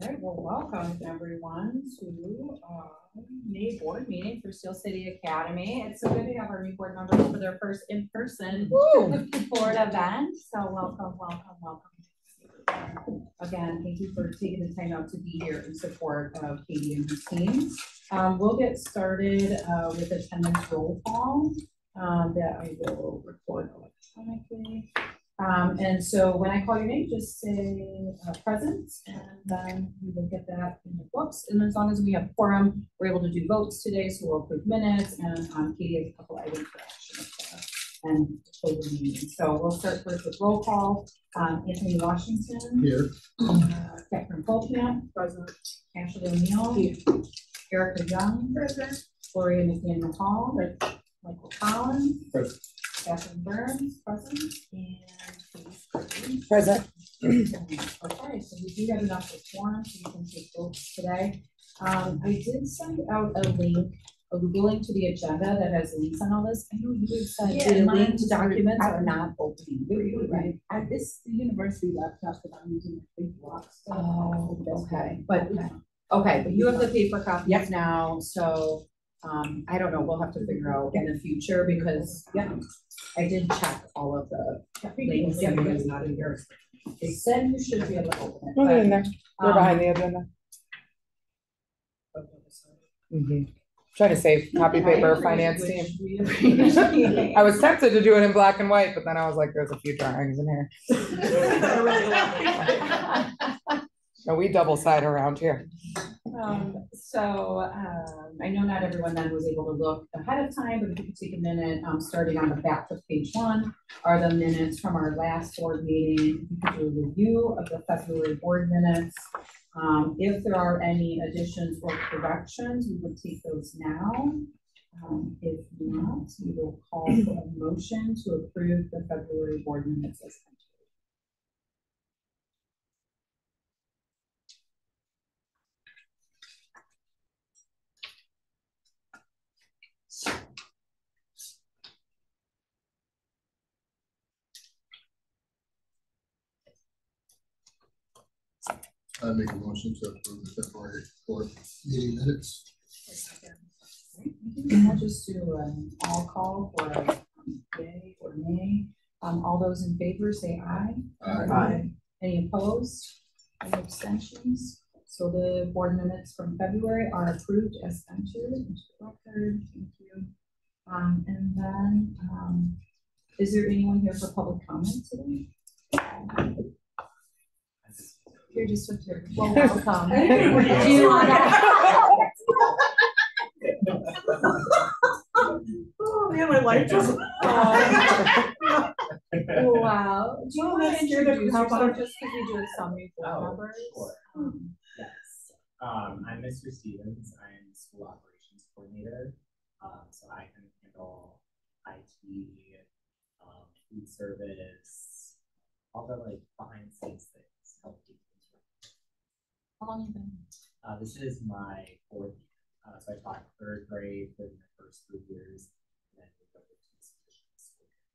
All right, well, welcome everyone to uh May board meeting for Steel City Academy. It's so good to have our new board members for their first in-person board event. So welcome, welcome, welcome. Again, thank you for taking the time out to be here in support of Katie and her team. Um, we'll get started uh with attendance roll call um that I will record electronically. Um, and so when I call your name, just say uh, present and then we will get that in the books. And as long as we have quorum, we're able to do votes today, so we'll approve minutes and um, Katie has a couple items for action. uh, And close the meeting. So we'll start first with roll call. Um, Anthony Washington. Here. uh, Catherine Colcamp. Present. Ashley O'Neill. here. Erica Young. Present. Gloria McDaniel Hall. Michael Collins. Present. Catherine Burns, present, and. Present. Okay, so we do have enough for quorum, so you can take votes today. Um, I did send out a link, a Google link to the agenda that has links on all this. I know you said Yeah, the linked was- documents are not opening you, right? I, this, the university laptop that I'm using, I think blocks. Oh, okay, but, okay, but you have the paper copies now, so, um, I don't know, we'll have to figure out in the future because, yeah. I did check all of the links, and it not in yours. They said you should be able to open it. We're in there. We're um, behind the agenda. Mhm. Trying to save copy paper, finance wish team. I was tempted to do it in black and white, but then I was like, there's a few drawings in here. So we double side around here. Um, so, um, I know not everyone then was able to look ahead of time, but if you could take a minute, um, starting on the back of page one are the minutes from our last board meeting. You can do a review of the February board minutes. Um, if there are any additions or corrections, we would take those now. Um, if not, we will call for a motion to approve the February board minutes as I make a motion to approve the February fourth meeting minutes. I'll just do an all call for um, yay or nay. Um, all those in favor say aye. Aye. Any opposed? Any abstentions? So the board minutes from February are approved as entered into the record. Thank you. Um, and then, um, is there anyone here for public comment today? You're just with your, well, welcome. Do you wanna- Oh, man, my life just. Wow, do you Oh, want to that's scared of introduce yourself just because we do have some new board Oh, members? sure. Um, Yes, um, I'm Mr. Stevens, I'm school operations coordinator, um, so I can handle IT, um, food service, all the like behind the scenes things, help keep things running. How long you been? Uh, this is my fourth, year. uh, so I taught third grade for the first three years, and then moved over to this position this school year.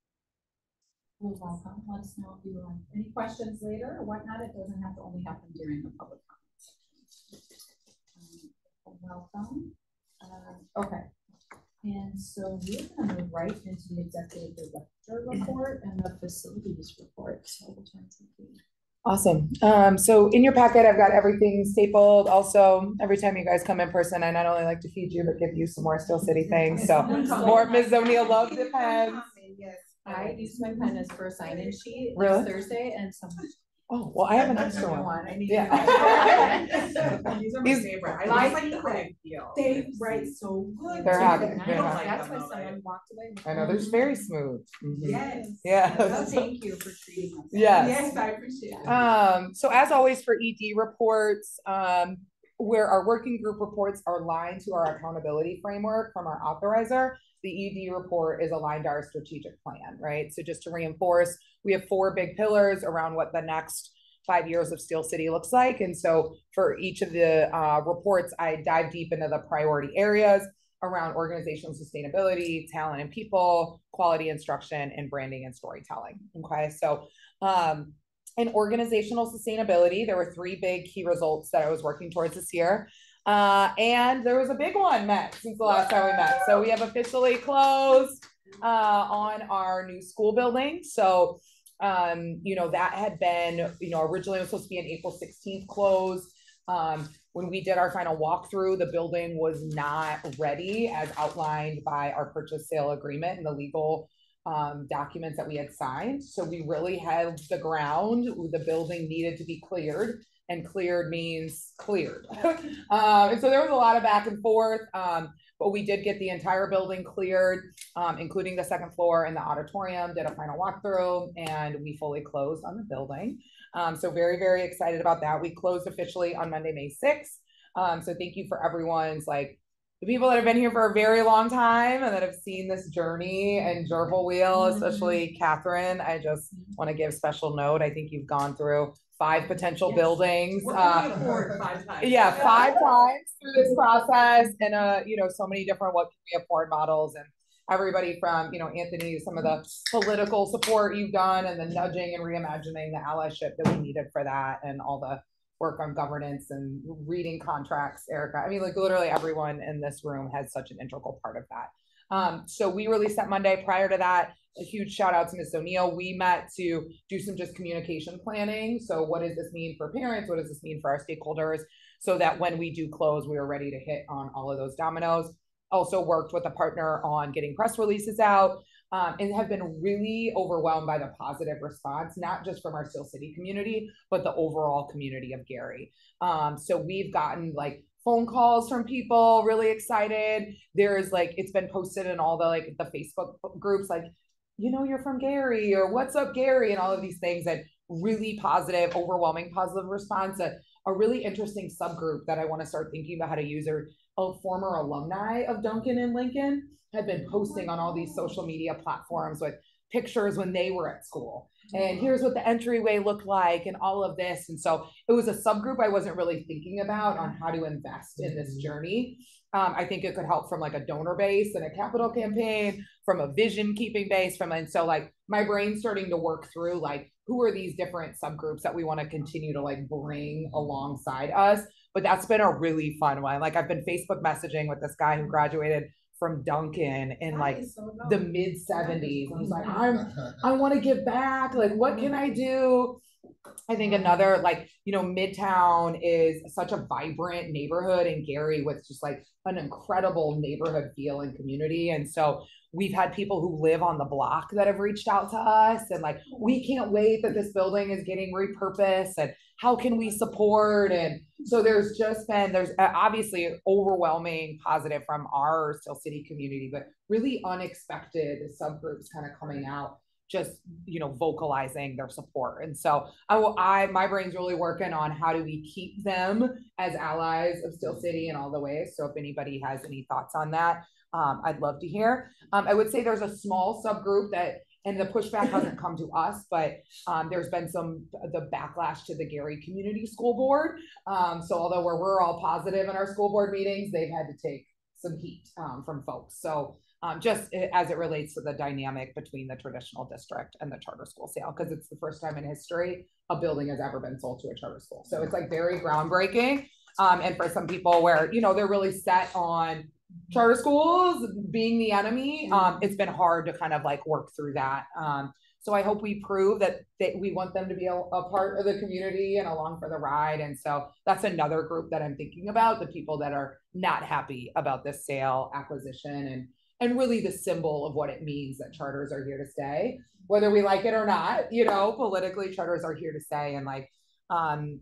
Well, welcome, let us know if you have any questions later or whatnot, it doesn't have to only happen during the public comment section. Um, Welcome, uh, okay. And so we're gonna move right into the executive director report and the facilities report, so we'll turn to Katie. Awesome. Um, so in your packet, I've got everything stapled. Also, every time you guys come in person, I not only like to feed you, but give you some more Steel City things. So more Ms. O'Neill love depends. Yes. I used my pen as for a sign-in sheet Really? Thursday and some. Oh, well, I have an extra one. I need. Yeah. These are my These- favorite. I My like the favorite. big deal. They write so good. They're too. hot, I they're don't hot. like That's them why though, someone walked away. with I know, they're very smooth. Mhm. Yes. Yeah. Well, Thank you for treating us. Yes. Yes, I appreciate it. Um, so as always for ED reports, um, where our working group reports are aligned to our accountability framework from our authorizer, the ED report is aligned to our strategic plan, right? So just to reinforce, we have four big pillars around what the next five years of Steel City looks like. And so for each of the uh, reports, I dive deep into the priority areas around organizational sustainability, talent and people, quality instruction, and branding and storytelling. Okay, so um, in organizational sustainability, there were three big key results that I was working towards this year. Uh, and there was a big one met since the last time we met. So we have officially closed uh, on our new school building. So, um, you know, that had been, you know, originally it was supposed to be an April 16th close. Um, when we did our final walkthrough, the building was not ready as outlined by our purchase sale agreement and the legal um, documents that we had signed. So we really had the ground. The building needed to be cleared and cleared means cleared. um, and so there was a lot of back and forth. Um, but we did get the entire building cleared, um, including the second floor and the auditorium, did a final walkthrough, and we fully closed on the building. Um, so very, very excited about that. We closed officially on Monday, May 6th. Um, so thank you for everyone's like the people that have been here for a very long time and that have seen this journey and gerbil wheel, especially Catherine. I just want to give special note. I think you've gone through five potential Yes. buildings. Uh, forward five times. yeah, five times through this process and uh, you know, so many different what can we afford models and everybody from, you know, Anthony, some of the political support you've done and the nudging and reimagining the allyship that we needed for that and all the work on governance and reading contracts, Erica. I mean, like literally everyone in this room has such an integral part of that. Um, so we released that Monday. Prior to that, a huge shout out to Ms. O'Neill. We met to do some just communication planning. So what does this mean for parents? What does this mean for our stakeholders? So that when we do close, we are ready to hit on all of those dominoes. Also worked with a partner on getting press releases out um, and have been really overwhelmed by the positive response, not just from our Steel City community, but the overall community of Gary. Um, so we've gotten like phone calls from people really excited. There's like it's been posted in all the like the Facebook groups, like you know you're from Gary or what's up Gary and all of these things and really positive, overwhelming positive response. A, a really interesting subgroup that I want to start thinking about how to use are a former alumni of Duncan and Lincoln had been posting on all these social media platforms with pictures when they were at school. And here's what the entryway looked like and all of this. And so it was a subgroup I wasn't really thinking about on how to invest in this journey. Um, I think it could help from like a donor base and a capital campaign, from a vision keeping base, from and so like my brain's starting to work through like who are these different subgroups that we want to continue to like bring alongside us. But that's been a really fun one. Like I've been Facebook messaging with this guy who graduated from Duncan in like the mid 70s. And he's like, I'm I want to give back. Like, what can I do? I think another, like, you know, Midtown is such a vibrant neighborhood in Gary with just like an incredible neighborhood feel and community. And so we've had people who live on the block that have reached out to us and like, we can't wait that this building is getting repurposed and how can we support? And so there's just been, there's uh, obviously overwhelming positive from our Steel City community, but really unexpected subgroups kind of coming out just you know vocalizing their support and so i will i my brain's really working on how do we keep them as allies of steel city in all the ways so if anybody has any thoughts on that um, i'd love to hear um, i would say there's a small subgroup that and the pushback hasn't come to us but um, there's been some the backlash to the gary community school board um, so although we're, we're all positive in our school board meetings they've had to take some heat um, from folks so um, just as it relates to the dynamic between the traditional district and the charter school sale, because it's the first time in history a building has ever been sold to a charter school. So it's like very groundbreaking. Um, and for some people where, you know, they're really set on charter schools being the enemy, um, it's been hard to kind of like work through that. Um, so I hope we prove that, that we want them to be a, a part of the community and along for the ride. And so that's another group that I'm thinking about, the people that are not happy about this sale acquisition and and really the symbol of what it means that charters are here to stay, whether we like it or not, you know, politically charters are here to stay. And like, um,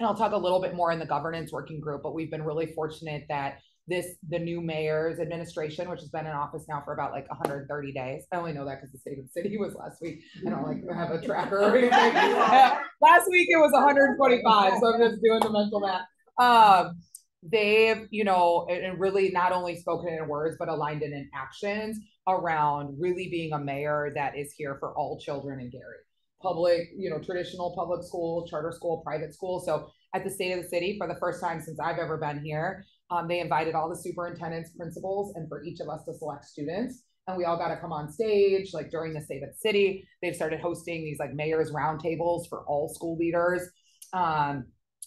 and I'll talk a little bit more in the governance working group, but we've been really fortunate that this, the new mayor's administration, which has been in office now for about like 130 days. I only know that because the state of the city was last week. I don't like have a tracker or anything. last week it was 125, so I'm just doing the mental math. Um, they've, you know, and, really not only spoken in words, but aligned it in actions around really being a mayor that is here for all children in Gary. Public, you know, traditional public school, charter school, private school. So at the state of the city, for the first time since I've ever been here, um, they invited all the superintendents, principals, and for each of us to select students and we all gotta come on stage, like during the Save It City. They've started hosting these like mayor's roundtables for all school leaders. Um,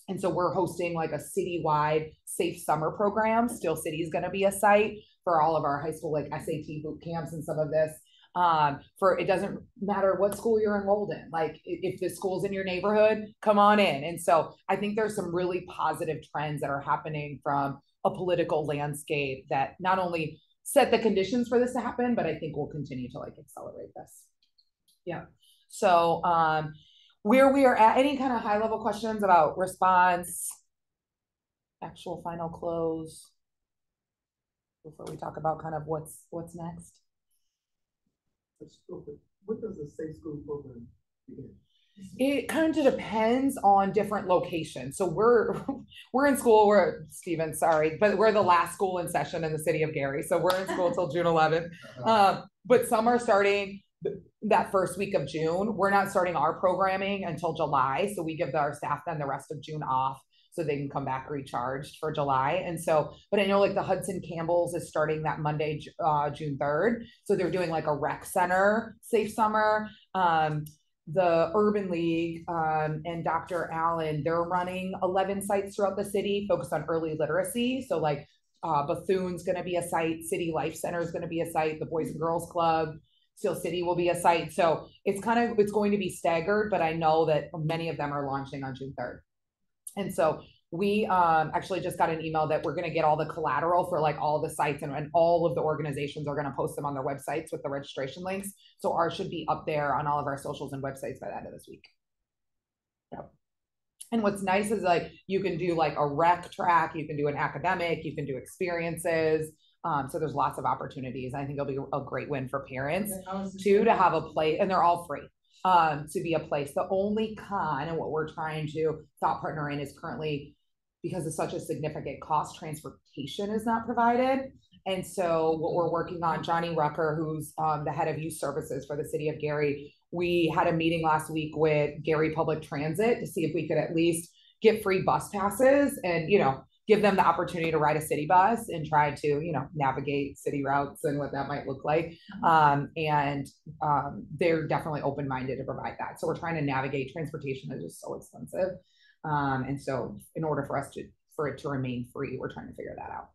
and so we're hosting like a citywide safe summer program. Steel City is gonna be a site for all of our high school like SAT boot camps and some of this. Um, for it doesn't matter what school you're enrolled in. Like if the school's in your neighborhood, come on in. And so I think there's some really positive trends that are happening from a political landscape that not only set the conditions for this to happen, but I think will continue to like accelerate this. Yeah. So um where we are at, any kind of high level questions about response? Actual final close? Before we talk about kind of what's what's next? What does the safe school program begin? It kind of depends on different locations. So we're, we're in school, we're, Steven, sorry, but we're the last school in session in the city of Gary. So we're in school till June eleventh. Um, but some are starting that first week of June. We're not starting our programming until July. So we give our staff then the rest of June off so they can come back recharged for July. And so, but I know like the Hudson Campbell's is starting that Monday, uh, June third. So they're doing like a rec center, safe summer. Um, the Urban League um, and Dr. Allen, they're running 11 sites throughout the city focused on early literacy. So, like, uh, Bethune's going to be a site, City Life Center is going to be a site, the Boys and Girls Club, Steel City will be a site. So, it's kind of it's going to be staggered, but I know that many of them are launching on June 3rd. And so, we um, actually just got an email that we're going to get all the collateral for like all the sites and, and all of the organizations are going to post them on their websites with the registration links. So ours should be up there on all of our socials and websites by the end of this week. Yep. And what's nice is like you can do like a rec track, you can do an academic, you can do experiences. Um, so there's lots of opportunities. I think it'll be a great win for parents too to have a place, and they're all free. Um, to be a place. The only con and what we're trying to thought partner in is currently because it's such a significant cost, transportation is not provided. And so what we're working on, Johnny Rucker, who's um, the head of youth services for the city of Gary, we had a meeting last week with Gary Public Transit to see if we could at least get free bus passes and, you know, give them the opportunity to ride a city bus and try to, you know, navigate city routes and what that might look like. Um, and um, they're definitely open-minded to provide that. So we're trying to navigate transportation is just so expensive. Um, and so in order for us to, for it to remain free, we're trying to figure that out.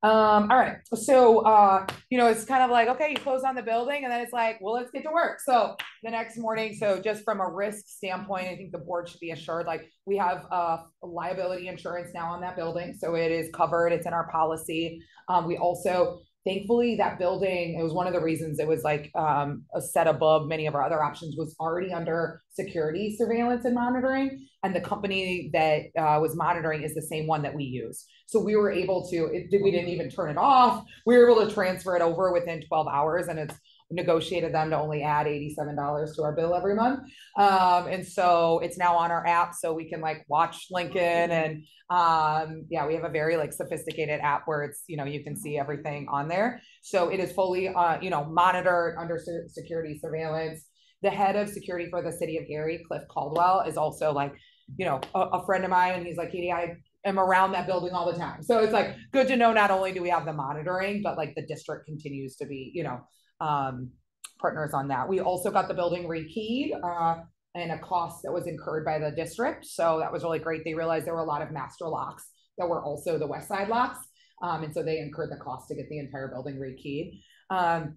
Um, all right, so, uh, you know, it's kind of like, okay, you close on the building and then it's like, well, let's get to work. So the next morning, so just from a risk standpoint, I think the board should be assured, like, we have, uh, liability insurance now on that building, so it is covered, it's in our policy. Um, we also, thankfully, that building, it was one of the reasons it was like, um, a set above many of our other options was already under security surveillance and monitoring. And the company that, uh, was monitoring is the same one that we use. So we were able to, it, we didn't even turn it off. We were able to transfer it over within twelve hours and it's negotiated them to only add eighty-seven dollars to our bill every month. Um, and so it's now on our app, so we can like watch Lincoln and, um, yeah, we have a very like sophisticated app where it's, you know, you can see everything on there. So it is fully, uh, you know, monitored under security surveillance. The head of security for the city of Gary, Cliff Caldwell, is also like, you know, a, a friend of mine, and he's like, Katie, I am around that building all the time. So it's like good to know not only do we have the monitoring, but like the district continues to be, you know, um, partners on that. We also got the building rekeyed, uh, and a cost that was incurred by the district. So that was really great. They realized there were a lot of master locks that were also the west side locks. Um, and so they incurred the cost to get the entire building rekeyed. Um,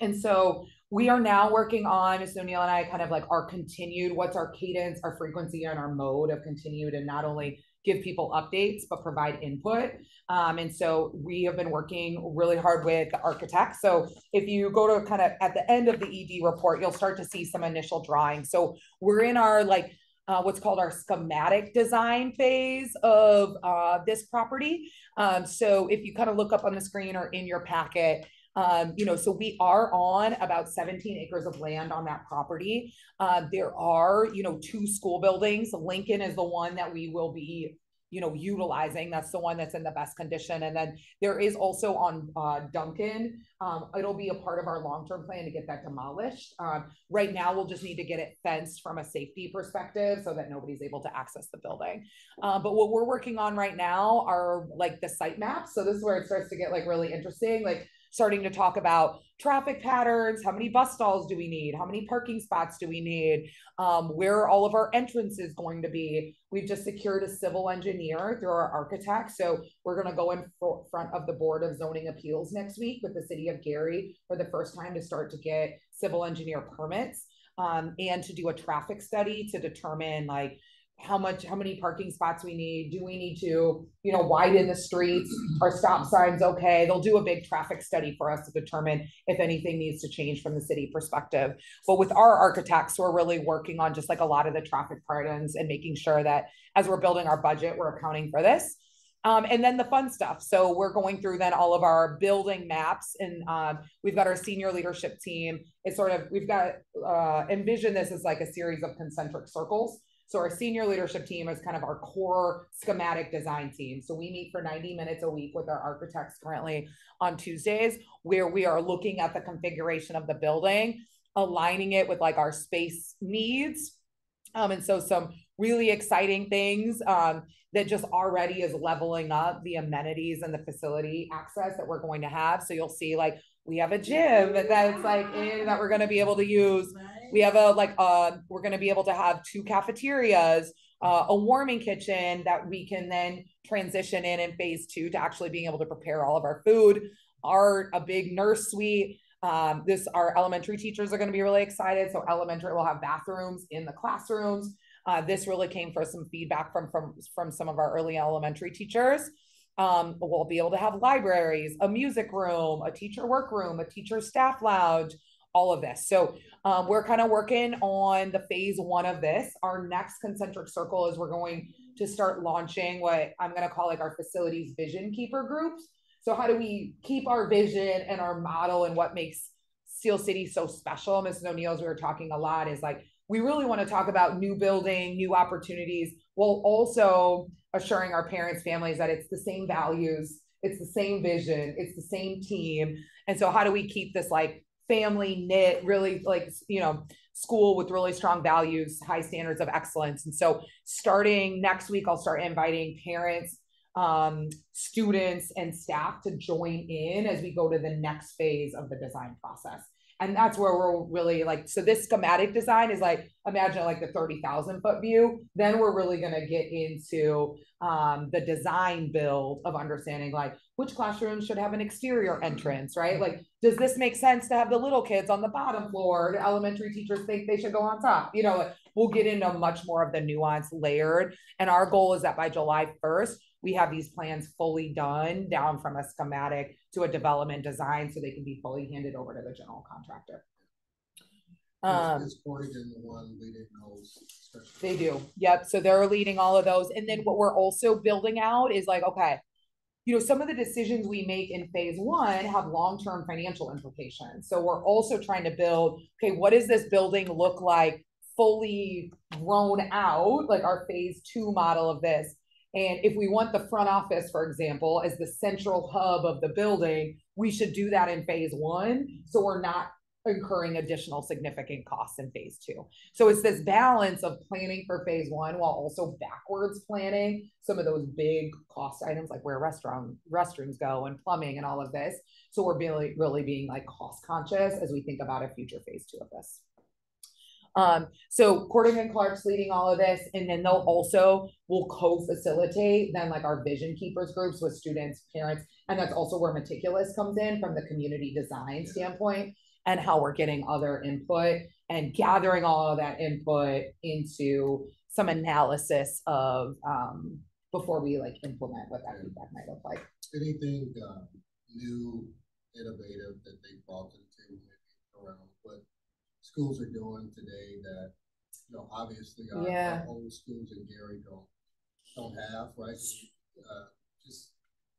and so we are now working on, Ms. O'Neill and I kind of like our continued, what's our cadence, our frequency and our mode of continued and not only give people updates, but provide input. Um, and so we have been working really hard with the architect. So if you go to kind of at the end of the ED report, you'll start to see some initial drawings. So we're in our like uh, what's called our schematic design phase of uh, this property. Um, so if you kind of look up on the screen or in your packet, um, you know, so we are on about 17 acres of land on that property. Uh, there are, you know, two school buildings. Lincoln is the one that we will be you know, utilizing. That's the one that's in the best condition. And then there is also on, uh, Duncan, um, it'll be a part of our long-term plan to get that demolished. Um, right now, we'll just need to get it fenced from a safety perspective so that nobody's able to access the building. Uh, but what we're working on right now are like the site maps. So this is where it starts to get like really interesting, like starting to talk about traffic patterns, how many bus stalls do we need? How many parking spots do we need? Um, where are all of our entrances going to be? We've just secured a civil engineer through our architect. So we're gonna go in fro- front of the Board of Zoning Appeals next week with the city of Gary for the first time to start to get civil engineer permits. Um, and to do a traffic study to determine like how much, how many parking spots we need, do we need to, you know, widen the streets? Are stop signs okay? They'll do a big traffic study for us to determine if anything needs to change from the city perspective. But with our architects, we're really working on just like a lot of the traffic patterns and making sure that as we're building our budget, we're accounting for this. Um, and then the fun stuff. So we're going through then all of our building maps and, um, we've got our senior leadership team. It's sort of, we've got, uh, envision this as like a series of concentric circles. So our senior leadership team is kind of our core schematic design team. So we meet for ninety minutes a week with our architects currently on Tuesdays, where we are looking at the configuration of the building, aligning it with like our space needs. Um, and so some really exciting things, um, that just already is leveling up the amenities and the facility access that we're going to have. So you'll see like, we have a gym that's like, eh, that we're gonna be able to use. We have a, like, uh, we're gonna be able to have two cafeterias, uh, a warming kitchen that we can then transition in in phase two to actually being able to prepare all of our food. Art, a big nurse suite. Um, this, our elementary teachers are gonna be really excited. So elementary will have bathrooms in the classrooms. Uh, this really came for some feedback from, from, from some of our early elementary teachers. Um, we'll be able to have libraries, a music room, a teacher workroom, a teacher staff lounge, all of this. So um, we're kind of working on the phase one of this. Our next concentric circle is we're going to start launching what I'm going to call like our facilities vision keeper groups. So how do we keep our vision and our model and what makes Steel City so special? Mrs. O'Neill, as we were talking a lot, is like we really want to talk about new building, new opportunities, while also assuring our parents, families that it's the same values, it's the same vision, it's the same team. And so how do we keep this like family knit, really like, you know, school with really strong values, high standards of excellence. And so starting next week, I'll start inviting parents, um, students and staff to join in as we go to the next phase of the design process. And that's where we're really like, so this schematic design is like, imagine like the thirty thousand foot view. Then we're really gonna get into um, the design build of understanding like which classrooms should have an exterior entrance, right? Like, does this make sense to have the little kids on the bottom floor? Do elementary teachers think they should go on top? You know, like, we'll get into much more of the nuance layered. And our goal is that by July first, we have these plans fully done down from a schematic to a development design so they can be fully handed over to the general contractor. Um, Is the one leading those? they do. Yep. So they're leading all of those. And then what we're also building out is like, okay, you know, some of the decisions we make in phase one have long-term financial implications. So we're also trying to build, okay, what does this building look like fully grown out, like our phase two model of this? And if we want the front office, for example, as the central hub of the building, we should do that in phase one. So we're not incurring additional significant costs in phase two. So it's this balance of planning for phase one while also backwards planning some of those big cost items like where restaurant restrooms go and plumbing and all of this. So we're really, really being like cost conscious as we think about a future phase two of this. Um, so Cordogan and Clark's leading all of this, and then they'll also will co-facilitate then like our vision keepers groups with students, parents, and that's also where meticulous comes in from the community design standpoint and how we're getting other input and gathering all of that input into some analysis of um before we like implement what that feedback might look like. Anything, uh, new, innovative that they brought to the table maybe around what schools are doing today that, you know, obviously our, Yeah. our old schools in Gary don't, don't have, right? Uh,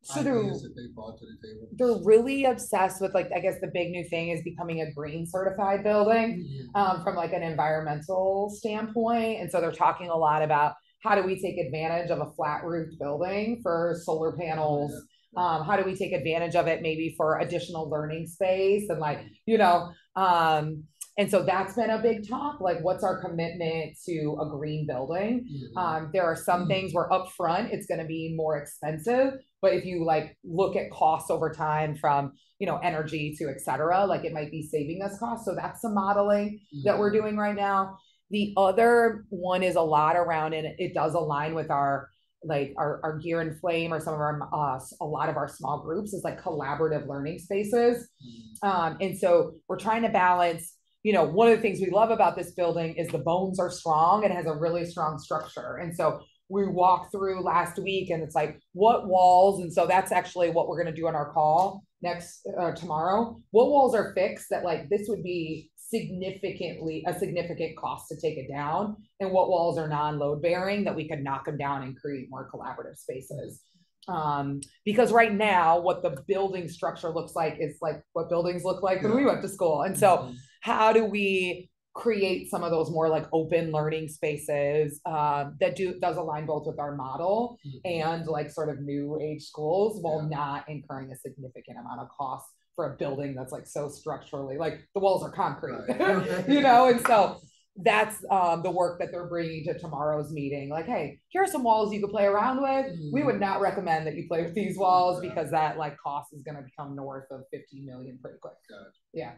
So they're- that they brought to the table. They're really obsessed with like, I guess the big new thing is becoming a green certified building. Um, from like an environmental standpoint. And so they're talking a lot about how do we take advantage of a flat roofed building for solar panels? Um, how do we take advantage of it maybe for additional learning space and like, you know, um, and so that's been a big talk, like what's our commitment to a green building? Mhm. Um, there are some things where upfront it's gonna be more expensive, but if you like look at costs over time from, you know, energy to et cetera, like it might be saving us costs. So that's some modeling that we're doing right now. The other one is a lot around, and it does align with our, like, our, our gear and flame or some of our, uh, a lot of our small groups is like collaborative learning spaces. Mhm. Um, and so we're trying to balance, you know, one of the things we love about this building is the bones are strong. It has a really strong structure. And so we walked through last week and it's like, what walls? And so that's actually what we're gonna do on our call next, uh, tomorrow. What walls are fixed that like, this would be significantly, a significant cost to take it down? And what walls are non-load bearing that we could knock them down and create more collaborative spaces? Um, because right now, what the building structure looks like is like what buildings look like when we went to school. And so Mhm. how do we create some of those more like open learning spaces um, that do does align both with our model Mhm. and like sort of new age schools while Yeah. not incurring a significant amount of cost for a building that's like so structurally like the walls are concrete Right. you know and so that's um the work that they're bringing to tomorrow's meeting like hey here are some walls you could play around with we would not recommend that you play with these walls Yeah. because that like cost is going to become north of 50 million pretty quick Gotcha. yeah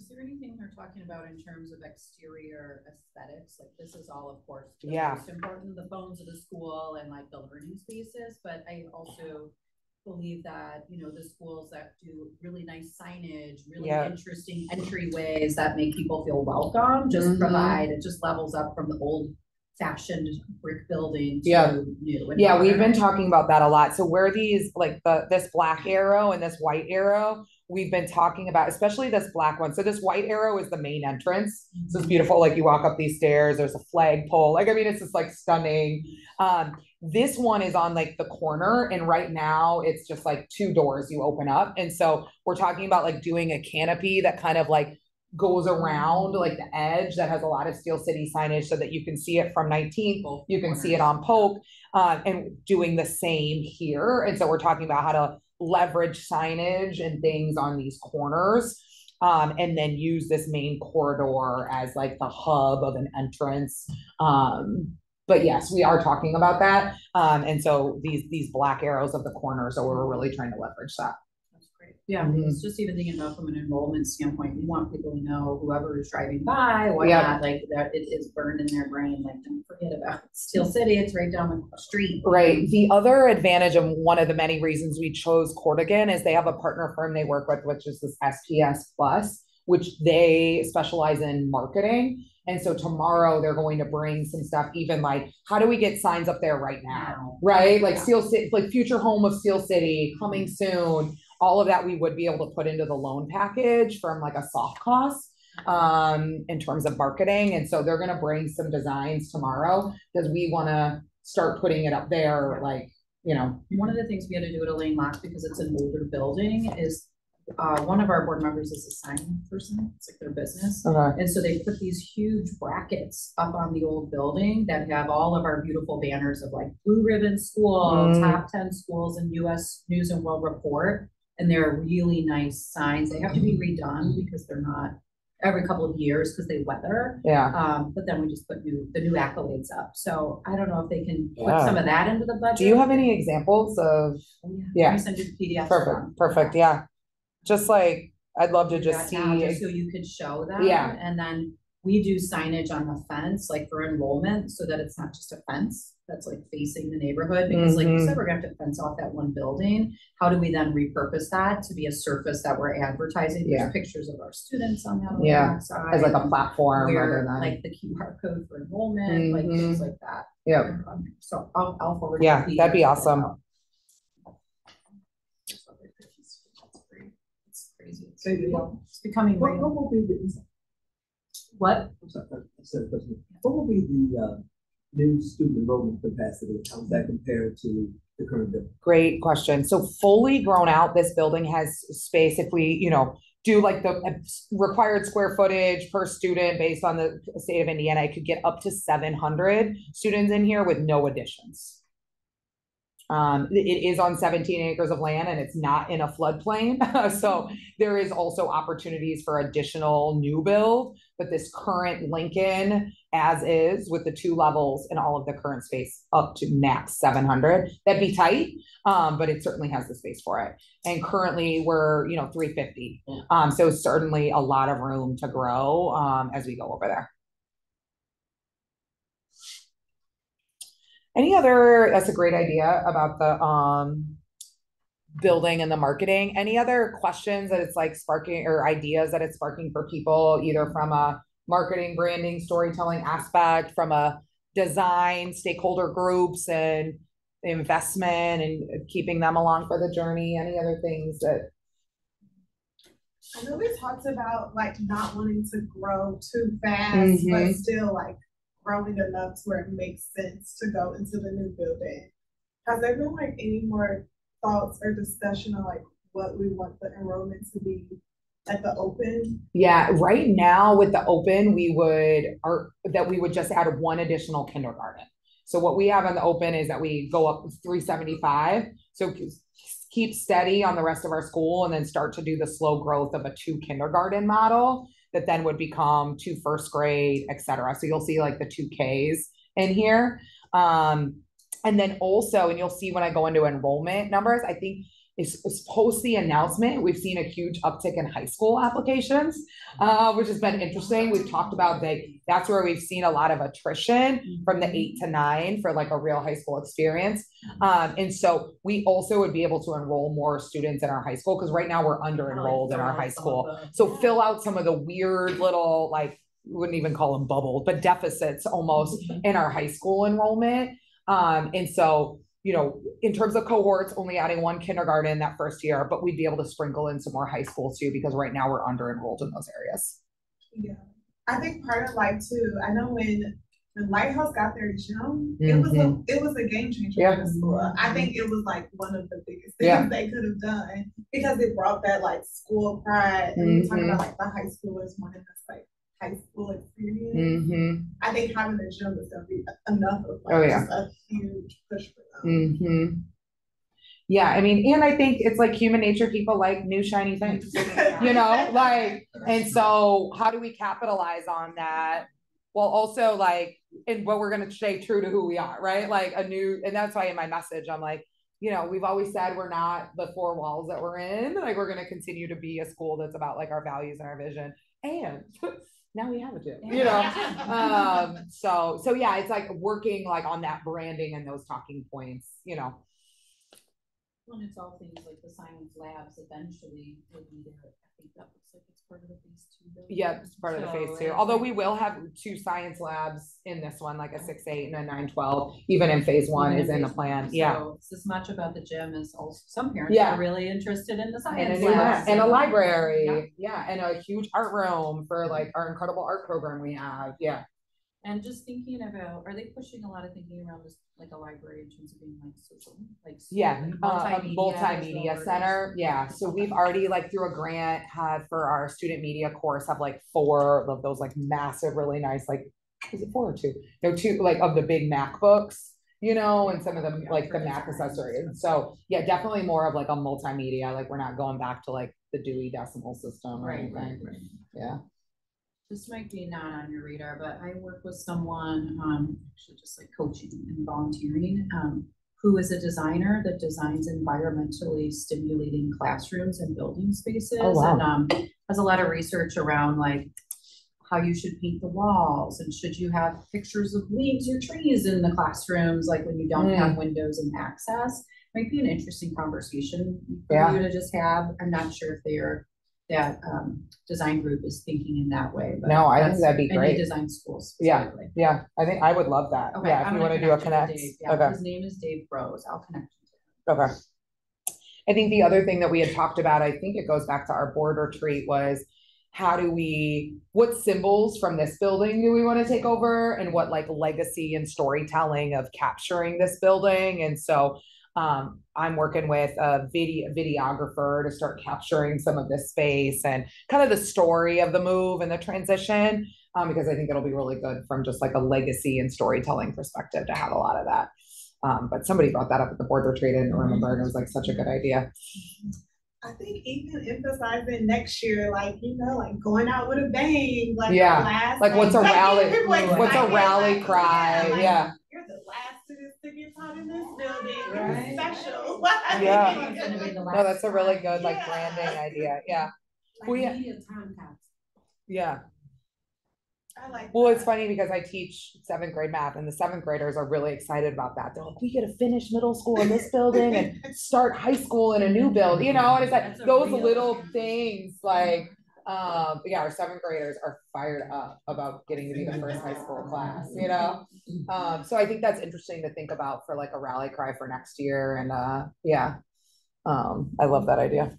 Is there anything they're talking about in terms of exterior aesthetics? Like this is all, of course, the Yeah. most important, the bones of the school and like the learning spaces, but I also believe that, you know, the schools that do really nice signage, really Yeah. interesting entryways that make people feel welcome, just Mhm. provide, it just levels up from the old fashioned brick building Yeah. to new. Yeah, we've been talking about that a lot. So where these, like the, this black arrow and this white arrow, we've been talking about, especially this black one. So this white arrow is the main entrance. So it's beautiful, like you walk up these stairs, there's a flag pole, like, I mean, it's just like stunning. Um, this one is on like the corner and right now it's just like two doors you open up. And so we're talking about like doing a canopy that kind of like goes around like the edge that has a lot of Steel City signage so that you can see it from nineteenth, you can see it on Polk, uh, and doing the same here. And so we're talking about how to leverage signage and things on these corners. Um, and then use this main corridor as like the hub of an entrance. Um, but yes, we are talking about that. Um, and so these, these black arrows of the corners where we're really trying to leverage that. Yeah, it's mm-hmm. just even thinking about from an enrollment standpoint, we want people to know whoever is driving by, Yeah. whatnot, like that it is burned in their brain, like don't forget about Steel City, it's right down the street. Right. The other advantage and one of the many reasons we chose Cordogan is they have a partner firm they work with, which is this SPS Plus, which they specialize in marketing. And so tomorrow they're going to bring some stuff, even like, how do we get signs up there right now? Now. Right? Like Yeah. Steel City, like future home of Steel City coming soon. All of that we would be able to put into the loan package from like a soft cost um in terms of marketing. And so they're gonna bring some designs tomorrow because we wanna start putting it up there, like, you know, One of the things we had to do at Elaine Lock, because it's an older building, is uh, one of our board members is a sign person, it's like their business. okay. And so they put these huge brackets up on the old building that have all of our beautiful banners of like Blue Ribbon School, Mm. top ten schools in US News and World Report. And they're really nice signs. They have to be redone because they're not every couple of years because they weather. Yeah, Um, but then we just put new, the new accolades up. So I don't know if they can put Yeah. some of that into the budget. do you have any examples of, Oh, Yeah. Yeah. Send you the PDF. from perfect, perfect, yeah. Just like, I'd love to just now, Just see, so you could show them. Yeah. And then we do signage on the fence, like for enrollment, so that it's not just a fence that's like facing the neighborhood, because like you Mhm. said, we're gonna have to fence off that one building. How do we then repurpose that to be a surface that we're advertising? Yeah. There's pictures of our students on that Yeah, backside. as like a platform rather Where, than, like the QR code for enrollment, like things like that. yeah, Um, So I'll, I'll forward. Yeah, the that'd be awesome. It's crazy. It's real. It's becoming What, what will be the, What? I'm sorry, I said a question. What will be the, uh, new student enrollment capacity? How does that compare to the current building? great question. So fully grown out, this building has space if we, you know, do like the uh, required square footage per student based on the state of Indiana, it could get up to seven hundred students in here with no additions. Um, it- is on seventeen acres of land and it's not in a floodplain, so there is also opportunities for additional new build. But this current Lincoln as is with the two levels and all of the current space up to max seven hundred, that'd be tight. Um, but it certainly has the space for it. And currently, we're, you know, three fifty. Um, so certainly a lot of room to grow, um, as we go over there. Any other, that's a great idea about the, um, building and the marketing. Any other questions that it's like sparking or ideas that it's sparking for people, either from a marketing, branding, storytelling aspect, from a design, stakeholder groups and investment and keeping them along for the journey? Any other things that I know we talked about like not wanting to grow too fast, but Mhm. still like growing enough to where it makes sense to go into the new building. Has there been like any more thoughts or discussion on like what we want the enrollment to be at the open? Yeah, right now with the open, we would, or that we would just add one additional kindergarten. So what we have on the open is that we go up three seventy-five, so keep steady on the rest of our school and then start to do the slow growth of a two kindergarten model. That then would become two first grade, et cetera. So you'll see like the two Ks in here. Um, and then also, and you'll see when I go into enrollment numbers, I think is, is post the announcement, we've seen a huge uptick in high school applications uh, which has been interesting. We've talked about that, that's where we've seen a lot of attrition from the eight to nine for like a real high school experience. Um, and so we also would be able to enroll more students in our high school, because right now we're under enrolled in our high school. So fill out some of the weird little, like, wouldn't even call them bubbles, but deficits almost in our high school enrollment. Um, and so, you know, in terms of cohorts, only adding one kindergarten that first year, but we'd be able to sprinkle in some more high school too, because right now we're under enrolled in those areas. Yeah, I think part of like too, I know when the Lighthouse got their gym, it was a, it was a game changer Yeah. for the school. I think it was like one of the biggest Yeah. things they could have done because it brought that like school pride. And we talking Mhm. about like the high schoolers wanting this like high school experience. Mm-hmm, I think having the gym is gonna be enough of Oh, like yeah. just a huge push for them. mm-hmm. Yeah, I mean, and I think it's like human nature, people like new shiny things, you know, like, and so how do we capitalize on that? While also like, and what we're gonna stay true to who we are, right? Like a new, and that's why in my message, I'm like, you know, we've always said we're not the four walls that we're in, like, we're gonna continue to be a school that's about like our values and our vision. And now we have a gym, you know? Um, so, so yeah, it's like working like on that branding and those talking points, you know? When it's all things like the science labs eventually will be there, I think that looks like it's part of the phase two. building. Yeah, it's part of the phase So two, although we will have two science labs in this one, like a oh. six, eight and a nine, twelve, even in phase one Even is in the phase plan, one. yeah. So It's as much about the gym as also, some parents Yeah. are really interested in the And a science new lab, labs. and a Yeah. library, yeah, and a huge art room for like our incredible art program we have, yeah. And just thinking about, are they pushing a lot of thinking around this, like a library in terms of being like social, like? Yeah, uh, a multimedia multimedia center, yeah, so we've already like through a grant had for our student media course have like four of those like massive, really nice, like, is it four or two? No, two, like of the big MacBooks, you know, and some of them, Yeah, like the Mac accessories, so, yeah, definitely more of like a multimedia, like we're not going back to like the Dewey Decimal System or Right, right, anything, right. yeah. This might be not on your radar, but I work with someone, um, actually just like coaching and volunteering, um, who is a designer that designs environmentally stimulating classrooms and building spaces. Oh, wow. And, um, has a lot of research around like how you should paint the walls and should you have pictures of leaves or trees in the classrooms, like when you don't Mm. have windows and access. Might be an interesting conversation for Yeah. you to just have. I'm not sure if they're, that, um, design group is thinking in that way, but. No, I think that's- that'd be great. design schools Yeah. specifically. Yeah, I think I would love that, Okay, yeah, if I'm you gonna wanna do a connect connect, you with Dave. Yeah, okay. his name is Dave Rose. I'll connect you to him. Okay. I think the other thing that we had talked about, I think it goes back to our board retreat was how do we, what symbols from this building do we want to take over? And what like legacy and storytelling of capturing this building? And so Um, I'm working with a video, videographer to start capturing some of this space and kind of the story of the move and the transition. Um, because I think it'll be really good from just like a legacy and storytelling perspective to have a lot of that. Um, but somebody brought that up at the board retreat, didn't remember, and it was like such a good idea. I think even emphasizing next year, like, you know, like going out with a bang, like. Yeah, last, like, what's a rally- people what's a rally like, cry, like, yeah. You're the last students to get taught in this building, Right. special. Yeah. It's gonna be the oh, No, that's a really good like Yeah. branding idea, yeah, Like We- media time capsule. yeah. I like. Well, it's funny because I teach seventh grade math and the seventh graders are really excited about that. They're like, we get to finish middle school in this building and start high school in a new build, you know, and it's like That's those real- little things like, um, yeah, our seventh graders are fired up about getting to be the first high school class, you know? Um, so I think that's interesting to think about for like a rally cry for next year and, uh, yeah. Um, I love that idea.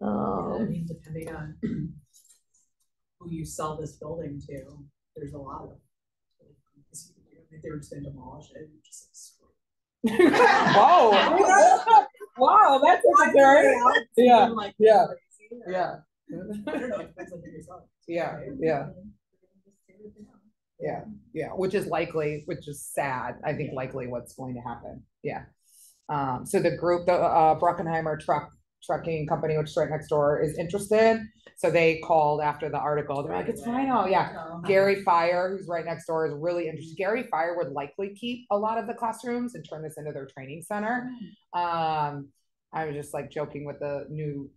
I Um, mean, depending on who you sell this building to, there's a lot of. If they were just gonna demolish it, you just. Whoa. Wow, that's a turn. Yeah, Like, yeah, crazy, Yeah, I don't know, it depends on who you're selling. yeah, yeah, yeah, yeah, which is likely, which is sad, I think likely what's going to happen, yeah. Um, so the group, the, uh, Bruckenheimer Truck, Trucking Company, which is right next door, is interested. So they called after the article, they're like, it's fine, oh, yeah. So- Gary Fire, who's right next door, is really interested. Gary Fire would likely keep a lot of the classrooms and turn this into their training center. Um, I was just like joking with the new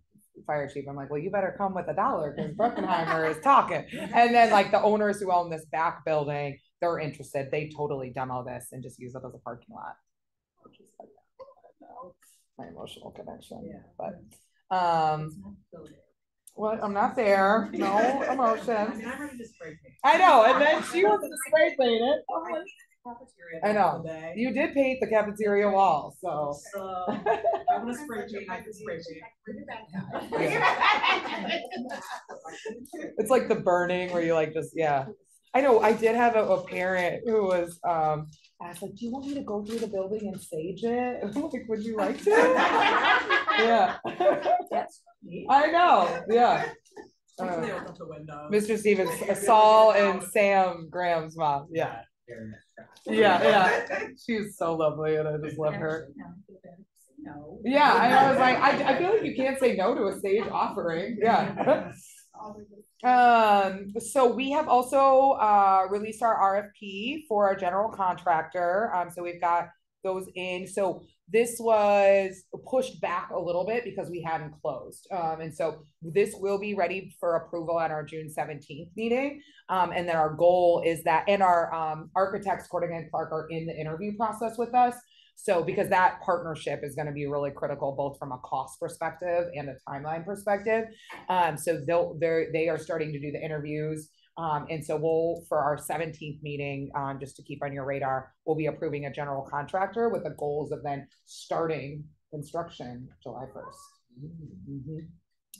fire chief. I'm like, well, you better come with a dollar because Bruckenheimer is talking. And then like the owners who own this back building, they're interested. They totally demo this and just use it as a parking lot. Which is like, no, My emotional connection, Yeah. but, um, It's not so there. what, I'm not there, no emotion. I'm ready to spray paint. I know, and then she wants to spray paint it. I cleaned the cafeteria I know. You did paint the cafeteria wall, so. So, I wanna spray paint, I can spray paint. Bring it back. Yeah. Bring it back. It's like the burning where you like just, yeah. I know, I did have a, a parent who was, um, asked like, do you want me to go through the building and sage it? Like, would you like to? Yeah. That's neat. I know, yeah. Uh, open up the window. Mr. Stevens, Saul and Sam Graham's mom, yeah, Very nice try. yeah, yeah. She was so lovely and I just love her. No, feel bad. No. Yeah, I was like, I, I feel like you can't say no to a sage offering, yeah. Um, so we have also, uh, released our RFP for our general contractor, um, so we've got those in, so this was pushed back a little bit because we hadn't closed, um, and so this will be ready for approval at our June seventeenth meeting. Um, and then our goal is that, and our, um, architects, Cordogan and Clark are in the interview process with us. So because that partnership is gonna be really critical, both from a cost perspective and a timeline perspective. Um, so they'll, they're, they are starting to do the interviews. Um, and so we'll, for our seventeenth meeting, um, just to keep on your radar, we'll be approving a general contractor with the goals of then starting construction July first. And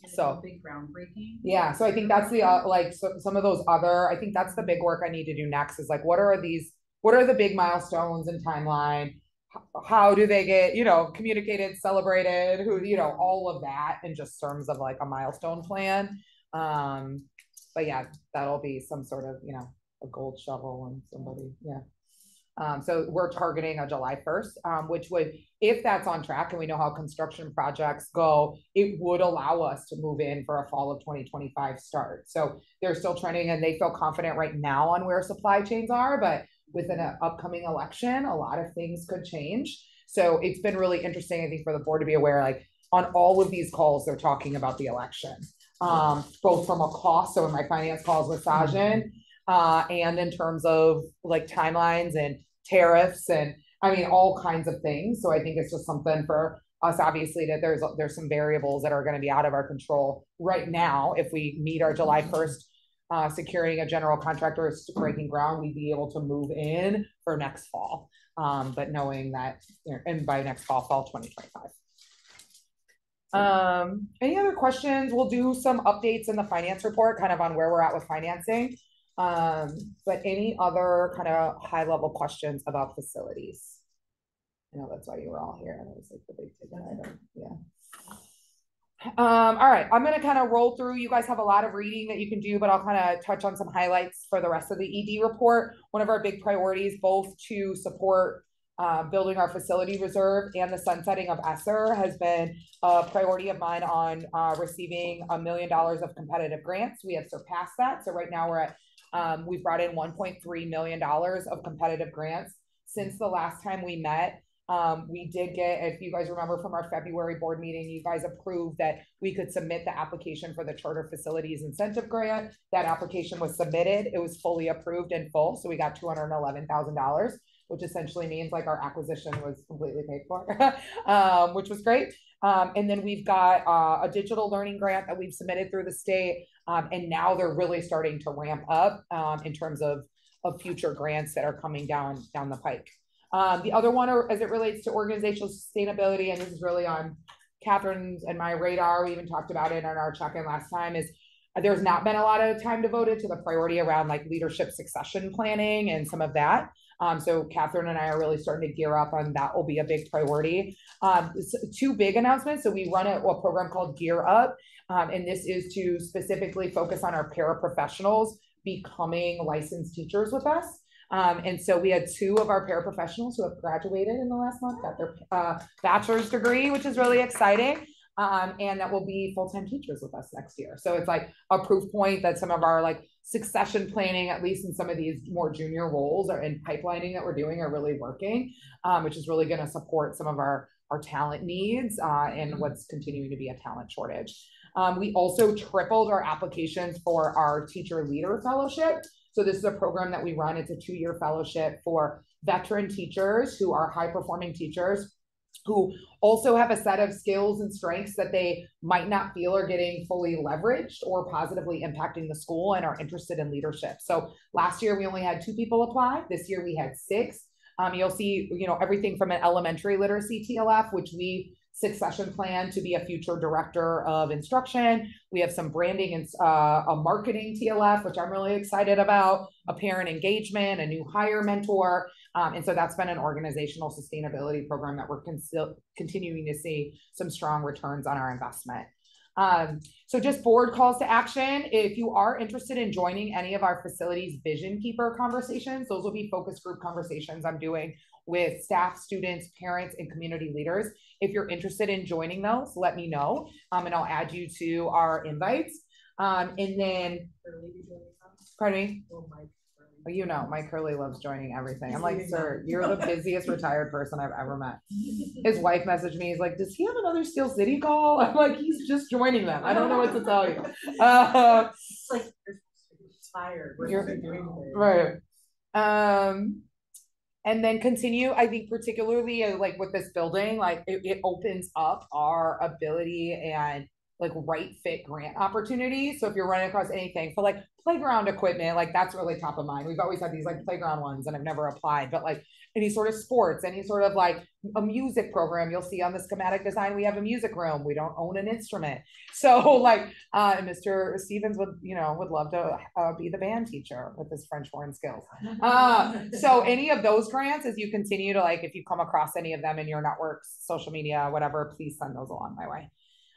it's a So- Big groundbreaking. Yeah, so I think that's the, uh, like, so, some of those other, I think that's the big work I need to do next is like, what are these, what are the big milestones and timeline? How do they get, you know, communicated, celebrated, who, you know, all of that in just terms of like a milestone plan. Um, but yeah, that'll be some sort of, you know, a gold shovel and somebody, yeah. Um, so we're targeting a July first, um, which would, if that's on track and we know how construction projects go, it would allow us to move in for a fall of twenty twenty-five start. So they're still trending and they feel confident right now on where supply chains are, but with an uh, upcoming election, a lot of things could change. So it's been really interesting, I think, for the board to be aware, like, on all of these calls, they're talking about the election. Um, both from a cost, so in my finance calls with Sajan, uh, and in terms of like timelines and tariffs and, I mean, all kinds of things. So I think it's just something for us, obviously, that there's, there's some variables that are gonna be out of our control right now. If we meet our July first, uh, securing a general contractor is breaking ground, we'd be able to move in for next fall. Um, but knowing that, you know, and by next fall, fall twenty twenty-five. Um, any other questions? We'll do some updates in the finance report, kind of on where we're at with financing. Um, but any other kind of high level questions about facilities? I know that's why you were all here. That was like the big ticket item, yeah. Um, all right, I'm gonna kind of roll through. You guys have a lot of reading that you can do, but I'll kind of touch on some highlights for the rest of the ED report. One of our big priorities, both to support uh, building our facility reserve and the sunsetting of ESSER has been a priority of mine on uh, receiving a million dollars of competitive grants. We have surpassed that. So right now we're at, um, we've brought in $1.3 million of competitive grants. Since the last time we met, um, we did get, if you guys remember from our February board meeting, you guys approved that we could submit the application for the Charter Facilities Incentive Grant. That application was submitted. It was fully approved in full. So we got $211,000 which essentially means like our acquisition was completely paid for, um, which was great. Um, and then we've got uh, a digital learning grant that we've submitted through the state. Um, and now they're really starting to ramp up um, in terms of, of future grants that are coming down, down the pike. Um, the other one, as it relates to organizational sustainability, and this is really on Catherine's and my radar, we even talked about it on our check-in last time, is there's not been a lot of time devoted to the priority around like leadership succession planning and some of that. Um, so Catherine and I are really starting to gear up on that will be a big priority. Um, two big announcements. So we run a, a program called Gear Up, um, and this is to specifically focus on our paraprofessionals becoming licensed teachers with us. Um, and so we had two of our paraprofessionals who have graduated in the last month, got their uh, bachelor's degree, which is really exciting. Um, and that will be full-time teachers with us next year. So it's like a proof point that some of our like succession planning, at least in some of these more junior roles or in pipelining that we're doing are really working, um, which is really going to support some of our, our talent needs uh, and what's continuing to be a talent shortage. Um, we also tripled our applications for our teacher leader fellowship. So this is a program that we run. It's a two-year fellowship for veteran teachers who are high performing teachers who also have a set of skills and strengths that they might not feel are getting fully leveraged or positively impacting the school and are interested in leadership. So last year we only had two people apply. This year we had six. Um, you'll see, you know, everything from an elementary literacy TLF, which we succession plan to be a future director of instruction. We have some branding and uh, a marketing TLF, which I'm really excited about, a parent engagement, a new hire mentor. Um, and so that's been an organizational sustainability program that we're continuing to see some strong returns on our investment. Um, so just board calls to action. If you are interested in joining any of our facilities vision keeper conversations, those will be focus group conversations I'm doing with staff, students, parents, and community leaders. If you're interested in joining those, let me know, um, and I'll add you to our invites. Um, and then, pardon me? You know, Mike Kirley loves joining everything. I'm like, sir, you're the busiest retired person I've ever met. His wife messaged me. He's like, does he have another Steel City call? I'm like, he's just joining them. I don't know what to tell you. Uh, it's like tired. Right. Um, and then continue i think particularly uh, like with this building like it, it, opens up our ability and like right fit grant opportunities. So if you're running across anything for like playground equipment like that's really top of mind. We've always had these like playground ones and i've never applied but like any sort of sports any sort of like a music program you'll see on the schematic design we have a music room. We don't own an instrument. So like uh mr stevens would you know would love to uh, be the band teacher with his french horn skills. Uh so any of those grants as you continue to like if you come across any of them in your networks social media whatever please send those along my way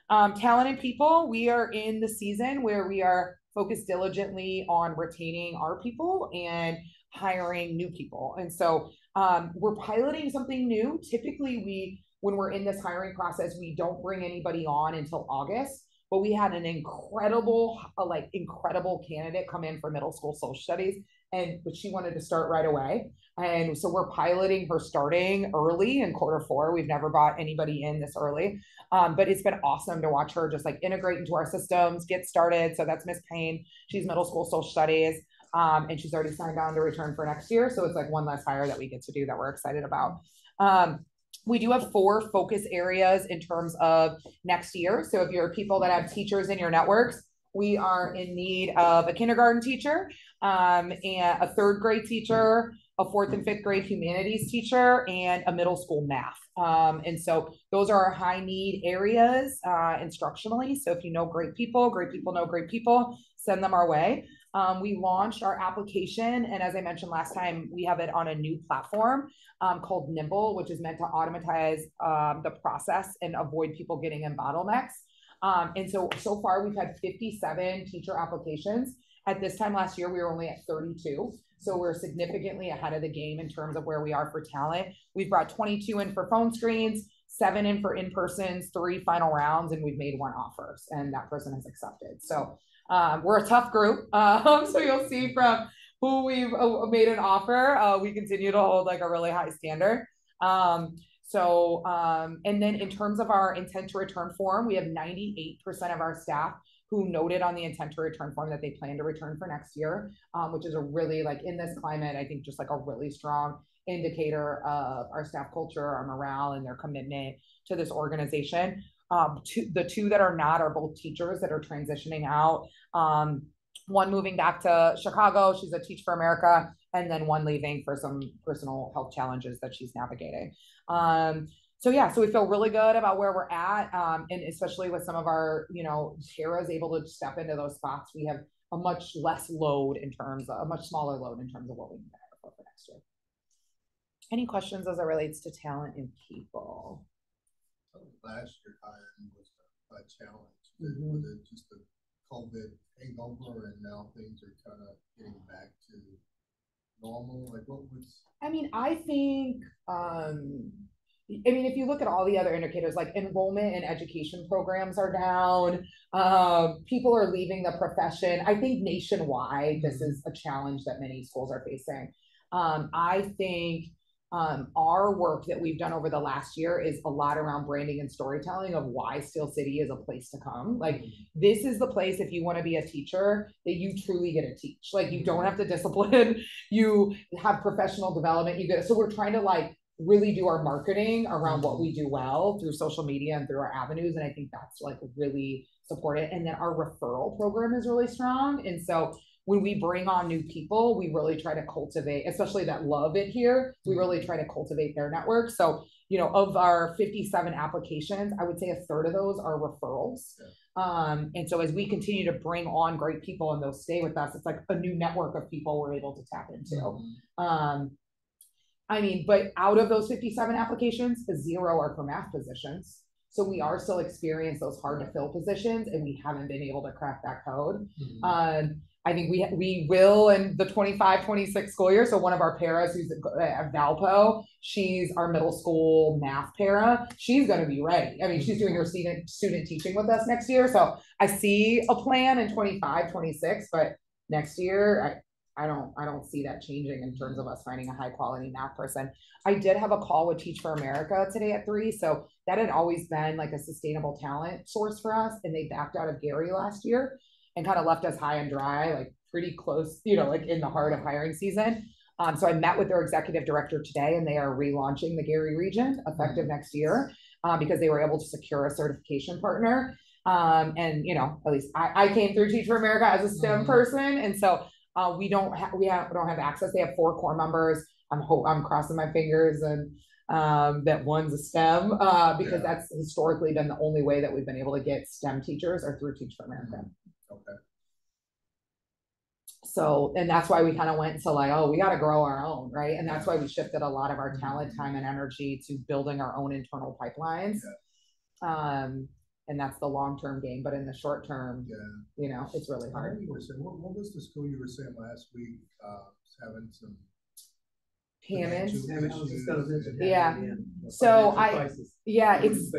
um, talented people, we are in the season where we are focused diligently on retaining our people and hiring new people. And so um, we're piloting something new. Typically, we when we're in this hiring process, we don't bring anybody on until August. But we had an incredible, like incredible candidate come in for middle school social studies, and but she wanted to start right away. And so we're piloting her starting early in quarter four. We've never brought anybody in this early, um, but it's been awesome to watch her just like integrate into our systems, get started. So that's Miss Payne. She's middle school social studies. Um, and she's already signed on to return for next year. So it's like one less hire that we get to do that we're excited about. Um, we do have four focus areas in terms of next year. So if you're people that have teachers in your networks, we are in need of a kindergarten teacher, um, and a third grade teacher, a fourth and fifth grade humanities teacher, and a middle school math. Um, and so those are our high need areas uh, instructionally. So if you know great people, great people know great people, send them our way. Um, we launched our application, and as I mentioned last time, we have it on a new platform um, called Nimble, which is meant to automatize um, the process and avoid people getting in bottlenecks. Um, and so, so far, we've had fifty-seven teacher applications. At this time last year, we were only at thirty-two. So we're significantly ahead of the game in terms of where we are for talent. We've brought twenty-two in for phone screens, seven in for in-persons, three final rounds, and we've made one offers, and that person has accepted. So um, we're a tough group. Um, so you'll see from who we've uh, made an offer, uh, we continue to hold like a really high standard. Um, so, and then in terms of our intent to return form, we have ninety-eight percent of our staff who noted on the intent to return form that they plan to return for next year, um, which is a really like in this climate, I think just like a really strong indicator of our staff culture, our morale, and their commitment to this organization. Um, the two that are not are both teachers that are transitioning out. Um, one moving back to Chicago, she's a Teach for America, and then one leaving for some personal health challenges that she's navigating. Um, so yeah, so we feel really good about where we're at, um, and especially with some of our, you know, Tara's able to step into those spots. We have a much less load in terms of a much smaller load in terms of what we need to hire for next year. Any questions as it relates to talent and people? Last year hiring was a, a challenge, Mhm. with it just the COVID hangover and now things are kind of getting back to normal, like what was? I mean, I think, um, I mean, if you look at all the other indicators, like enrollment in education programs are down, um, people are leaving the profession. I think nationwide, this is a challenge that many schools are facing. Um, I think, um, our work that we've done over the last year is a lot around branding and storytelling of why Steel City is a place to come. Like, this is the place if you want to be a teacher that you truly get to teach. Like, you don't have to discipline, you have professional development, you get, so we're trying to like really do our marketing around what we do well through social media and through our avenues. And I think that's like really supported. And then our referral program is really strong. And so when we bring on new people, we really try to cultivate, especially that love it here, we really try to cultivate their network. So, you know, of our fifty-seven applications, I would say a third of those are referrals. Um, and so as we continue to bring on great people and those stay with us, it's like a new network of people we're able to tap into. Um, I mean, but out of those fifty-seven applications, zero are for math positions. So we are still experiencing those hard to fill positions and we haven't been able to crack that code. Mhm. Um, I think we, we will in the 25-26 school year. So one of our paras who's at Valpo, she's our middle school math para. She's gonna be ready. I mean, she's doing her student, student teaching with us next year. So I see a plan in 25, 26, but next year, I, don't, I don't see that changing in terms of us finding a high quality math person. I did have a call with Teach for America today at three, so that had always been like a sustainable talent source for us, and they backed out of Gary last year and kind of left us high and dry, like pretty close, you know, like in the heart of hiring season. Um, so I met with their executive director today, and they are relaunching the Gary region effective next year uh, because they were able to secure a certification partner. Um, and you know, at least I, I came through Teach for America as a STEM Mhm. person, and so uh, we don't have we have we don't have access. They have four core members. I'm hope I'm crossing my fingers and um, that one's a STEM uh, because Yeah. that's historically been the only way that we've been able to get STEM teachers or through Teach for America. Okay. So, and that's why we kind of went to like, oh, we got to grow our own, right? And that's why we shifted a lot of our talent, time, and energy to building our own internal pipelines. Um, and that's the long-term game, but in the short term, Yeah. you know, it's really I hard. you were saying, what, what was the school you were saying last week, uh, having some? Hammond, financial I was just gonna mention that, Yeah. yeah. So I- yeah, it's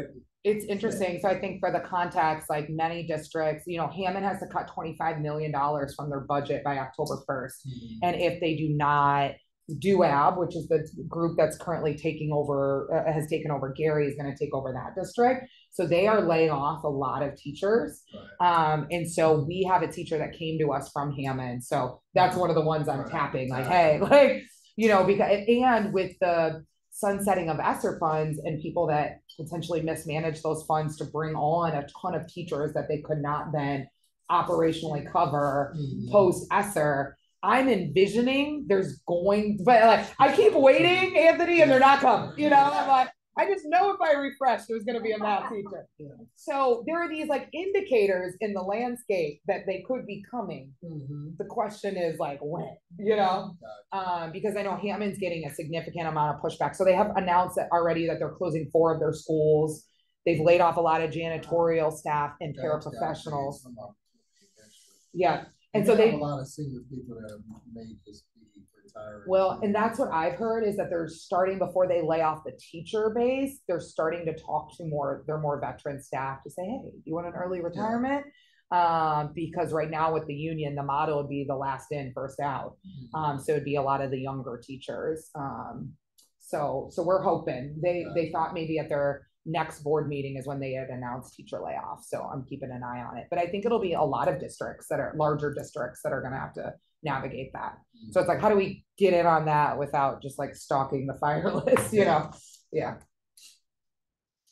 it's interesting. So I think for the context, like many districts, you know, Hammond has to cut twenty-five million dollars from their budget by October first. Mhm. And if they do not, DUAB, which is the group that's currently taking over, uh, has taken over Gary, is gonna take over that district. So they are laying off a lot of teachers. Right. Um, and so we have a teacher that came to us from Hammond, so that's one of the ones I'm Right. tapping, like, hey, like, you know, because, and with the sunsetting of ESSER funds and people that potentially mismanage those funds to bring on a ton of teachers that they could not then operationally cover Mhm. post ESSER, I'm envisioning there's going, but like, I keep waiting, Anthony, and they're not coming, you know, I'm like, I just know if I refresh, there's gonna be a math teacher. Yeah. So there are these like indicators in the landscape that they could be coming. Mhm. The question is like when, you know? Um, because I know Hammond's getting a significant amount of pushback. So they have announced that already that they're closing four of their schools. They've laid off a lot of janitorial staff and That's gotta create paraprofessionals. some opportunity eventually. Yeah, and so have they. A lot of senior people that have made this be retired. Well, and that's what I've heard is that they're starting before they lay off the teacher base, they're starting to talk to more, their more veteran staff to say, hey, you want an early retirement? Um, because right now with the union, the motto would be the last in, first out. Um, so it'd be a lot of the younger teachers. Um, so, so we're hoping, they, they thought maybe at their next board meeting is when they had announced teacher layoffs. So I'm keeping an eye on it. But I think it'll be a lot of districts that are larger districts that are gonna have to navigate that. So it's like, how do we get in on that without just like stalking the fire list, you know? Yeah.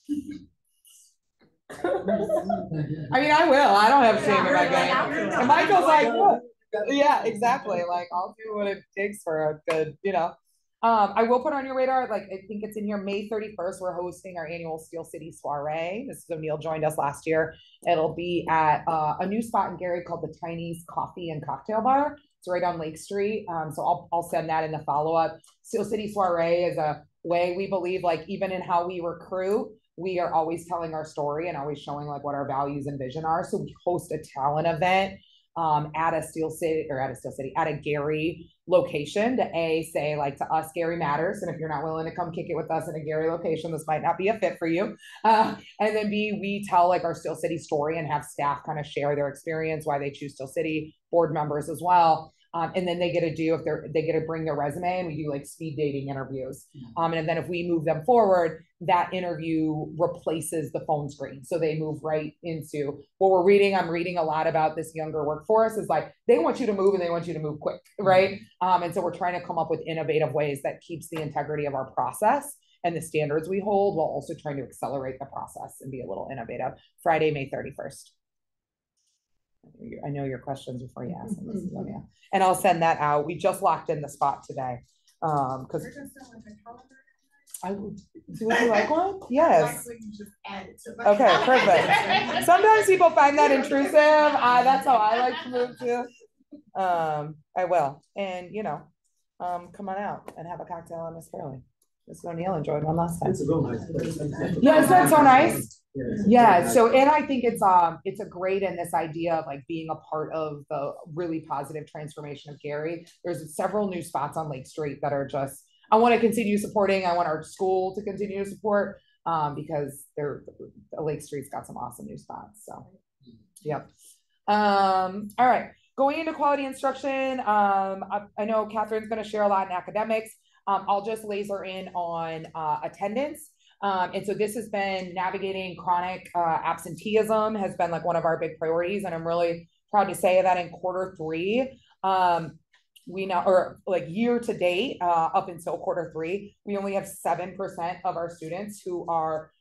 I mean, I will. I don't have shame in my game. And Michael's like, yeah, exactly. Like, I'll do what it takes for a good, you know. Um, I will put on your radar, like, I think it's in here, May thirty-first, we're hosting our annual Steel City Soiree. Mrs. O'Neill joined us last year. It'll be at, uh, a new spot in Gary called the Chinese Coffee and Cocktail Bar. It's right on Lake Street. Um, so I'll, I'll send that in the follow-up. Steel City Soiree is a way we believe, like, even in how we recruit, we are always telling our story and always showing like what our values and vision are. So we host a talent event um, at a Steel City or at a Steel City at a Gary location to a say like to us Gary matters, and if you're not willing to come kick it with us in a Gary location, this might not be a fit for you. Uh, and then B, we tell like our Steel City story and have staff kind of share their experience, why they choose Steel City, board members as well. Um, and then they get to do if they're they get to bring their resume and we do like speed dating interviews. Um, and then if we move them forward, that interview replaces the phone screen. So they move right into what we're reading. I'm reading a lot about this younger workforce is like they want you to move and they want you to move quick, right? Um, and so we're trying to come up with innovative ways that keeps the integrity of our process and the standards we hold while also trying to accelerate the process and be a little innovative. Friday, May 31st. I know your questions before you ask them, Mrs. O'Neill. And I'll send that out. We just locked in the spot today. Um, cause We're just doing like a calendar. I would, do would you like one? Yes. Like, we can just add it to the- Okay, perfect. Sometimes people find that intrusive. Uh, that's how I like to move too. Um, I will. And, you know, um, come on out and have a cocktail on Miss Kirley. Miss O'Neill enjoyed one last time. It's a real nice place. Yeah, isn't that so nice? Yeah, so and I think it's um it's a great in this idea of like being a part of the really positive transformation of Gary. There's several new spots on Lake Street that are just I want to continue supporting. I want our school to continue to support um because they're Lake Street's got some awesome new spots. So yep. Um all right. Going into quality instruction, um I, I know Catherine's gonna share a lot in academics. Um, I'll just laser in on uh attendance. Um, and so this has been navigating chronic uh, absenteeism has been like one of our big priorities, and I'm really proud to say that in quarter three, um, we now or like year to date, uh, up until quarter three, we only have seven percent of our students who are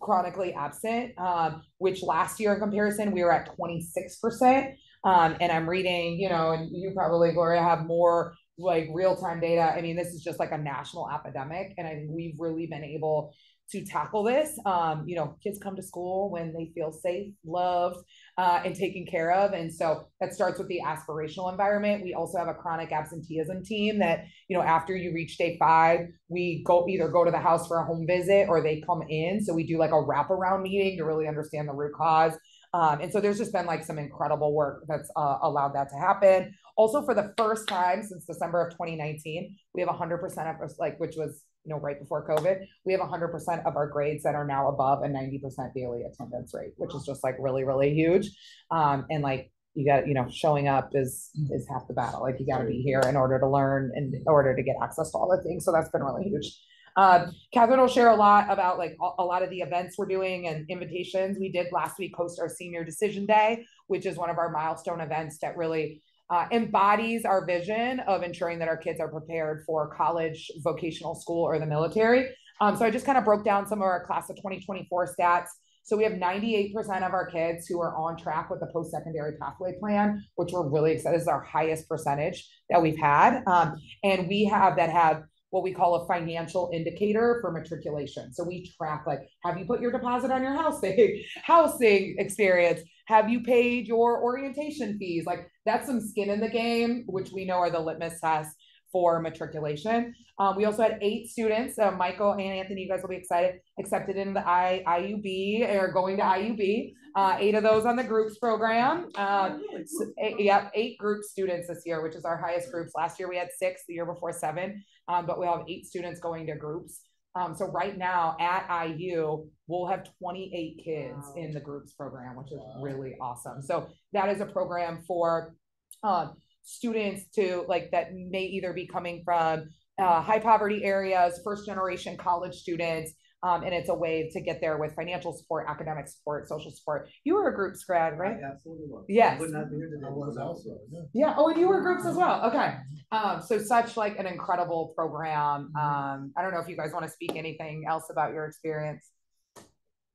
chronically absent, um, which last year in comparison we were at 26 percent. Um, and I'm reading, you know, and you probably Gloria have more like real time data. I mean, this is just like a national epidemic, and I think we've really been able to tackle this. Um, you know, kids come to school when they feel safe, loved, uh, and taken care of. And so that starts with the aspirational environment. We also have a chronic absenteeism team that, you know, after you reach day five, we go either go to the house for a home visit or they come in. So we do like a wraparound meeting to really understand the root cause. Um, and so there's just been like some incredible work that's uh, allowed that to happen. Also, for the first time since December of 2019, we have 100% of us, like, which was you know, right before COVID, we have hundred percent of our grades that are now above a ninety percent daily attendance rate, which is just like really, really huge. Um, and like, you got, you know, showing up is, is half the battle. Like you gotta be here in order to learn and in order to get access to all the things. So that's been really huge. Um, Catherine will share a lot about like a, a lot of the events we're doing and invitations. We did last week host our senior decision day, which is one of our milestone events that really uh, embodies our vision of ensuring that our kids are prepared for college, vocational school, or the military. Um, so I just kind of broke down some of our class of 2024 stats. So we have 98% of our kids who are on track with the post-secondary pathway plan, which we're really excited. This is our highest percentage that we've had. Um, and we have that have what we call a financial indicator for matriculation. So we track like, have you put your deposit on your housing, housing experience? Have you paid your orientation fees? Like that's some skin in the game, which we know are the litmus tests for matriculation. Um, we also had eight students, uh, Michael and Anthony, you guys will be excited, accepted in the I, IUB or going to IUB. Uh, eight of those on the groups program. Uh, s- eight, yep, eight group students this year, which is our highest groups. Last year we had six, the year before seven, um, but we'll have eight students going to groups. Um, so right now at IU, we'll have twenty-eight kids Wow. in the groups program, which is Wow. really awesome. So that is a program for, um, students to like that may either be coming from uh, high poverty areas, first generation college students. Um, and it's a way to get there with financial support, academic support, social support. You were a groups grad, right? I absolutely was. Yes. Would not be here today. I was also, yeah. Yeah. Oh, and you were groups as well. Okay. Um, so such like an incredible program. Um, I don't know if you guys want to speak anything else about your experience.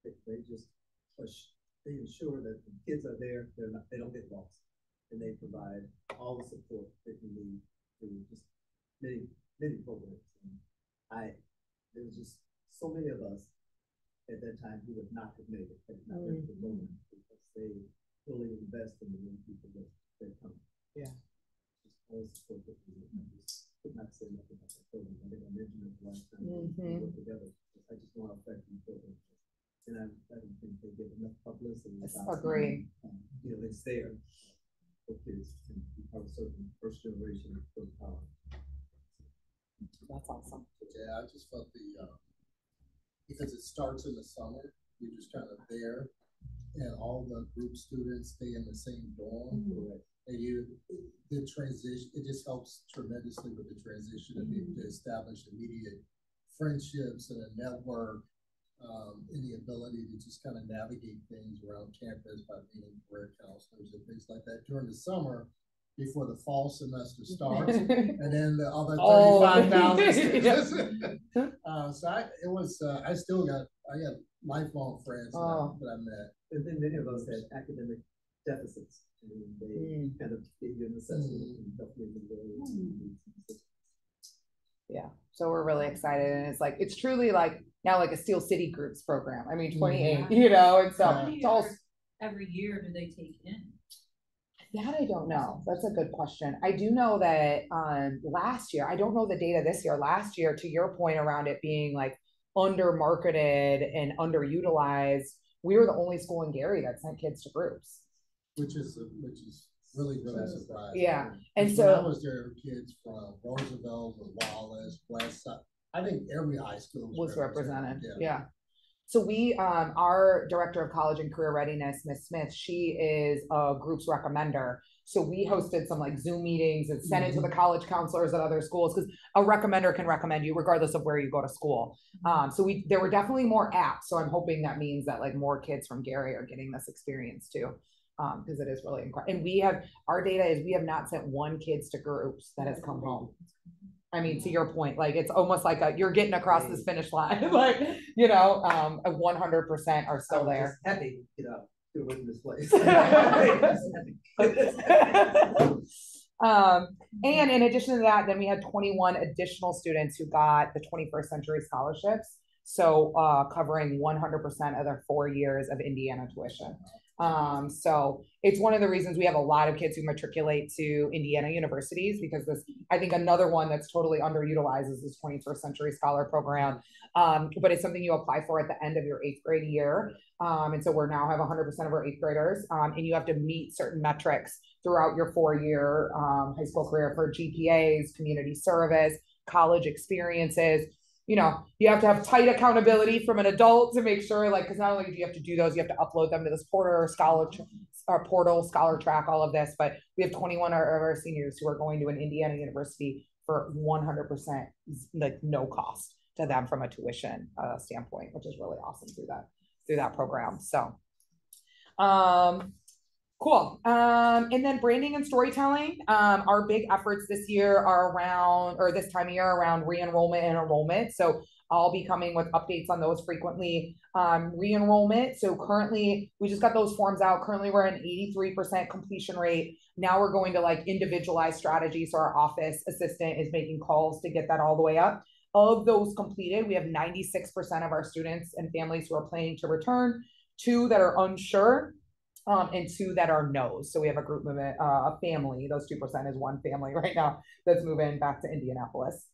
They, they just, push- they ensure that the kids are there, they're not, they don't get lost. And they provide all the support that you need through just many, many programs. And I, there was just so many of us at that time who would not have made it, had it not been for the program, because they really invest in the young people that, that come. Yeah. Just all support that we need. I just could not say nothing about that program. I think I mentioned it last time we Mhm. worked together. I just want to affect the program. And I, I don't think they get enough publicity. Yes, about, Agreed. um, You know, it's there for kids and are certain first generation, first college. That's awesome. Yeah, I just felt the, uh, because it starts in the summer, you're just kind of there. And all the group students stay in the same dorm. And you, the transition, it just helps tremendously with the transition and being able to establish immediate friendships and a network. Um, and the ability to just kind of navigate things around campus by meeting career counselors and things like that during the summer before the fall semester starts. And then the other Oh, thirty-five thousand yeah. students. Uh, so I, it was, uh, I still got, I got lifelong friends that I- Oh. that I met. And then many of us had academic deficits and they Mm. kind of gave you an assessment and helped you in the areas you need some assistance. Yeah, so we're really excited and it's like, it's truly like now like a Steel City Groups program. I mean, twenty-eight, you know, and so Yeah. it's all. Every year do they take in? That I don't know. That's a good question. I do know that um last year, I don't know the data this year, last year, to your point around it being like under marketed and underutilized, we were the only school in Gary that sent kids to groups. Which is, which is really, really surprising. Yeah, and Because When I was there, kids from Roosevelt, Wallace, West I think every high school was represented, Yeah. yeah. So we, um, our Director of College and Career Readiness, Ms. Smith, she is a groups recommender. So we hosted some like Zoom meetings and sent it to the college counselors at other schools, because a recommender can recommend you regardless of where you go to school. Um, so we, there were definitely more apps, so I'm hoping that means that like more kids from Gary are getting this experience too. Um, because it is really incredible, and we have, our data is we have not sent one kids to groups that has come home. I mean, to your point, like, it's almost like a, you're getting across this finish line, like, you know, um, a one hundred percent are I still there. Happy to get get away this place. Um, and in addition to that, then we had twenty-one additional students who got the twenty-first century scholarships. So, uh, covering one hundred percent of their four years of Indiana tuition. Um, so it's one of the reasons we have a lot of kids who matriculate to Indiana universities because this, I think another one that's totally underutilized is this twenty-first century scholar program. Um, but it's something you apply for at the end of your eighth grade year. Um, and so we're now have hundred percent of our eighth graders, um, and you have to meet certain metrics throughout your four-year, um, high school career for GPAs, community service, college experiences. You know, you have to have tight accountability from an adult to make sure, like, because not only do you have to do those, you have to upload them to this portal, scholar, or portal, scholar track, all of this, but we have twenty-one of our seniors who are going to an Indiana university for one hundred percent, like, no cost to them from a tuition, uh, standpoint, which is really awesome through that, through that program, so. Um, Cool. Um, and then branding and storytelling. Um, our big efforts this year are around, or this time of year around re-enrollment and enrollment. So I'll be coming with updates on those frequently. Um, re-enrollment. So currently, we just got those forms out. Currently, we're at an eighty-three percent completion rate. Now we're going to like individualized strategies. So our office assistant is making calls to get that all the way up. Of those completed, we have ninety-six percent of our students and families who are planning to return, two that are unsure, um, and two that are no's. So we have a group movement, uh, a family, those two percent is one family right now that's moving back to Indianapolis.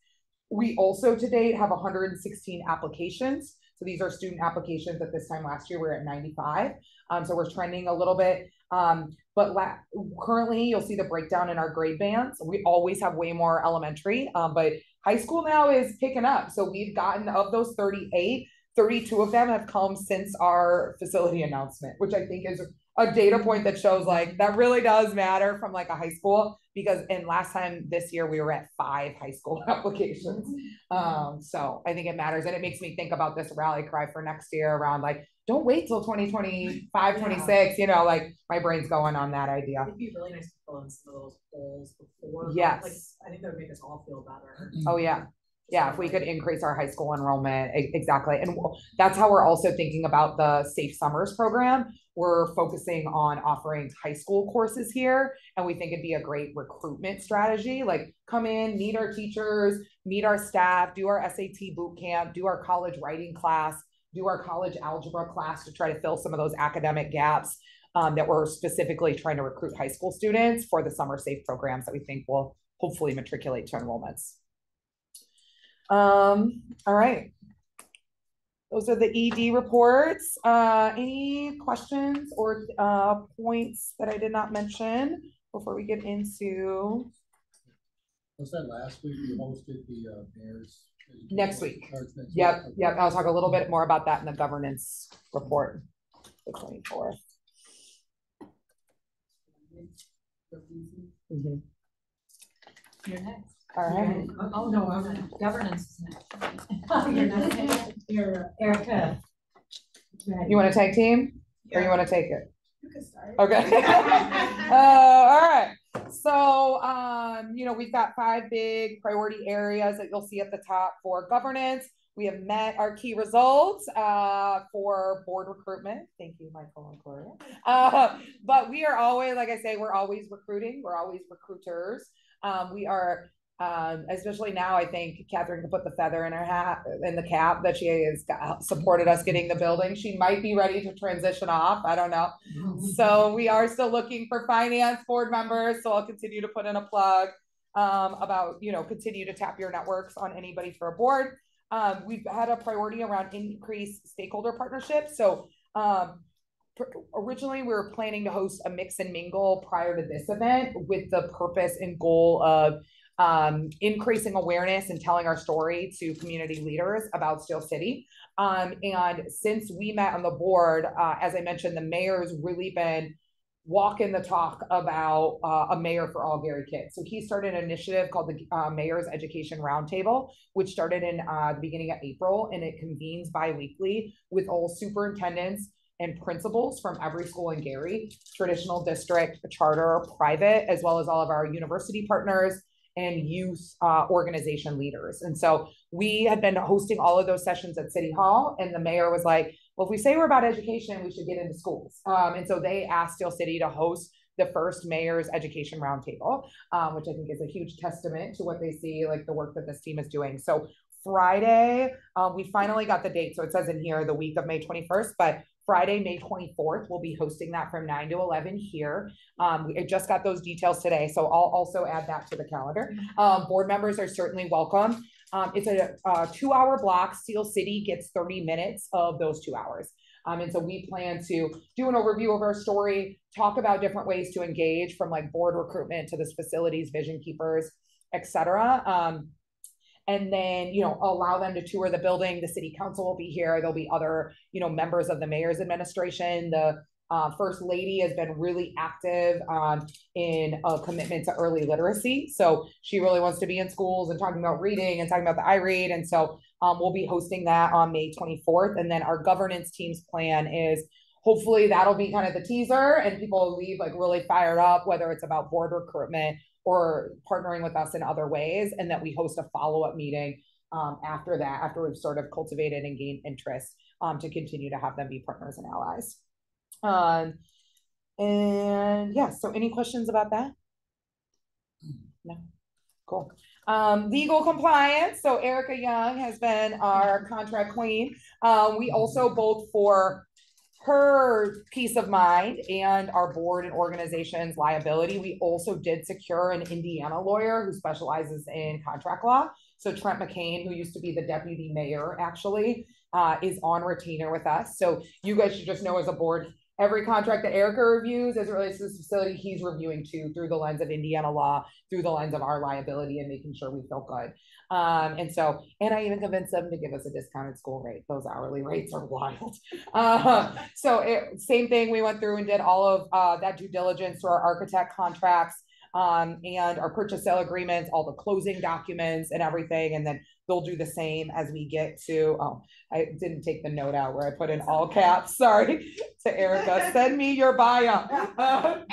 We also to date have hundred and sixteen applications. So these are student applications. At this time last year, we we're at ninety-five. Um, so we're trending a little bit. Um, but la- currently you'll see the breakdown in our grade bands. We always have way more elementary, um, but high school now is picking up. So we've gotten of those 38, 32 of them have come since our facility announcement, which I think is a data point that shows like that really does matter from like a high school because in last time this year we were at five high school applications. Um, so I think it matters and it makes me think about this rally cry for next year around like, don't wait till 2025, 26, you know, like my brain's going on that idea. It'd be really nice to fill in some of those holes before. like, Yes. I think that would make us all feel better. Oh, yeah. Yeah, if we could increase our high school enrollment, e- exactly. And w- that's how we're also thinking about the Safe Summers program. We're focusing on offering high school courses here, and we think it'd be a great recruitment strategy. Like, come in, meet our teachers, meet our staff, do our SAT boot camp, do our college writing class, do our college algebra class to try to fill some of those academic gaps um, that we're specifically trying to recruit high school students for the summer safe programs that we think will hopefully matriculate to enrollments. Um, all right. Those are the ED reports. Uh, any questions or, uh, points that I did not mention before we get into Was that last week you hosted the, uh, mayor's? Next week. Next Yep, week? yep, I'll talk a little bit more about that in the governance report. The twenty-fourth. Mhm. You're next. All right, Oh, no, I'm- governance is next. You're. You're Erica. you wanna tag team or you wanna take it? You can start. Okay. Uh, all right. So, um, you know, we've got five big priority areas that you'll see at the top for governance. We have met our key results, uh, for board recruitment. Thank you, Michael and Gloria. Uh, but we are always, like I say, we're always recruiting. We're always recruiters. Um, we are, um, especially now, I think Catherine can put the feather in her hat, in the cap that she has got, supported us getting the building. She might be ready to transition off. I don't know. So we are still looking for finance board members, so I'll continue to put in a plug um, about, you know, continue to tap your networks on anybody for a board. Um, we've had a priority around increased stakeholder partnerships, so um, pr- originally we were planning to host a mix and mingle prior to this event with the purpose and goal of um, increasing awareness and telling our story to community leaders about Steel City. Um, and since we met on the board, uh, as I mentioned, the mayor's really been walking the talk about uh, a mayor for all Gary kids. So he started an initiative called the uh, Mayor's Education Roundtable, which started in uh, the beginning of April, and it convenes bi-weekly with all superintendents and principals from every school in Gary, traditional district, charter, private, as well as all of our university partners and youth uh, organization leaders. And so we had been hosting all of those sessions at City Hall, and the mayor was like, well, if we say we're about education, we should get into schools. Um, and so they asked Steel City to host the first mayor's education roundtable, um, which I think is a huge testament to what they see, like the work that this team is doing. So Friday, uh, we finally got the date. So it says in here the week of May 21st, but Friday, May 24th, we'll be hosting that from 9 to 11 here. Um, we I just got those details today, so I'll also add that to the calendar. Um, board members are certainly welcome. Um, it's a, a two-hour block. Steel City gets 30 minutes of those two hours. Um, and so we plan to do an overview of our story, talk about different ways to engage from like board recruitment to this facilities, vision keepers, et cetera. Um, and then, you know, allow them to tour the building. The city council will be here. There'll be other, you know, members of the mayor's administration. The uh, first lady has been really active um, in a commitment to early literacy. So she really wants to be in schools and talking about reading and talking about the iRead. And so um, we'll be hosting that on May 24th. And then our governance team's plan is hopefully that'll be kind of the teaser and people leave like really fired up, whether it's about board recruitment or partnering with us in other ways, and that we host a follow-up meeting um, after that, after we've sort of cultivated and gained interest um, to continue to have them be partners and allies. Um, and yeah, so any questions about that? No, cool. Um, legal compliance. So Erica Young has been our contract queen. Um, we also both for her peace of mind and our board and organization's liability, we also did secure an Indiana lawyer who specializes in contract law. So Trent McCain, who used to be the deputy mayor, actually, uh, is on retainer with us. So you guys should just know as a board, every contract that Erica reviews as it relates to this facility, he's reviewing too through the lens of Indiana law, through the lens of our liability and making sure we feel good. Um, and so, and I even convinced them to give us a discounted school rate. Those hourly rates are wild. Uh, so it, same thing, we went through and did all of uh, that due diligence through our architect contracts um, and our purchase sale agreements, all the closing documents and everything. And then they'll do the same as we get to, oh, I didn't take the note out where I put in all caps, sorry, to Erica, send me your bio.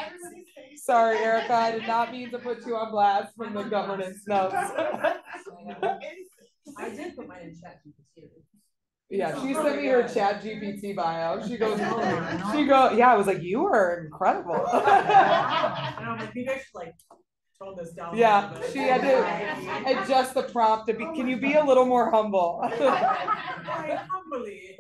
Sorry, Erica, I did not mean to put you on blast from the governance notes. I did put mine in chat GPT. Yeah, she sent me her chat GPT bio. She goes, oh, she go, yeah, I was like, you are incredible. And I'm like, maybe I should like tone this down. Yeah, she had to adjust the prompt to be, can you be a little more humble? Quite humbly.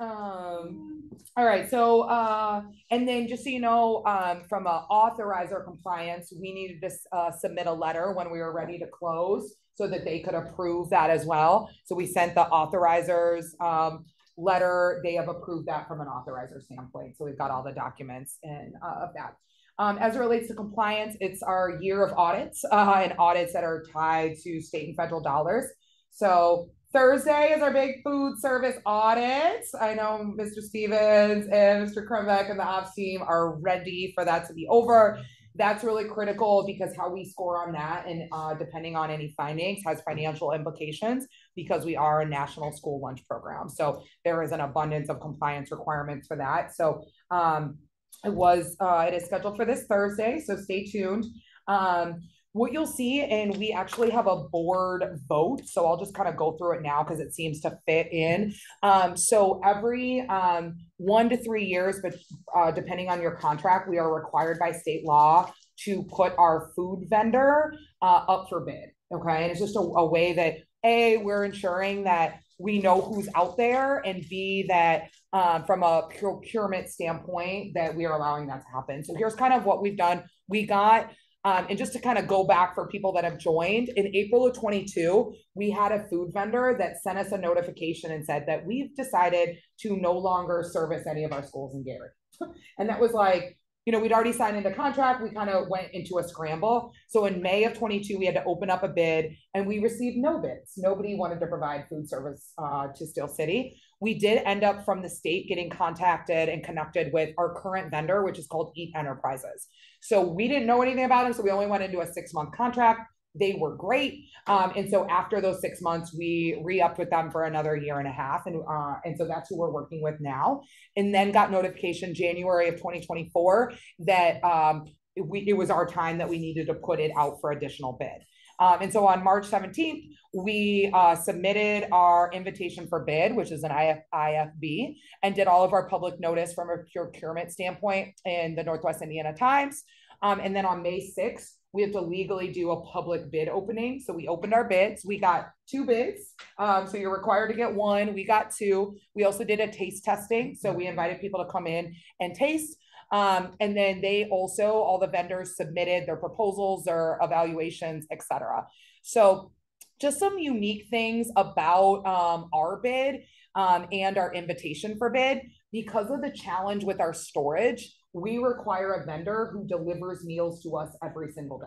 Um, all right, so, uh, and then just so you know, um, from a authorizer compliance, we needed to, uh, submit a letter when we were ready to close so that they could approve that as well. So we sent the authorizers, um, letter, they have approved that from an authorizer standpoint. So we've got all the documents and, uh, of that. Um, as it relates to compliance, it's our year of audits, uh, and audits that are tied to state and federal dollars. So Thursday is our big food service audit. I know Mr. Stevens and Mr. Krembeck and the ops team are ready for that to be over. That's really critical because how we score on that and uh, depending on any findings has financial implications because we are a national school lunch program. So there is an abundance of compliance requirements for that. So um, it was uh, it is scheduled for this Thursday, so stay tuned. Um, what you'll see, and we actually have a board vote, so I'll just kind of go through it now because it seems to fit in. Um, so every um, one to three years, but uh, depending on your contract, we are required by state law to put our food vendor uh, up for bid. Okay, and it's just a, a way that a we're ensuring that we know who's out there, and b that um, from a procurement standpoint that we are allowing that to happen. So here's kind of what we've done. We got um, and just to kind of go back for people that have joined, in April of 22, we had a food vendor that sent us a notification and said that we've decided to no longer service any of our schools in Gary. and that was like, you know, we'd already signed into contract. We kind of went into a scramble. So in May of 22, we had to open up a bid and we received no bids. Nobody wanted to provide food service uh, to Steel City. We did end up from the state getting contacted and connected with our current vendor, which is called Eat Enterprises. So we didn't know anything about them. So we only went into a six month contract. They were great. Um, and so after those six months, we re-upped with them for another year and a half. And, uh, and so that's who we're working with now. And then got notification January of 2024 that um, we, it was our time that we needed to put it out for additional bid. Um, and so on March 17th, we uh, submitted our invitation for bid, which is an IF, IFB, and did all of our public notice from a procurement standpoint in the Northwest Indiana Times. Um, and then on May 6th, we have to legally do a public bid opening. So we opened our bids. We got two bids. Um, so you're required to get one. We got two. We also did a taste testing. So we invited people to come in and taste. Um, and then they also, all the vendors submitted their proposals, their evaluations, et cetera. So just some unique things about um, our bid um, and our invitation for bid. Because of the challenge with our storage, we require a vendor who delivers meals to us every single day.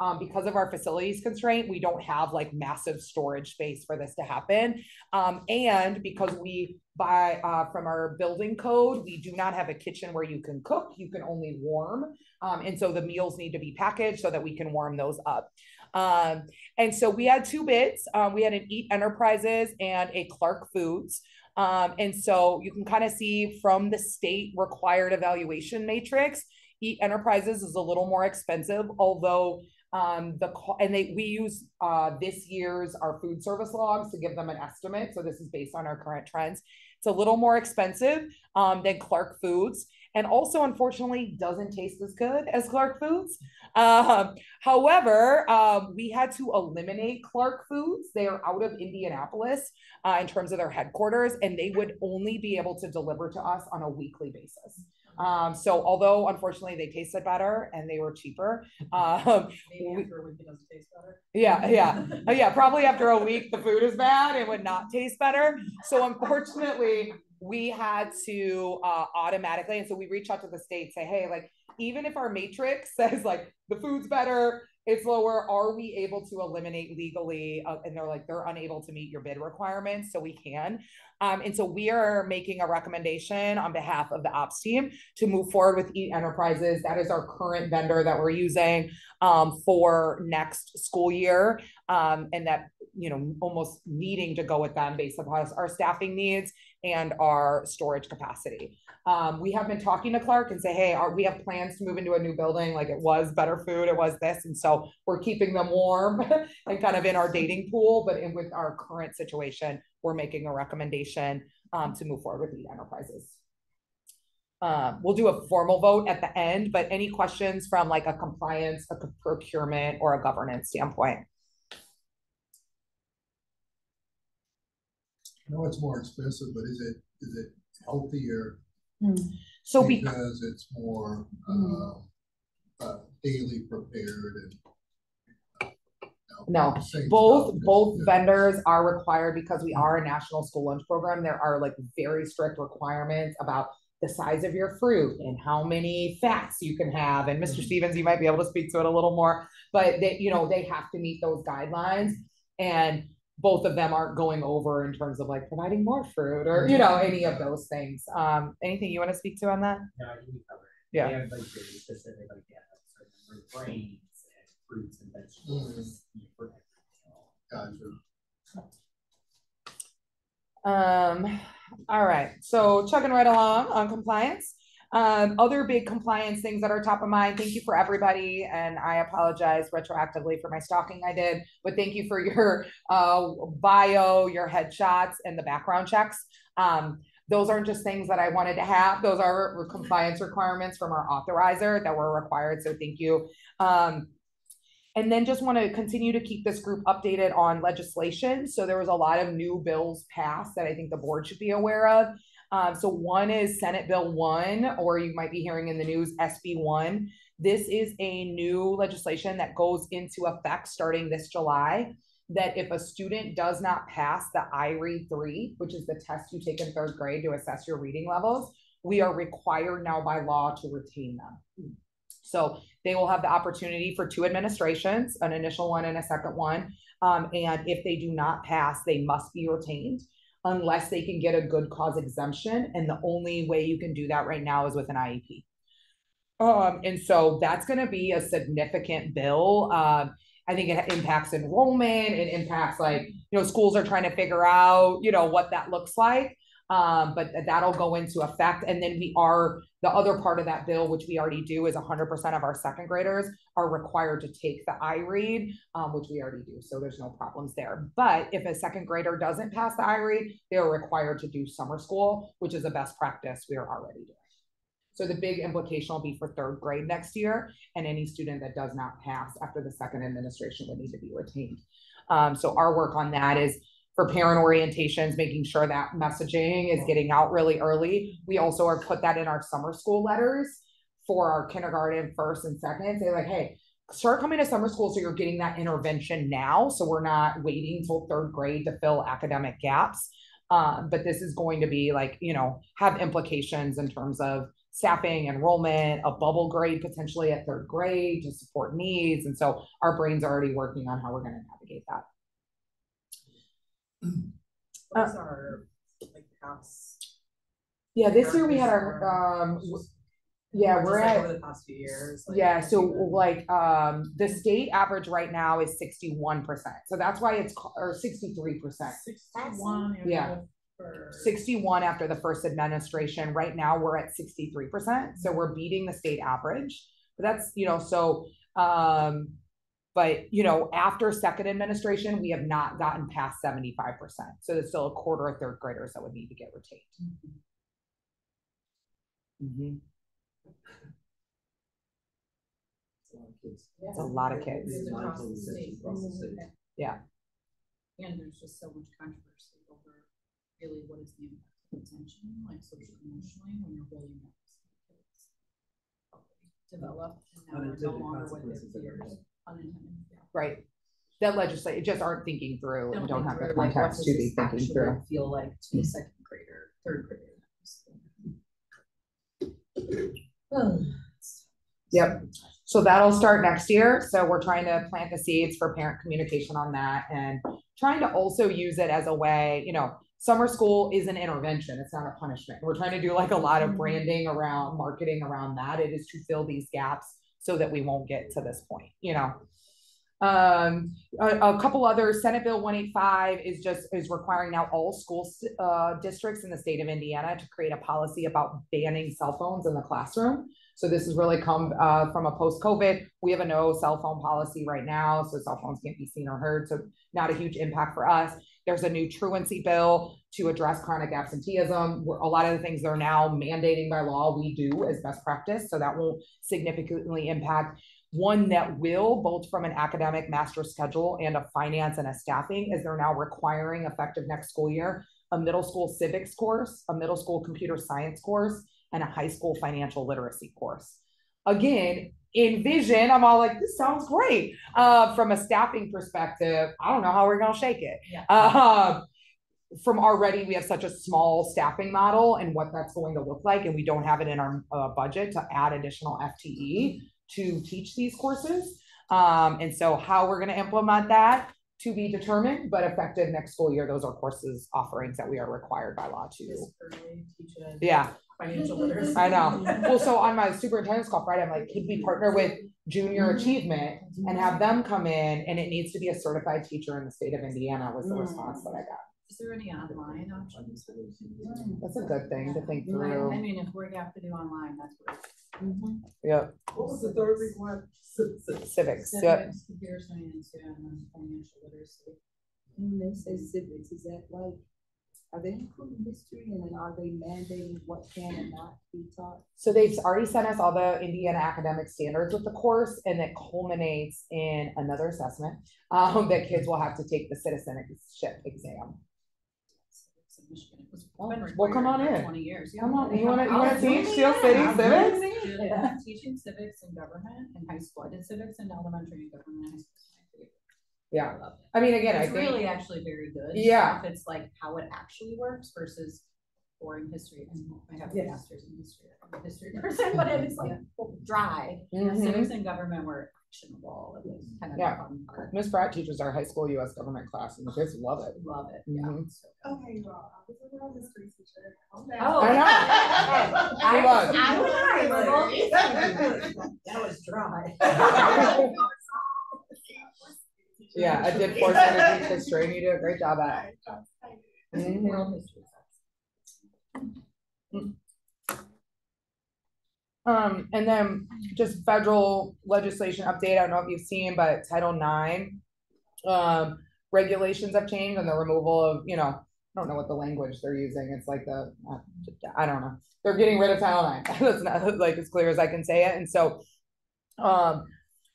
Um, because of our facilities constraint, we don't have like massive storage space for this to happen. Um, and because we buy uh, from our building code, we do not have a kitchen where you can cook, you can only warm. Um, and so the meals need to be packaged so that we can warm those up. Um, and so we had two bids. Um, we had an Eat Enterprises and a Clark Foods. Um, and so you can kind of see from the state required evaluation matrix, Eat Enterprises is a little more expensive, although um, the, and they, we use, uh, this year's, our food service logs to give them an estimate. So this is based on our current trends. It's a little more expensive, um, than Clark Foods. And also unfortunately, doesn't taste as good as Clark Foods. Um, however, um, we had to eliminate Clark Foods. They are out of Indianapolis, uh, in terms of their headquarters, and they would only be able to deliver to us on a weekly basis. Um, so although unfortunately they tasted better and they were cheaper, um, Maybe we- after a week it doesn't taste better. yeah, yeah, yeah, probably after a week, the food is bad, it would not taste better. So unfortunately, we had to uh automatically, and so we reach out to the state, say, hey, like, even if our matrix says like the food's better, it's lower, are we able to eliminate legally? Uh, and they're like, they're unable to meet your bid requirements, so we can. Um, and so we are making a recommendation on behalf of the ops team to move forward with Eat Enterprises. That is our current vendor that we're using um, for next school year. Um, and that, you know, almost needing to go with them based upon our staffing needs and our storage capacity. Um, we have been talking to Clark and say, hey, are, we have plans to move into a new building, like it was better food, it was this, and so we're keeping them warm and kind of in our dating pool, but in with our current situation, we're making a recommendation um, to move forward with Eat Enterprises. Uh, we'll do a formal vote at the end, but any questions from like a compliance, a procurement, or a governance standpoint? I know it's more expensive, but is it, is it healthier So we, because it's more, uh, uh, daily prepared and. No, same both, stuff, both it's- vendors are required because we are a national school lunch program. There are like very strict requirements about the size of your fruit and how many fats you can have. And Mr. Mhm. Stevens, you might be able to speak to it a little more, but they, you know, they have to meet those guidelines. And both of them aren't going over in terms of like providing more fruit or, you know, any of those things. Um, anything you want to speak to on that? No, I think we covered it. Yeah. They have like very specific, like, yeah, certain of fruits and vegetables. for. Gotcha. Um, all right, so chugging right along on compliance. Um, other big compliance things that are top of mind, thank you for everybody, and I apologize retroactively for my stalking I did, but thank you for your uh bio, your headshots, and the background checks. Um, those aren't just things that I wanted to have, those are compliance requirements from our authorizer that were required, so thank you. Um, and then just want to continue to keep this group updated on legislation. So there was a lot of new bills passed that I think the board should be aware of. Um, so one is Senate Bill one, or you might be hearing in the news SB one. This is a new legislation that goes into effect starting this July. That if a student does not pass the iRead three, which is the test you take in third grade to assess your reading levels, we are required now by law to retain them. So they will have the opportunity for two administrations, an initial one and a second one. Um, and if they do not pass, they must be retained unless they can get a good cause exemption. And the only way you can do that right now is with an IEP. Um, and so that's gonna be a significant bill. Um, I think it impacts enrollment, it impacts like, you know, schools are trying to figure out, you know, what that looks like. Um, but that'll go into effect. And then we are, the other part of that bill, which we already do, is hundred percent of our second graders are required to take the iRead, um, which we already do, so there's no problems there. But if a second grader doesn't pass the iRead, they are required to do summer school, which is a best practice we are already doing. So the big implication will be for third grade next year, and any student that does not pass after the second administration would need to be retained. Um, so our work on that is for parent orientations, making sure that messaging is getting out really early. We also are put that in our summer school letters for our kindergarten, first and second, say like, hey, start coming to summer school so you're getting that intervention now, so we're not waiting till third grade to fill academic gaps. Um, but this is going to be like, you know, have implications in terms of staffing, enrollment, a bubble grade potentially at third grade to support needs. And so our brains are already working on how we're gonna navigate that. What is our, like, house? Yeah, this year we had our, um, yeah, we're like at, Over the past few years. like, yeah, so like, um, the state average right now is sixty-one percent. So that's why it's, or sixty-three percent. Sixty-one. Yeah. for? sixty-one after the first administration. Right now, we're at sixty-three percent, so we're beating the state average. But that's, you know, so, um, but, you know, after second administration, we have not gotten past seventy-five percent. So there's still a quarter of third graders that would need to get retained. Mhm. It's a lot of kids. It's a lot of kids. Kids the state. Across the. And there's just so much controversy over really what is the impact of attention, like social emotionally, when you're really not seeing kids. Develop and now we're no Unintended longer with consequences their peers, it. Unintended. Right. That legislate, just aren't thinking through and don't have the context to be thinking through. Feel like to a mm. second grader, third grader. Um, yep. So that'll start next year. So we're trying to plant the seeds for parent communication on that and trying to also use it as a way, you know, summer school is an intervention. It's not a punishment. We're trying to do like a lot of mm-hmm. branding around marketing around that. It is to fill these gaps so that we won't get to this point, you know. Um, a, a couple other Senate Bill one eight five is just, is requiring now all school, uh, districts in the state of Indiana to create a policy about banning cell phones in the classroom. So this has really come uh, from a post-COVID. We have a no cell phone policy right now, so cell phones can't be seen or heard. So not a huge impact for us. There's a new truancy bill to address chronic absenteeism. A lot of the things they're now mandating by law, we do as best practice. So that won't significantly impact. One that will, both from an academic master schedule and a finance and a staffing, is they're now requiring effective next school year, a middle school civics course, a middle school computer science course, and a high school financial literacy course. Again, in vision, I'm all like, this sounds great. Uh, from a staffing perspective, I don't know how we're gonna shake it. Yeah. Um, from already, we have such a small staffing model and what that's going to look like, and we don't have it in our uh, budget to add additional FTE to teach these courses. Um, and so how we're gonna implement that to be determined, but effective next school year, those are courses offerings that we are required by law to. Just early teach it Yeah, financial literacy. I know. Well, so on my superintendent's call Friday, I'm like, could we partner with junior Mm-hmm. achievement and have them come in and it needs to be a certified teacher in the state of Indiana was the Mm. response that I got. Is there any online options? That's a good thing to think through. I mean, if we have to do online, that's what. Yep, What was the third requirement? civics, yep. Computer science, yeah, and financial literacy. When they say civics, is that like, are they including history and then are they mandating what can and not be taught? So they've already sent us all the Indiana academic standards with the course and it culminates in another assessment. Um, that kids will have to take the citizenship exam. Civics in Michigan, Oh, well, come required on for in. Twenty years, yeah. Come on, you wanna, you wanna teach Steel City civics? Did Teaching civics and government in high school, I did civics in elementary and government in high school. Yeah, I love it. I mean, again, I It's think. really actually very good. Yeah. If it's like how it actually works versus boring history, and I have a Yeah. master's in history, I'm a history person, but it's like dry. Mhm. Civics and government were actionable, it was kind of Yeah. fun part. Miss Pratt teaches our high school US government class and the kids love it. Love it, yeah. Mhm. So. Okay, you all, I was a real history teacher. Oh. I know. I Come on. was, I was, I was. That was dry. Yeah, I did force her to teach history and you did a great job at it. Mhm. World history. Um, and then just federal legislation update, I don't know if you've seen, but Title IX. Um, regulations have changed and the removal of, you know, I don't know what the language they're using, it's like the, I don't know. They're getting rid of Title IX, that's not like as clear as I can say it, and so. Um,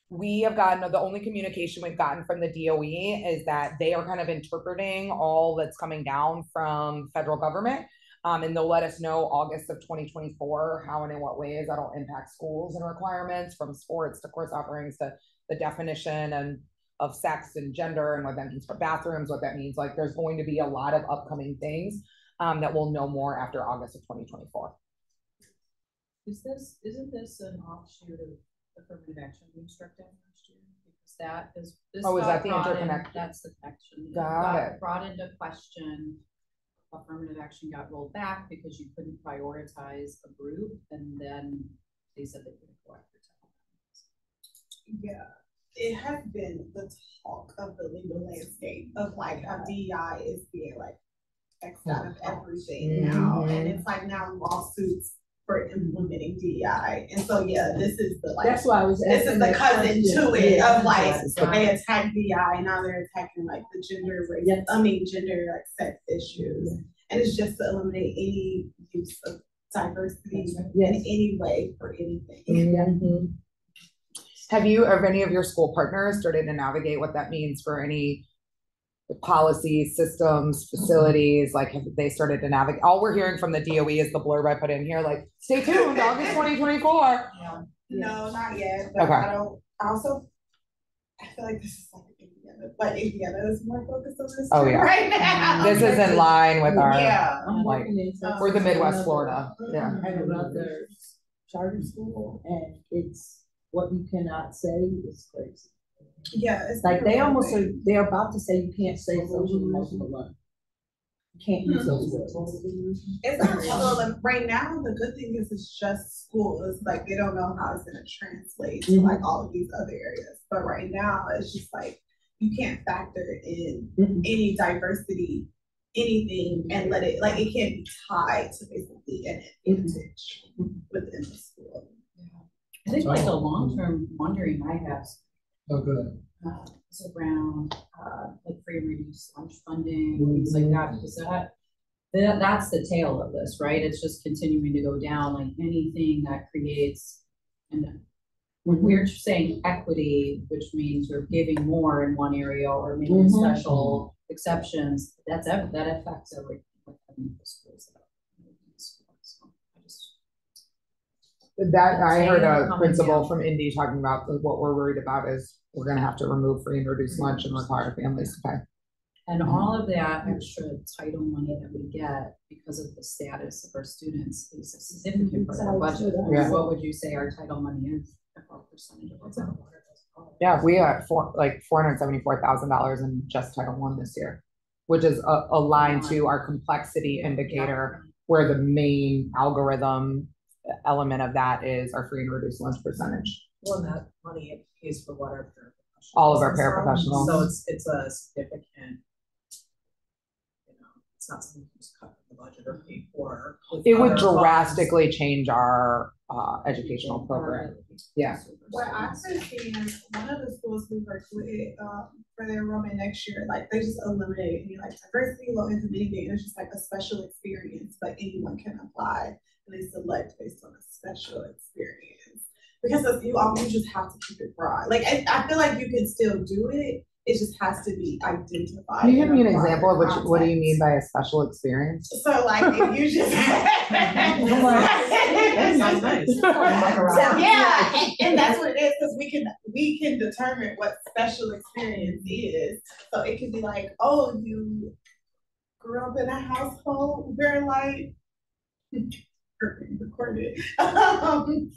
we have gotten, the only communication we've gotten from the DOE is that they are kind of interpreting all that's coming down from federal government. Um, and they'll let us know August of twenty twenty-four, how and in what ways that'll impact schools and requirements from sports to course offerings to the definition and of sex and gender and what that means for bathrooms, what that means, like, there's going to be a lot of upcoming things um, that we'll know more after August of twenty twenty-four. Is this, isn't this an offshoot of affirmative action we struck down last year? Because that is. this Oh, is got that the brought in- That's the connection. Got it. Brought into question, affirmative action got rolled back because you couldn't prioritize a group, and then they said they couldn't go after town. Yeah, it has been the talk of the legal landscape of like how DEI is being like X out of everything now, and it's like now lawsuits for implementing DEI, and so, yeah, this is the like. That's why I was This is asking the that cousin question. to it Yeah. of like, Right. they attack DI, now they're attacking like the gender, race, Yes. I mean, gender, like sex issues. And it's just to eliminate any use of diversity in Yes. any way for anything. Mhm. Have you, have any of your school partners started to navigate what that means for any policies, systems, facilities, like have they started to navigate? All we're hearing from the DOE is the blurb I put in here, like, stay tuned, August twenty twenty-four. No, not yet, but Okay. I don't, I also, I feel like this is like Indiana, but Indiana is more focused on this Oh, too yeah. right now. This is in line with our, Yeah. Like, working in. Texas we're the Midwest another- Florida, yeah. I have another charter school and it's, what you cannot say is crazy. Yeah, it's Like they almost are, they're about to say you can't say social emotional learning. You can't use mm-hmm. those hmm. words. It's not, well, like, right now, the good thing is it's just school, it's like, they don't know how it's gonna translate to like mm-hmm. all of these other areas, but right now, it's just like, you can't factor in Mhm. any diversity, anything, and let it, like, it can't be tied to basically an mm-hmm. advantage within the school. Yeah. I think like the oh. long-term wondering I have Oh, good. uh, is around, uh, like free and reduced lunch funding, things like that, because that, that, that's the tail of this, right? It's just continuing to go down, like anything that creates, and when we're saying equity, which means we're giving more in one area or making Mhm. special exceptions, that's, ev- that affects everything the schools. So I just- That, I heard a Coming principal from Indy talking about that what we're worried about is we're gonna have to remove free and reduced lunch and require families to pay. And all of that extra title money that we get because of the status of our students is a significant part of our budget. Yeah. What would you say our title money is, what percentage of what's out? Yeah, we got four, like four hundred seventy-four thousand dollars in just Title One this year, which is a, aligned to our complexity indicator, where the main algorithm element of that is our free and reduced lunch percentage. Well, and that money pays for what our paraprofessionals. All of our paraprofessionals. So it's, it's a significant. You know, it's not something you just cut from the budget or pay for. It would other funds. drastically change our, uh, educational program. Yeah. What I've been seeing is one of the schools we worked with, um, for their enrollment next year, like, they just eliminated any like diversity, low income, anything, it's just like a special experience, but anyone can apply. And they select based on a special experience, because if you, you just have to keep it broad, like, I, I feel like you can still do it, it just has to be identified. Can you give me an example of what, you- what do you mean by a special experience? So like, if you just. That sounds nice. So, yeah, and, and that's what it is, because we can, we can determine what special experience is. So it can be like, oh, you grew up in a household where like. Recorded. Um,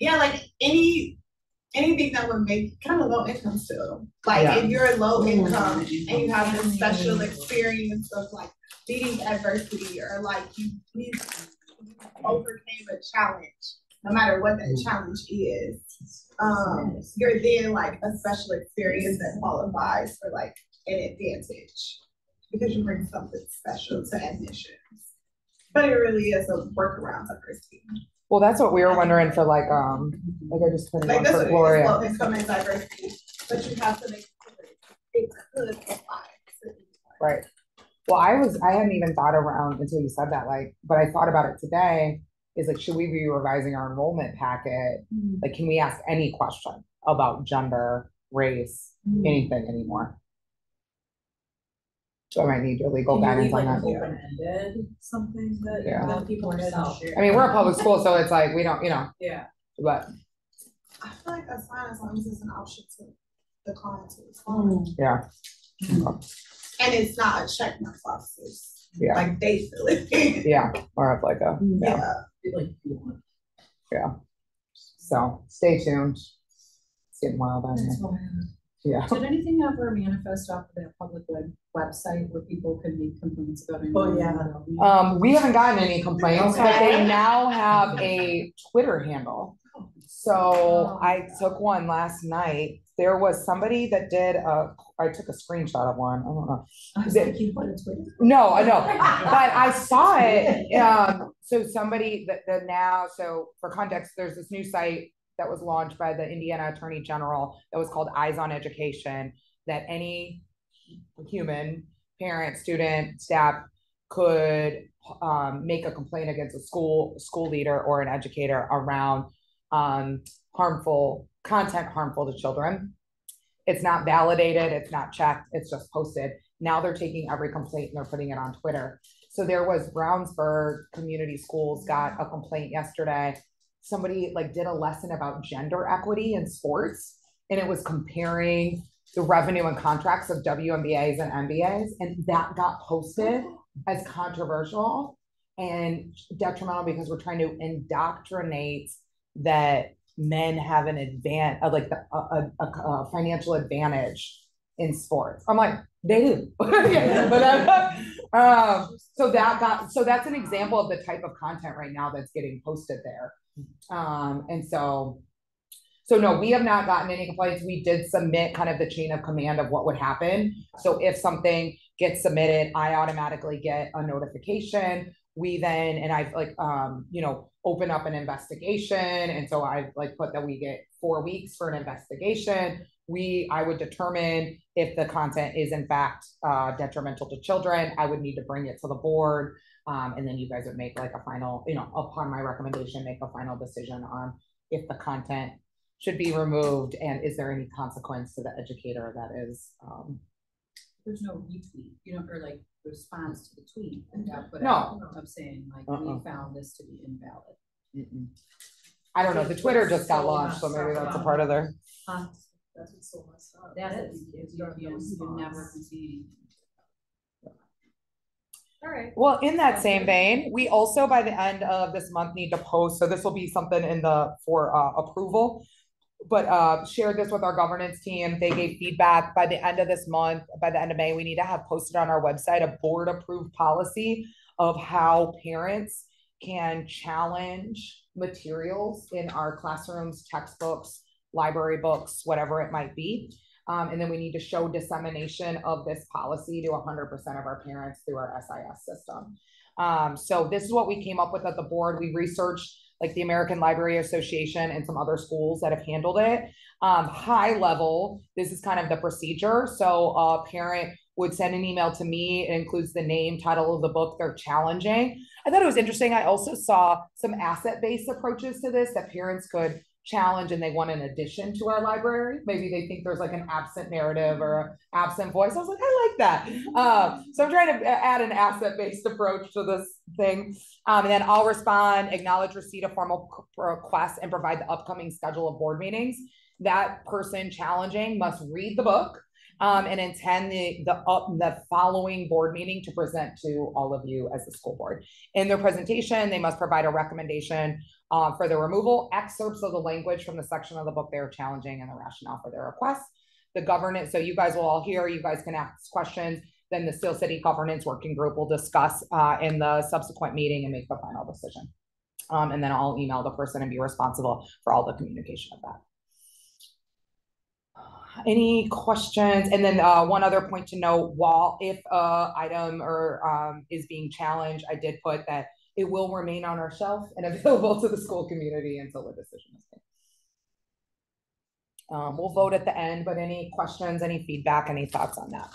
Yeah, like any, anything that would make kind of low income still. Like Yeah. if you're a low income and you have this special experience of like beating adversity or like you, you overcame a challenge, no matter what that challenge is. Um, you're then like a special experience that qualifies for like an advantage because you bring something special to admissions. But it really is a workaround diversity. Well, that's what we were wondering for like, um, like I just put in Like this for Gloria. low income and diversity, but you have to make sure it could apply. Right. Well, I was, I hadn't even thought around until you said that, like, but I thought about it today. Is like, should we be revising our enrollment packet? Like, can we ask any question about gender, race, anything anymore? So I might need your legal Can you guidance leave on like that. open-ended, something that, Yeah. that people can share? I mean, we're a public school, so it's like, we don't, you know, Yeah. but I feel like that's fine as long as it's an option to decline to respond. Mm. yeah. And it's not a check mark box, it's Yeah, like they feel it. yeah, or of like a, mm. yeah, Yeah. Like, you want. so stay tuned. It's getting wild on here, That's why- yeah. Did anything ever manifest off of that public web, website where people could make complaints about? Oh, yeah. Um, we haven't gotten any complaints, but they now have a Twitter handle. So I took one last night there was somebody that did, uh, I took a screenshot of one, I don't know. I was like, you put it Twitter. No, I know, but I saw it, um, so somebody, the, the now, so for context, there's this new site that was launched by the Indiana Attorney General that was called Eyes on Education, that any human, parent, student, staff could um, make a complaint against a school, school leader or an educator around um, harmful content harmful to children. It's not validated, it's not checked, it's just posted. Now they're taking every complaint and they're putting it on Twitter. So there was Brownsburg Community Schools got a complaint yesterday. Somebody like did a lesson about gender equity in sports and it was comparing the revenue and contracts of WNBAs and NBAs, and that got posted as controversial and detrimental because we're trying to indoctrinate that men have an advan, uh, like the, a, a, a, financial advantage in sports. I'm like, they do. Yeah, but, uh, um, so that got, so that's an example of the type of content right now that's getting posted there. Um, and so, so no, we have not gotten any complaints. We did submit kind of the chain of command of what would happen. So if something gets submitted, I automatically get a notification. We then, and I've like, um, you know, open up an investigation. And so I've like put that we get four weeks for an investigation. We, I would determine if the content is in fact uh, detrimental to children. I would need to bring it to the board. Um, and then you guys would make like a final, you know, upon my recommendation, make a final decision on if the content should be removed and is there any consequence to the educator that is, um, There's no retweet, you know, or like response to the tweet that got put No. out of saying like, Uh-uh. we found this to be invalid. mm-mm. I don't know, the Twitter just got launched, so maybe that's a part of their, Huh? That's what's so messed up. That's, That's- you, it's you, got you you never see. All right. well, in that same vein, we also by the end of this month need to post, so this will be something in the, for, uh, approval. But, uh, share this with our governance team, they gave feedback by the end of this month, by the end of May, we need to have posted on our website a board approved policy of how parents can challenge materials in our classrooms, textbooks, library books, whatever it might be. Um, and then we need to show dissemination of this policy to hundred percent of our parents through our SIS system. Um, so this is what we came up with at the board. We researched like the American Library Association and some other schools that have handled it. Um, high level, this is kind of the procedure. So a parent would send an email to me. It includes the name, title of the book they're challenging. I thought it was interesting. I also saw some asset-based approaches to this that parents could challenge and they want an addition to our library. Maybe they think there's like an absent narrative or absent voice. I was like, I like that. Uh, so I'm trying to add an asset-based approach to this thing. Um, and then I'll respond, acknowledge receipt of formal requests and provide the upcoming schedule of board meetings. That person challenging must read the book um, and intend the, the, up the following board meeting to present to all of you as the school board. In their presentation, they must provide a recommendation uh, for the removal, excerpts of the language from the section of the book they're challenging and the rationale for their request. The governance, so you guys will all hear, you guys can ask questions, then the Steel City Governance Working Group will discuss uh, in the subsequent meeting and make the final decision. Um, and then I'll email the person and be responsible for all the communication of that. Any questions? And then uh, one other point to note, while if a item or um, is being challenged, I did put that it will remain on our shelf and available to the school community until a decision is made. Um, we'll vote at the end, but any questions, any feedback, any thoughts on that?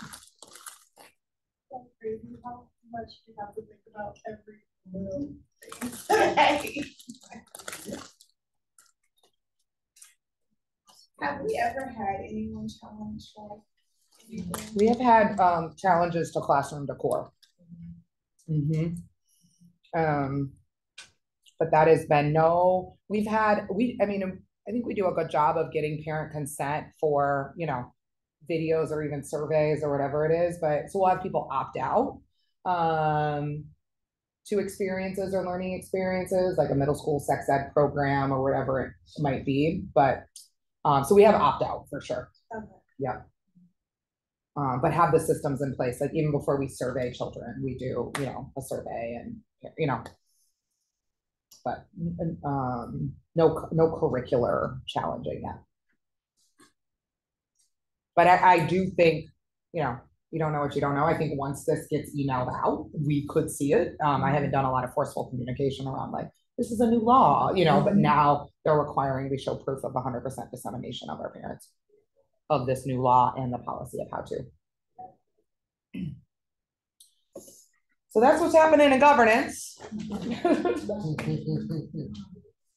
so crazy how much we have to think about every little thing. Have we ever had anyone challenge like? We have had um, challenges to classroom decor. Mhm. Um, but that has been no, we've had, we, I mean, I think we do a good job of getting parent consent for, you know, videos or even surveys or whatever it is, but so we'll have people opt out. Um, to experiences or learning experiences, like a middle school sex ed program or whatever it might be, but, um, so we have opt out for sure. Okay. Um, but have the systems in place, like even before we survey children, we do, you know, a survey and, you know. But, um, no, no curricular challenging yet. But I, I do think, you know, you don't know what you don't know. I think once this gets emailed out, we could see it. Um, I haven't done a lot of forceful communication around like, this is a new law, you know, but now they're requiring we show proof of hundred percent dissemination of our parents of this new law and the policy of how to. So that's what's happening in governance.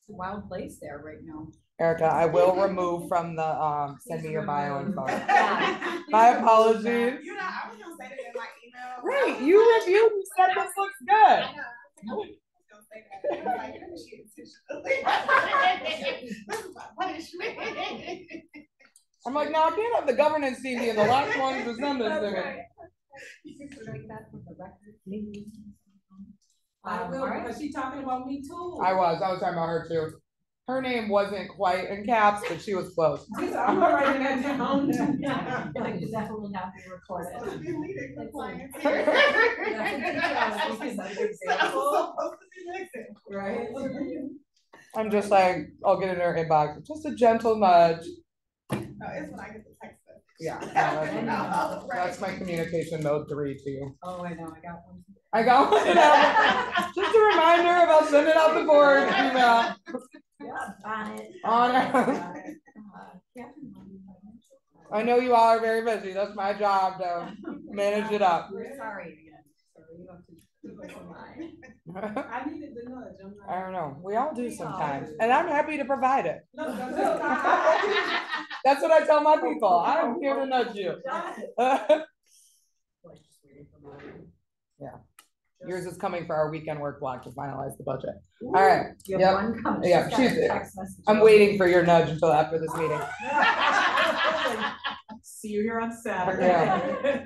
Wild place there right now. Erica, I will remove from the, um, send me your bio info. Yeah. My apologies. You know, I was gonna say that in my email. Great, you reviewed, and said this looks good. I know. I was gonna say that. I was like, "Let me shoot it." This is my punishment. I'm like, no, I can't have the governance team being the last one to send this to me. I will, alright. because she talking about me too. I was, I was talking about her too. Her name wasn't quite in caps, but she was close. I'm not writing that down. Like, it definitely have to be recorded. Be leading compliance That's here. a good So, example. supposed to be the example. Right? I'm just like, I'll get in her inbox, just a gentle nudge. No, it's when I get the text message. Yeah, no, that's, No, that's my communication mode three to you. Oh, I know, I got one. I got one now. Just a reminder about sending out the board email. Yeah, on it. On it. Uh, Catherine, what do you think? I know you all are very busy. That's my job to manage it up. We're sorry again, so you have to keep us in mind. I needed the nudge, I'm not. I don't know. We all do sometimes, and I'm happy to provide it. No, that's what I tell my people. I'm here to nudge you. Like, just waiting for mine. Yeah. Yours is coming for our weekend work block to finalize the budget. All right, You Yep. one coming. Yeah, She's got a she's- text. I'm waiting for your nudge until after this meeting. See you here on Saturday.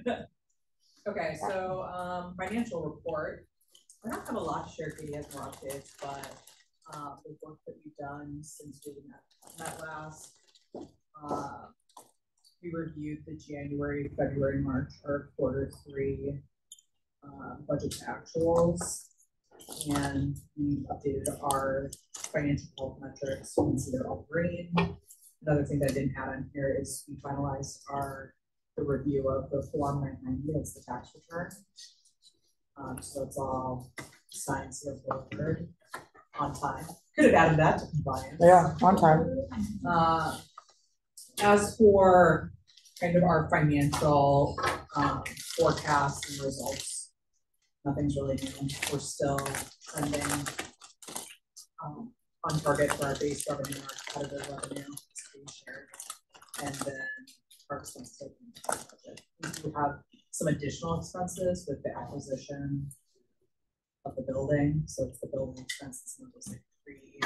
Okay, so, um, financial report. I don't have a lot to share, Katie has more updates, but, uh, the work that we've done since we met, met last. Uh, we reviewed the January, February, March, or quarter three, uh, budget actuals. And we updated our financial health metrics, you can see they're all green. Another thing that I didn't add on here is we finalized our, the review of the Form nine ninety, that's the tax return. Um, so it's all signed, sealed, delivered on time. Could have added that to compliance. Yeah, on time. Uh, as for kind of our financial, um, forecasts and results, nothing's really new, we're still trending um, on target for our base revenue, our competitive revenue, is being shared, and then our expenses. We do have some additional expenses with the acquisition of the building, so it's the building expenses, and those like pre,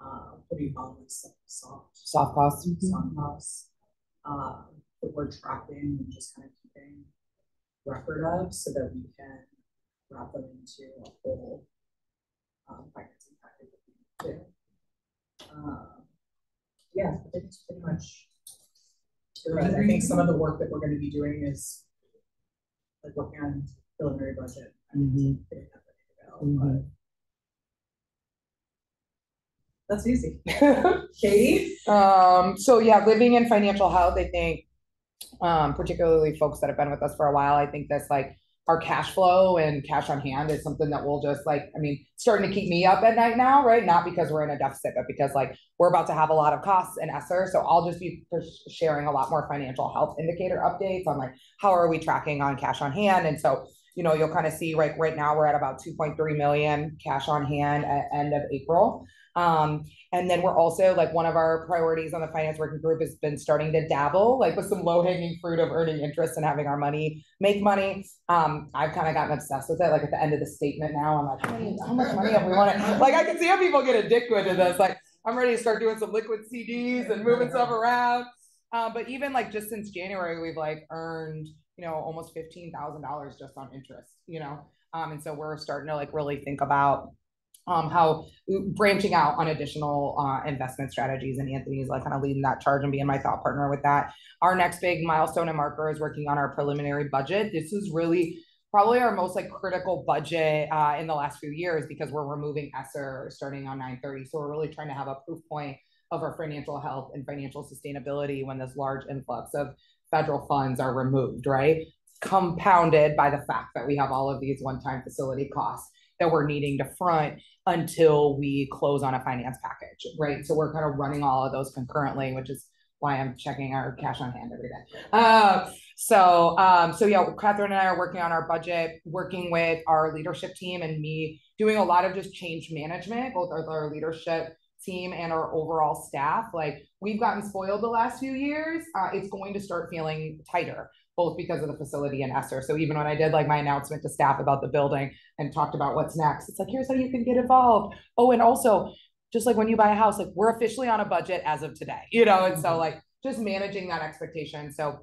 uh, what do you call it, soft, soft Soft costs. house. Um, that we're tracking and just kind of keeping record of so that we can wrap them into a whole. Um, financing package that we do. Um, yeah, I think it's pretty much. it. I think some of the work that we're gonna be doing is. Like working on preliminary budget. and getting that ready to go, but That's easy. Katie? Um, so yeah, living in financial health, I think, um, particularly folks that have been with us for a while, I think that's like our cash flow and cash on hand is something that will just like, I mean, starting to keep me up at night now, right? Not because we're in a deficit, but because like we're about to have a lot of costs in ESSER. So I'll just be sharing a lot more financial health indicator updates on like, how are we tracking on cash on hand? And so, you know, you'll kind of see like right now we're at about two point three million cash on hand at end of April. Um, and then we're also like one of our priorities on the finance working group has been starting to dabble like with some low hanging fruit of earning interest and having our money make money. Um, I've kind of gotten obsessed with it. Like at the end of the statement now, I'm like, how, how much money have we wanted? Like I can see how people get addicted to this. Like I'm ready to start doing some liquid CDs and moving stuff around. Uh, but even like just since January, we've like earned, you know, almost fifteen thousand dollars just on interest, you know. Um, and so we're starting to like really think about um, how branching out on additional uh, investment strategies and Anthony's like kind of leading that charge and being my thought partner with that. Our next big milestone and marker is working on our preliminary budget. This is really probably our most like critical budget uh, in the last few years because we're removing ESSER starting on 930. So we're really trying to have a proof point of our financial health and financial sustainability when this large influx of federal funds are removed, right? Compounded by the fact that we have all of these one-time facility costs that we're needing to front until we close on a finance package, right? So we're kind of running all of those concurrently, which is why I'm checking our cash on hand every day. Uh, so, um, so yeah, Catherine and I are working on our budget, working with our leadership team and me doing a lot of just change management, both with our leadership team and our overall staff. Like we've gotten spoiled the last few years. Uh, it's going to start feeling tighter, both because of the facility and Esser. So even when I did like my announcement to staff about the building and talked about what's next, it's like, here's how you can get involved. Oh, and also just like when you buy a house, like we're officially on a budget as of today, you know, and so like just managing that expectation. So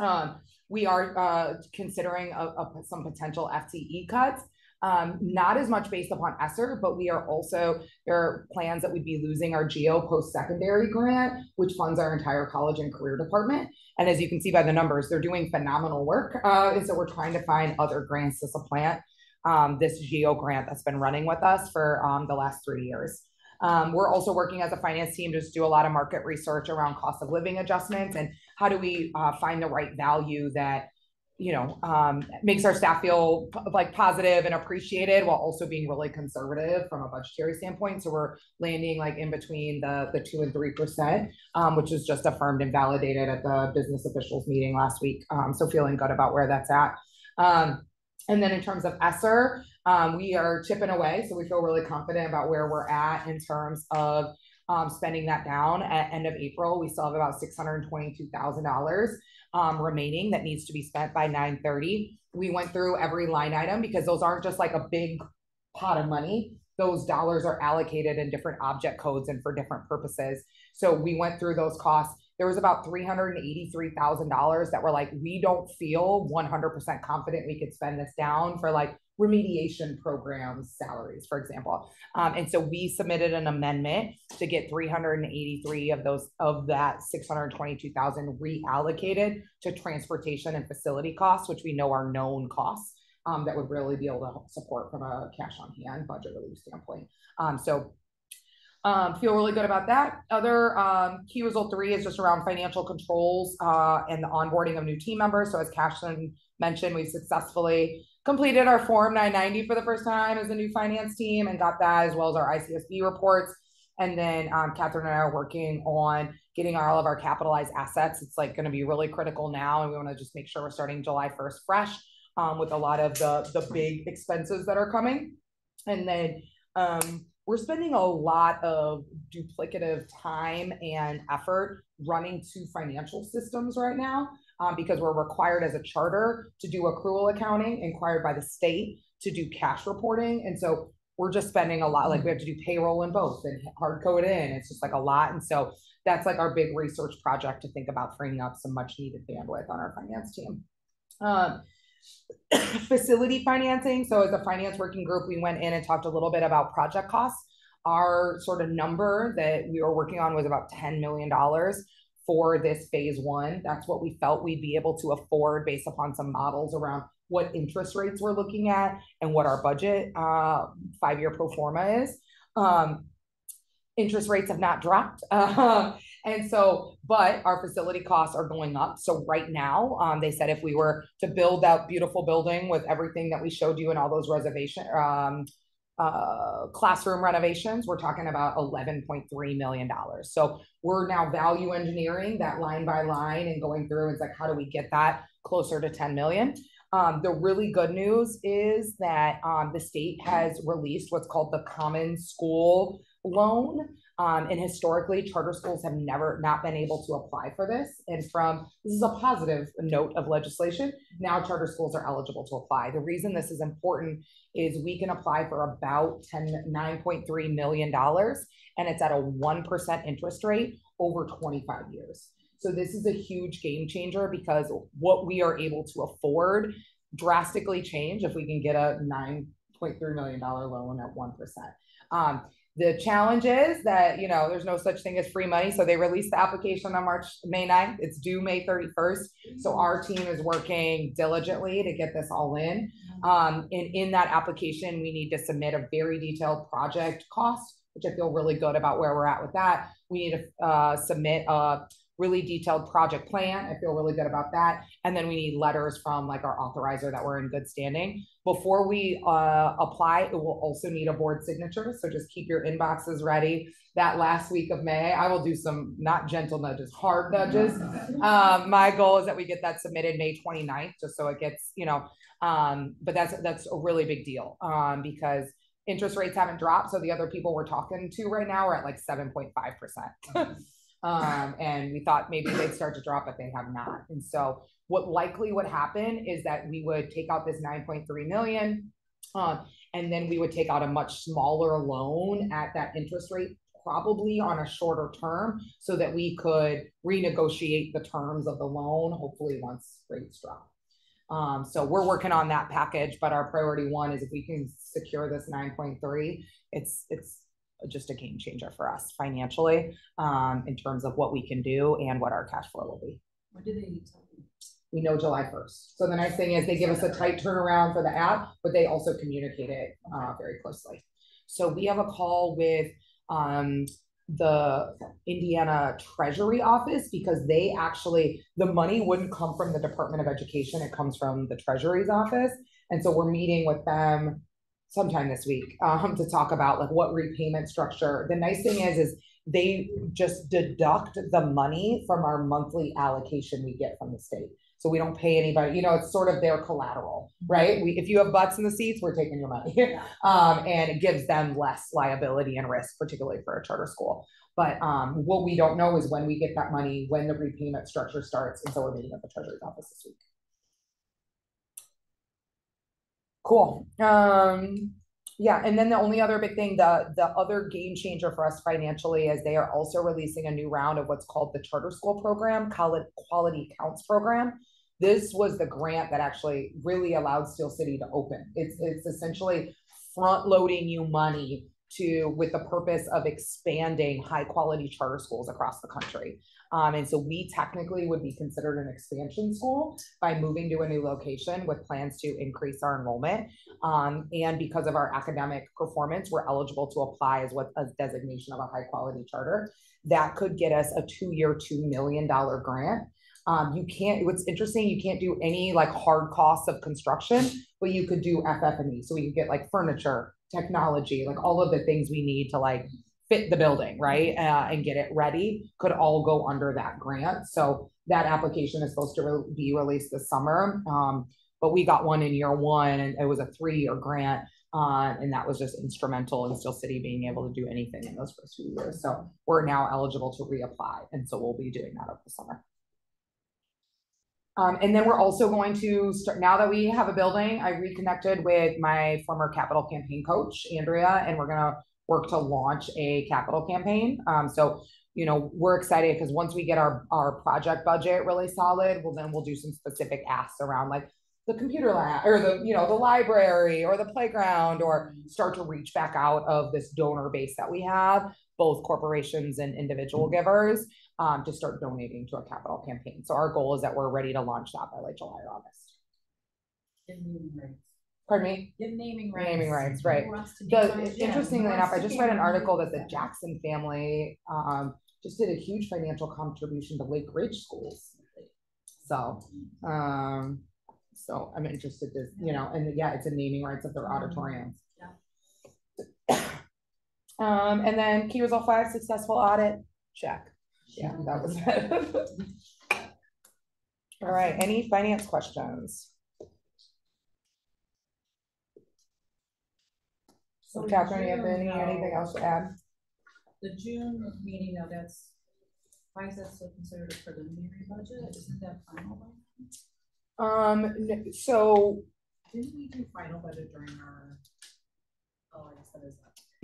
um, we are uh, considering a, a, some potential FTE cuts. Um, not as much based upon ESSER, but we are also, there are plans that we'd be losing our GEO post-secondary grant, which funds our entire college and career department. And as you can see by the numbers, they're doing phenomenal work. Uh, and so we're trying to find other grants to supplant um, this GEO grant that's been running with us for um, the last three years. We're also working as a finance team to just do a lot of market research around cost of living adjustments and how do we uh, find the right value that you know um, makes our staff feel like positive and appreciated while also being really conservative from a budgetary standpoint. So we're landing like in between the the two and three percent, um, which was just affirmed and validated at the business officials meeting last week. Um, so feeling good about where that's at. Um, and then in terms of ESSER, um, we are chipping away, so we feel really confident about where we're at in terms of um, spending that down. At end of April, we still have about six hundred twenty-two thousand dollars um, remaining that needs to be spent by nine thirty. We went through every line item because those aren't just like a big pot of money. Those dollars are allocated in different object codes and for different purposes. So we went through those costs. There was about $383,000 that were like, we don't feel 100% confident we could spend this down for like remediation programs salaries, for example. Um, and so we submitted an amendment to get 383 of those of that 622,000 reallocated to transportation and facility costs, which we know are known costs. Um, that would really be able to support from a cash on hand budget relief standpoint. Um, so um, feel really good about that. Other um, key result three is just around financial controls uh, and the onboarding of new team members. So as Cashin mentioned, we've successfully completed our Form 990 for the first time as a new finance team and got that as well as our ICSB reports. And then um, Catherine and I are working on getting all of our capitalized assets. It's like going to be really critical now, and we want to just make sure we're starting July 1st fresh um, with a lot of the the big expenses that are coming. And then um, we're spending a lot of duplicative time and effort running two financial systems right now um, because we're required as a charter to do accrual accounting, required by the state to do cash reporting. And so we're just spending a lot, like we have to do payroll in both and hard code in. It's just like a lot. And so that's like our big research project to think about freeing up some much needed bandwidth on our finance team. Um, facility financing. So as a finance working group, we went in and talked a little bit about project costs. Our sort of number that we were working on was about $10 million for this phase one. That's what we felt we'd be able to afford based upon some models around what interest rates we're looking at and what our budget uh, five-year pro forma is. Um, interest rates have not dropped. Uh, and so, but our facility costs are going up. So right now, um, they said if we were to build that beautiful building with everything that we showed you and all those reservation, um, uh, classroom renovations, we're talking about $11.3 million. So we're now value engineering that line by line and going through. It's like, how do we get that closer to 10 million? Um, the really good news is that um, the state has released what's called the Common School Loan. Um, and historically, charter schools have never not been able to apply for this. And from this is a positive note of legislation. Now charter schools are eligible to apply. The reason this is important is we can apply for about 10, $9.3 million, and it's at a 1% interest rate over 25 years. So this is a huge game changer because what we are able to afford drastically change if we can get a $9.3 million loan at 1%. Um, the challenge is that, you know, there's no such thing as free money. So they released the application on March, May 9th. It's due May 31st. So our team is working diligently to get this all in. Um, and in that application, we need to submit a very detailed project cost, which I feel really good about where we're at with that. We need to uh, submit a really detailed project plan. I feel really good about that. And then we need letters from like our authorizer that we're in good standing. Before we uh apply, it will also need a board signature, so just keep your inboxes ready. That last week of May, I will do some not gentle nudges, hard nudges. Um, my goal is that we get that submitted May 29th, just so it gets, you know, um, but that's that's a really big deal. Um, because interest rates haven't dropped, so the other people we're talking to right now are at like 7.5 percent. Um, and we thought maybe they'd start to drop, but they have not. And so what likely would happen is that we would take out this 9.3 million. Um, and then we would take out a much smaller loan at that interest rate, probably on a shorter term, so that we could renegotiate the terms of the loan, hopefully once rates drop. Um, so we're working on that package, but our priority one is if we can secure this nine point three, it's, it's just a game changer for us financially, um, in terms of what we can do and what our cash flow will be. When do they need to? We know July first. So the nice thing is they give us a tight turnaround for the app, but they also communicate it, uh, very closely. So we have a call with, um, the Indiana Treasury Office because they actually, the money wouldn't come from the Department of Education, it comes from the Treasury's office. And so we're meeting with them sometime this week, um, to talk about like what repayment structure. The nice thing is, is they just deduct the money from our monthly allocation we get from the state. So we don't pay anybody, you know, it's sort of their collateral, right? We, if you have butts in the seats, we're taking your money. Um, and it gives them less liability and risk, particularly for a charter school. But, um, what we don't know is when we get that money, when the repayment structure starts, and so we're meeting at the treasurer's office this week. Cool. Um, yeah, and then the only other big thing, the, the other game changer for us financially is they are also releasing a new round of what's called the charter school program, Quali- Quality Counts Program. This was the grant that actually really allowed Steel City to open. It's, it's essentially front loading you money to, with the purpose of expanding high quality charter schools across the country. Um, and so we technically would be considered an expansion school by moving to a new location with plans to increase our enrollment. Um, and because of our academic performance, we're eligible to apply as what a designation of a high quality charter. That could get us a two-year, $2 million grant. Um, you can't, what's interesting, you can't do any like hard costs of construction, but you could do FF&E. So we could get like furniture, technology, like all of the things we need to like fit the building, right? Uh, and get it ready could all go under that grant. So that application is supposed to re- be released this summer. Um, but we got one in year one and it was a three-year grant. Uh, and that was just instrumental in Steel City being able to do anything in those first few years. So we're now eligible to reapply. And so we'll be doing that over the summer. Um, and then we're also going to start, now that we have a building, I reconnected with my former capital campaign coach, Andrea, and we're gonna work to launch a capital campaign. Um, so, you know, we're excited because once we get our, our project budget really solid, well, then we'll do some specific asks around like the computer lab or the, you know, the library or the playground or start to reach back out of this donor base that we have, both corporations and individual givers, um, to start donating to a capital campaign. So our goal is that we're ready to launch that by like July or August. Naming rights. Pardon me? Give naming rights. Naming rights, right. Who wants to name The, interestingly enough, I just read an article that the Jackson family, um, just did a huge financial contribution to Lake Ridge schools. So, um, so I'm interested to, you know, and yeah, it's a naming rights of their auditoriums. Um, and then key result five, successful audit, check. Yeah, that was it. All right, any finance questions? So Catherine, you have any, anything else to add? The June meeting, though, that's, why is that still considered a preliminary budget? Isn't that final? Um, so, Didn't we do final budget during our? Oh, I guess that is.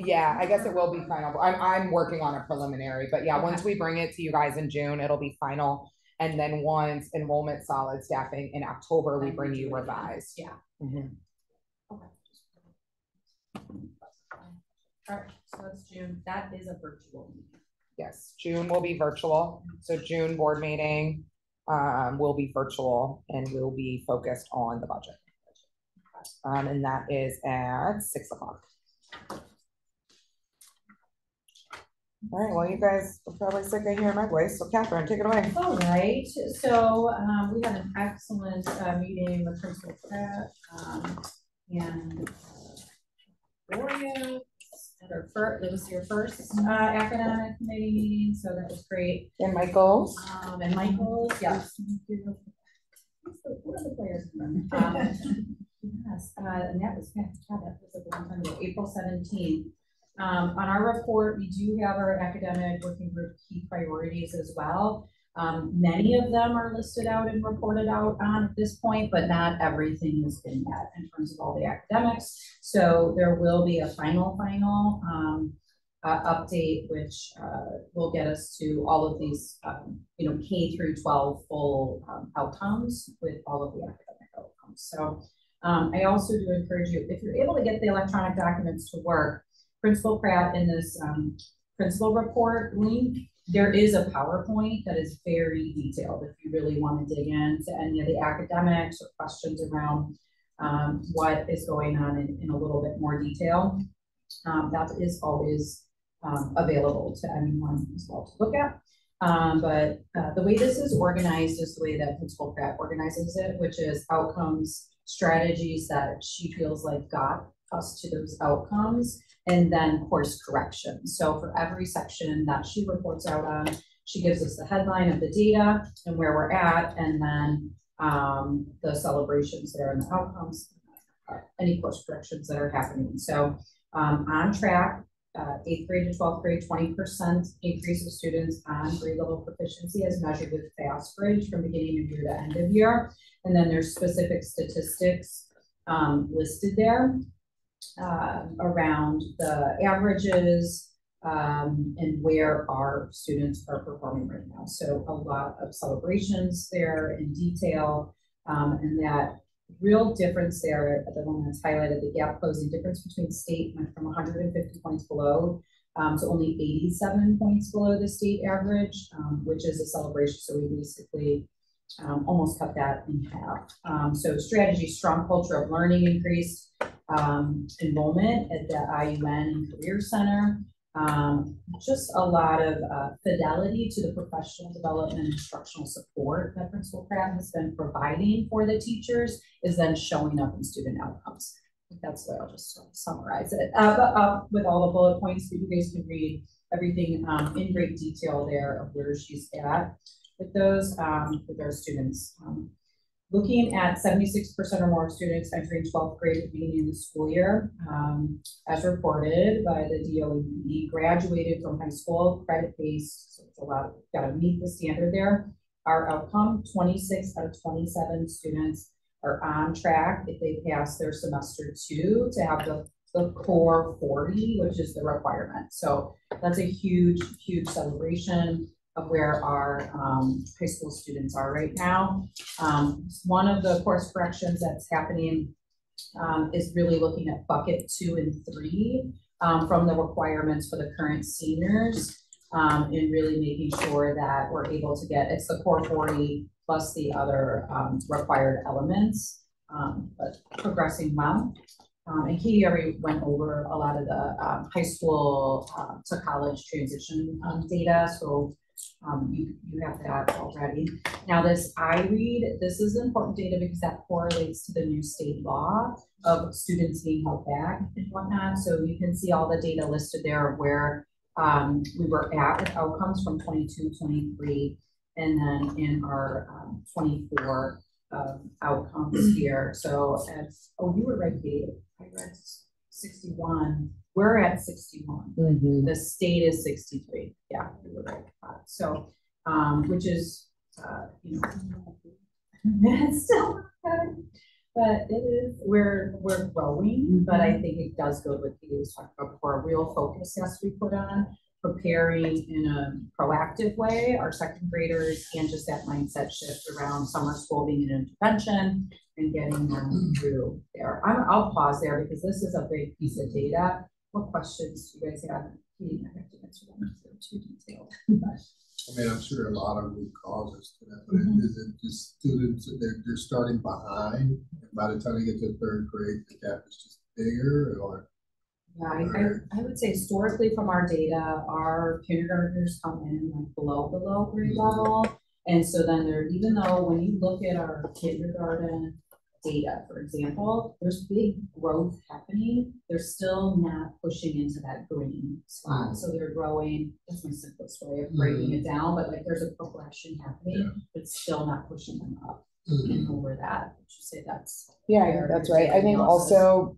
Yeah, I guess it will be final. I'm, I'm working on a preliminary, but yeah, once we bring it to you guys in June, it'll be final. And then once enrollment solid staffing in October, we bring you do it again. revised. Yeah. Mhm. Okay. Alright, so that's June, that is a virtual meeting. Yes, June will be virtual, so June board meeting, um, will be virtual and will be focused on the budget. Um, and that is at six o'clock. All right, well, you guys are probably sick of hearing my voice, so Catherine, take it away. All right, so, um, we had an excellent, uh, meeting with Principal Pratt, um, and uh, Gloria. At our fir, it was your first, uh, academic committee meeting, so that was great. And Michael, Um, and Michael, yes. Are the players? Um, Yes, uh, and that was, yeah, that was a long time ago, April seventeenth. Um, on our report, we do have our academic working group key priorities as well. Um, many of them are listed out and reported out on at this point, but not everything has been met in terms of all the academics. So there will be a final, final, um, uh, update, which, uh, will get us to all of these, um, you know, K through twelve full, um, outcomes with all of the academic outcomes. So, um, I also do encourage you, if you're able to get the electronic documents to work, Principal Pratt in this, um, principal report link, there is a PowerPoint that is very detailed if you really want to dig into any of the academics or questions around, um, what is going on in, in a little bit more detail. Um, that is always, um, available to anyone as well to look at. Um, but, uh, the way this is organized is the way that Principal Pratt organizes it, which is outcomes, strategies that she feels like got us to those outcomes, and then course correction. So for every section that she reports out on, she gives us the headline of the data and where we're at, and then, um, the celebrations there and the outcomes, uh, any course corrections that are happening. So, um, on track, uh, eighth grade to twelfth grade, twenty percent increase of students on grade level proficiency as measured with FastBridge from beginning of year to end of year. And then there's specific statistics, um, listed there, uh, around the averages, um, and where our students are performing right now. So a lot of celebrations there in detail, um, and that real difference there, at the one that's highlighted, the gap closing difference between state went from hundred and fifty points below um, to only eighty-seven points below the state average, um, which is a celebration. So we basically um, almost cut that in half. Um, so strategy, strong culture of learning increased um, enrollment at the IUN Career Center. Um, just a lot of uh, fidelity to the professional development and instructional support that Principal Pratt has been providing for the teachers is then showing up in student outcomes. That's way I'll just sort of summarize it. Uh, but, uh, with all the bullet points, that you guys can read everything, um, in great detail there of where she's at with those, um, with our students. Looking at seventy-six percent or more of students entering twelfth grade at the beginning of the school year, um, as reported by the DOE, graduated from high school, credit-based, so it's a lot, gotta meet the standard there. Our outcome, twenty-six out of twenty-seven students are on track if they pass their semester two to have the, the core forty, which is the requirement. So that's a huge, huge celebration of where our, um, high school students are right now. Um, one of the course corrections that's happening, um, is really looking at bucket two and three, um, from the requirements for the current seniors. Um, and really making sure that we're able to get, it's the core forty plus the other, um, required elements. But progressing well. Um, and Katie already went over a lot of the, um, high school, uh, to college transition, um, data, so um, you, you have that already. Now, this I read, this is important data because that correlates to the new state law of students being held back and whatnot. So you can see all the data listed there where um, we were at with outcomes from 22, 23, and then in our um, 24 um, outcomes here. So as, oh, you were right, Kate. I read 61. We're at 61. The state is sixty-three, yeah, you were right. So, um, which is, uh, you know, it's still good, but it is, we're, we're growing, but I think it does go with the, was talking about before, a real focus has to be put on preparing in a proactive way, our second graders, and just that mindset shift around summer school being an intervention and getting them through there. I'm, I'll pause there because this is a big piece of data. What questions do you guys have? I have to answer them if they're too detailed. I mean, I'm sure a lot of root causes to that, but Mhm. is it just students, they're, they're starting behind? and By the time they get to third grade, the gap is just bigger, or Yeah, I, I, I would say historically from our data, our kindergartners come in like below, below grade level. And so then there, even though when you look at our kindergarten data, for example, there's big growth happening, they're still not pushing into that green spot. So they're growing, that's my simplest way of breaking it down, but like there's a progression happening, but still not pushing them up Mhm. and over that. Would you say that's? Yeah, I think that's right. I think also,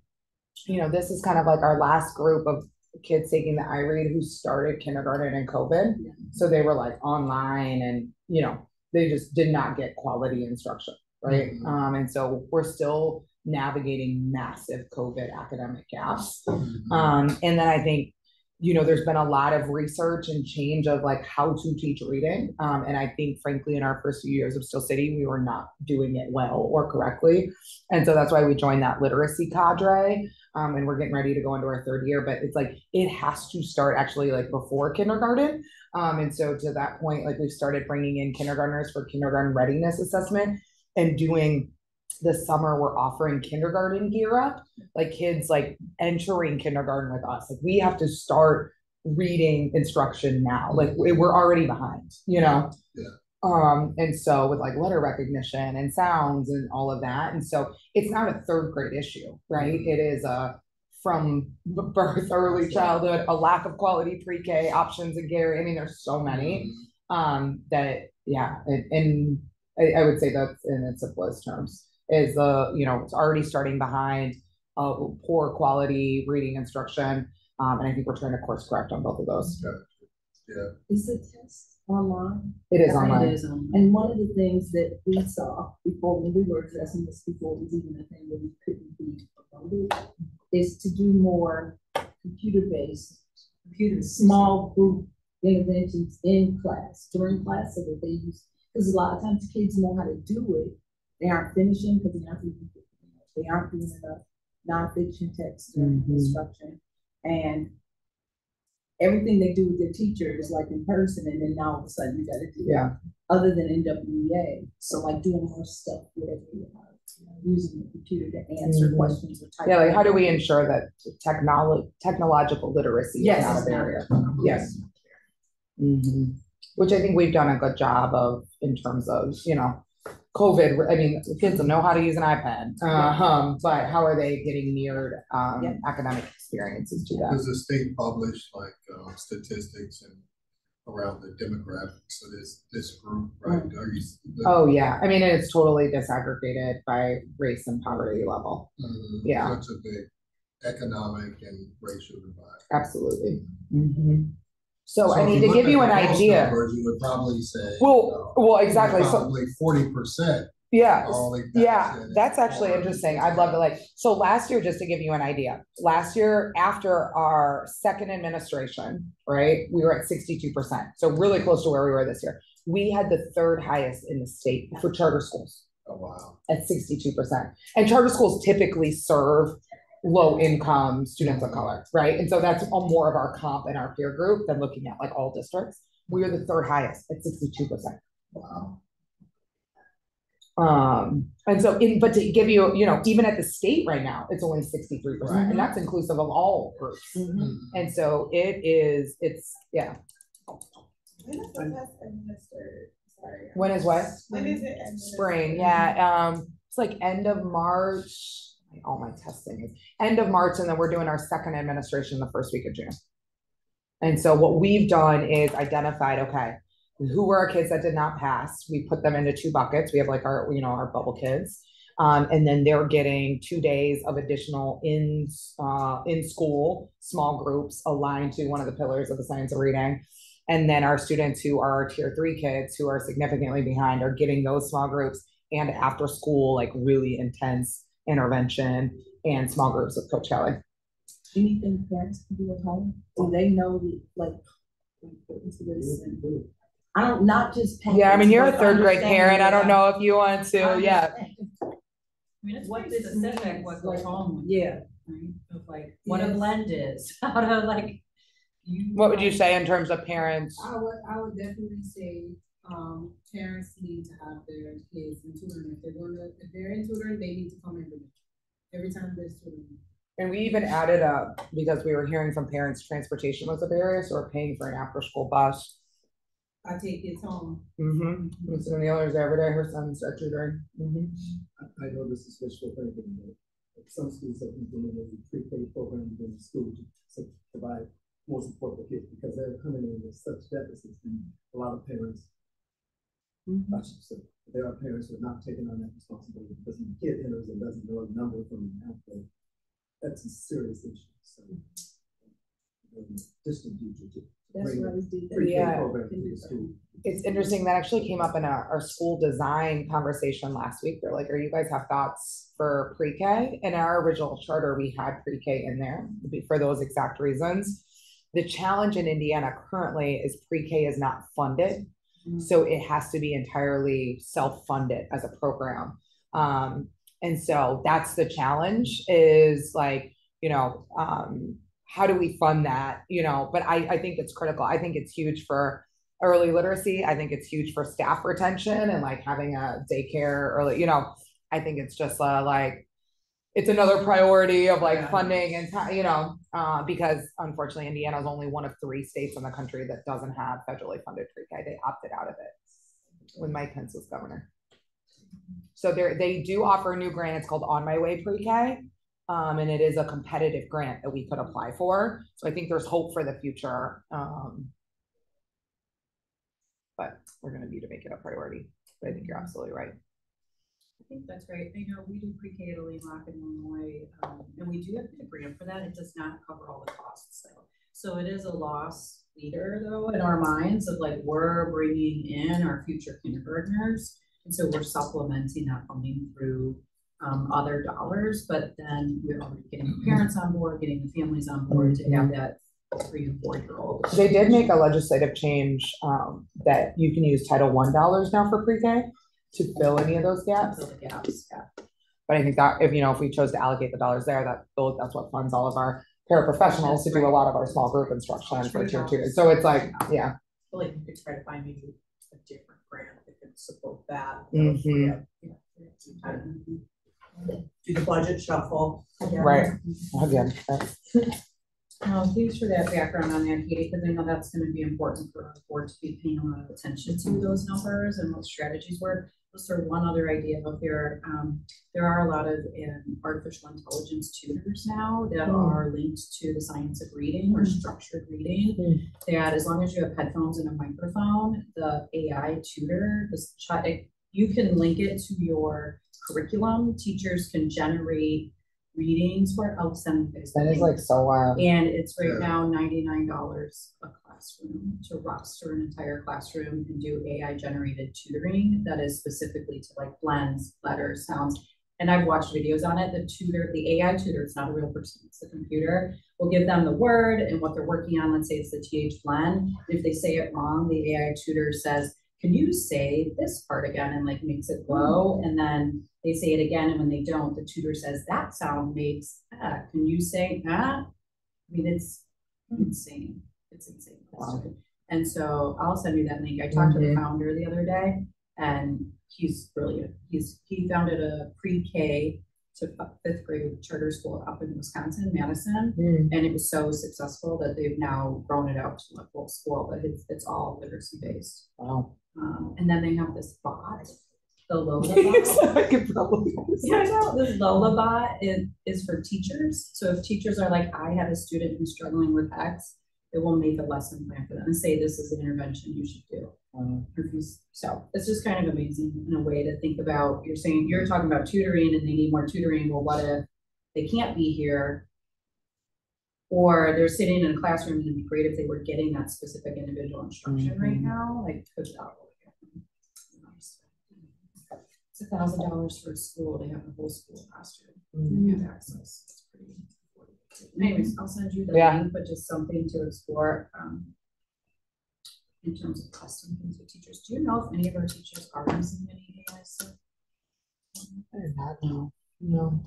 you know, this is kind of like our last group of kids taking the iRead who started kindergarten in COVID. Yeah. So they were like online and, you know, they just did not get quality instruction, right? Mhm. Um, and so we're still navigating massive COVID academic gaps. Mhm. Um, and then I think, you know, there's been a lot of research and change of like how to teach reading. Um, and I think frankly, in our first few years of Steel City, we were not doing it well or correctly. And so that's why we joined that literacy cadre. Um, and we're getting ready to go into our third year, but it's like, it has to start actually like before kindergarten. Um, and so to that point, like we've started bringing in kindergartners for kindergarten readiness assessment and doing this summer, we're offering kindergarten gear up, like kids like entering kindergarten with us. Like we have to start reading instruction now. Like we- we're already behind, you know? Yeah. Um, and so with like letter recognition and sounds and all of that. And so it's not a third grade issue, right? It is a from birth, early childhood, a lack of quality pre-K options and Gary. I mean, there's so many um that yeah and, and I, I would say that's in its simplest terms is the you know it's already starting behind uh poor quality reading instruction um and i think we're trying to course correct on both of those. Yeah, Is the test online? it is online. Is on. And one of the things that we saw before, when we were addressing this before, it was even a thing that we couldn't be promoted, is to do more computer-based, computer, small group. interventions in class, during class, so that they use, because a lot of times kids know how to do it, they aren't finishing, because they aren't reading, they aren't doing enough nonfiction text during Mhm. instruction, and everything they do with their teacher is like in person, and then now all of a sudden you gotta do it yeah other than NWEA. So like doing more stuff with are using the computer to answer Mhm. questions or type. yeah like how do we ensure that technology technological literacy is Yes, not a barrier yes Mhm. Which i think we've done a good job of in terms of you know covid i mean the kids will know how to use an ipad um but how are they getting mirrored um Yep. academic experiences to that Does the state publish like, um, statistics and around the demographics of this, this group, right? Are you? Oh, yeah, I mean, it's totally disaggregated by race and poverty level, Mhm. yeah. Such a big economic and racial divide. absolutely. Mhm. So I if mean, you to look give at you an gross idea, numbers, You would probably say. well, well, exactly, so, Probably forty percent yeah, only. yeah, that's actually interesting, I'd love to like, so last year, just to give you an idea, last year, after our second administration, right, we were at sixty-two percent, so really close to where we were this year. We had the third highest in the state for charter schools. Oh, wow. at sixty-two percent. And charter schools typically serve low-income students of color, right? And so that's a more of our comp and our peer group than looking at like all districts. We are the third highest at sixty-two percent. Wow. Um, and so in, but to give you, you know, even at the state right now, it's only sixty-three percent, and that's inclusive of all groups. Mhm. And so it is, it's, yeah. When is the? Sorry. When is what? When is it? Spring, yeah, um, it's like end of March, all my testing is, end of March, and then we're doing our second administration the first week of June. And so what we've done is identified, okay, who were our kids that did not pass? We put them into two buckets. We have like our, you know, our bubble kids. Um, and then they're getting two days of additional in, uh, in school, small groups aligned to one of the pillars of the science of reading. And then our students who are our tier three kids who are significantly behind are getting those small groups and after school, like really intense intervention and small groups with Coach Kelly. Anything parents can do at home? Do they know the, like, importance of this? and- I don't, not just. parents. Yeah, I mean, you're a third grade parent. I don't know if you want to, that- yeah. I mean, it's What pretty this specific means, what goes like, on. Yeah. Right, of like, what a blend is, how to like. You. What would you say in terms of parents? I would, I would definitely say, um, parents need to have their kids in tutoring, if they're going to, if they're in tutoring, they need to come every day. Every time there's tutoring, And we even added a, because we were hearing from parents, transportation was a barrier, so we're paying for an after-school bus. I take kids home. Mm-hmm. Ms. O'Neiller's every day, her son's at tutoring. Mhm. I, I know this is wishful thinking, but some schools have implemented a pre-K program within the school to to provide more support for kids because they're coming in with such deficits and a lot of parents. Should say, there are parents who are not taking on that responsibility because the kid enters and doesn't know a number from the alphabet, that's a serious issue, so. um, District teacher to That's bring why we do that. Yeah. program to the school. It's interesting, that actually came up in our, our school design conversation last week. They're like, are you guys have thoughts for pre-K? In our original charter, we had pre-K in there for those exact reasons. The challenge in Indiana currently is pre-K is not funded. So it has to be entirely self-funded as a program. Um, and so that's the challenge is like, you know, um, how do we fund that? You know, but I, I think it's critical. I think it's huge for early literacy. I think it's huge for staff retention and like having a daycare early, you know, I think it's just uh, like, it's another priority of like funding and, ti- you know, uh, because unfortunately Indiana is only one of three states in the country that doesn't have federally funded pre-K. They opted out of it when Mike Pence was governor. So there, they do offer a new grant. It's called On My Way Pre-K. Um, and it is a competitive grant that we could apply for. So I think there's hope for the future. Um, but we're gonna need to make it a priority. But I think you're absolutely right. I think that's right. I know we do pre-K at Rock in Illinois, um, and we do have a grant for that. It does not cover all the costs though. So it is a loss leader though in our minds of like, we're bringing in our future kindergartners. And so we're supplementing that funding through, um, other dollars, but then we're already getting the parents on board, getting the families on board to have that three and four year old. They did make a legislative change, um, that you can use Title One dollars now for pre-K to fill any of those gaps. Fill the gaps, yeah. But I think that if, you know, if we chose to allocate the dollars there, that, those- that's what funds all of our paraprofessionals to do a lot of our small group instruction for tier two. So it's like, yeah. feel like you could try to find maybe a different grant that could support that. Mhm. Yeah, Do the budget shuffle. Right. Again, that's- Um, thanks for that background on that, Katie, because I know that's gonna be important for our board to be paying a lot of attention to those numbers and what strategies work. Just sort of one other idea out there, um, there are a lot of, um, artificial intelligence tutors now that Mm. are linked to the science of reading or structured reading. That as long as you have headphones and a microphone, the AI tutor, this child, you can link it to your curriculum. Teachers can generate readings for, I'll send you guys. the that is like so wild. And it's right Yeah. now ninety-nine dollars a classroom to roster an entire classroom and do AI generated tutoring that is specifically to like blends, letters, sounds. And I've watched videos on it, the tutor, the AI tutor, it's not a real person, it's a computer, will give them the word and what they're working on, let's say it's the TH blend. If they say it wrong, the AI tutor says, can you say this part again and like makes it glow? Mm-hmm. And then they say it again, and when they don't, the tutor says, that sound makes that, can you say that? I mean, it's insane, it's insane. Wow. And so I'll send you that link, I talked to the Mhm. founder the other day, and he's brilliant, he's, he founded a pre-K to fifth grade charter school up in Wisconsin, Madison, Hmm. and it was so successful that they've now grown it out to a full school, but it's, it's all literacy based. Wow. Um, and then they have this bot, the Lola bot. I could probably. Yeah, I know, this Lola bot is, is for teachers, so if teachers are like, I have a student who's struggling with X, it will make a lesson plan for them and say, this is an intervention you should do. Um, Or if you s- So it's just kind of amazing in a way to think about, you're saying, you're talking about tutoring and they need more tutoring, well, what if they can't be here? Or they're sitting in a classroom and it'd be great if they were getting that specific individual instruction right Mhm. now, like, could that really happen? It's a thousand dollars for a school to have the whole school classroom, and have access, it's pretty. Anyways, I'll send you the Yeah. link, but just something to explore, um. In terms of custom things with teachers, do you know if any of our teachers are using any AI stuff? I did not know, no.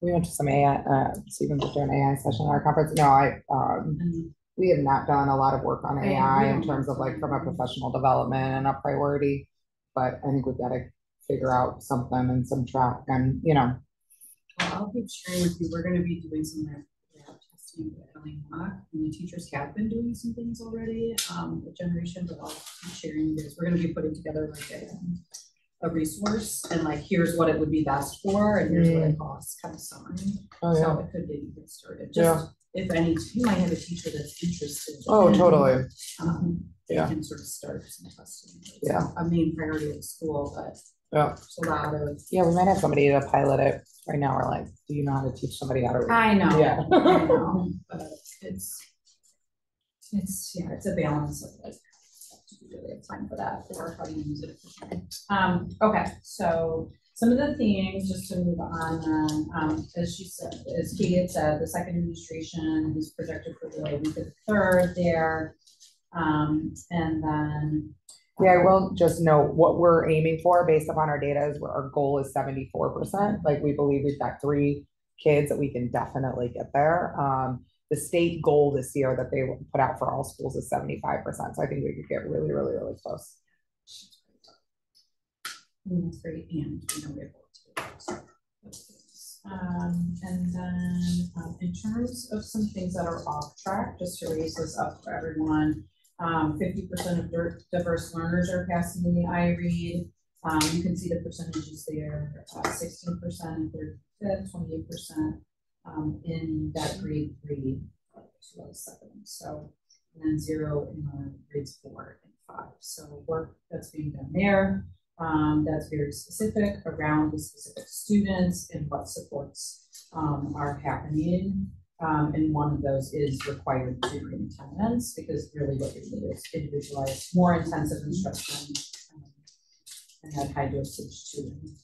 We went to some AI, uh, Stephen was doing AI session at our conference. No, I, um, And we have not done a lot of work on Yeah, AI in terms of like from a professional development and a priority. But I think we've got to figure out something and some track and, you know, I'll keep sharing with you, we're gonna be doing some lab, lab testing at Ellie Mock, and the teachers have been doing some things already, um, with generation, but I'll keep sharing this, we're gonna be putting together like a, a resource, and like, here's what it would be best for, and here's what it costs, kind of summary, Oh, yeah. so it could get you get started, Yeah. just, if any, you might have a teacher that's interested. Oh, in, totally. Um, Yeah. can sort of start some testing. It's Yeah. A main priority of the school, but Yeah. there's a lot of Yeah, we might have somebody to pilot it. Right now, we're like, do you know how to teach somebody how to read? I know. Yeah. I know, but it's, it's, yeah, it's a balance of like, do you really have time for that, or how do you use it efficiently? Um, okay, so some of the things, just to move on, then, um, as she said, as Katie had said, the second administration is projected for the week of the third there. Um, and then. Yeah, I will just note what we're aiming for based upon our data is where our goal is seventy-four percent. Like, we believe we've got three kids that we can definitely get there. Um, the state goal this year that they put out for all schools is seventy-five percent. So I think we could get really, really, really close. Mm, great, and. Um, and then, um, in terms of some things that are off track, just to raise this up for everyone. Um, fifty percent of diverse learners are passing the iRead. Um, you can see the percentages there, uh, sixteen percent in third, fifth, twenty-eight percent, um, in that grade three, to those second, so. And then zero in uh, grades four and five, so work that's being done there. Um, that's very specific around the specific students and what supports, um, are happening. Um, and one of those is required tutoring attendance, because really what you need is individualized, more intensive instruction. um, And that high dosage tutoring.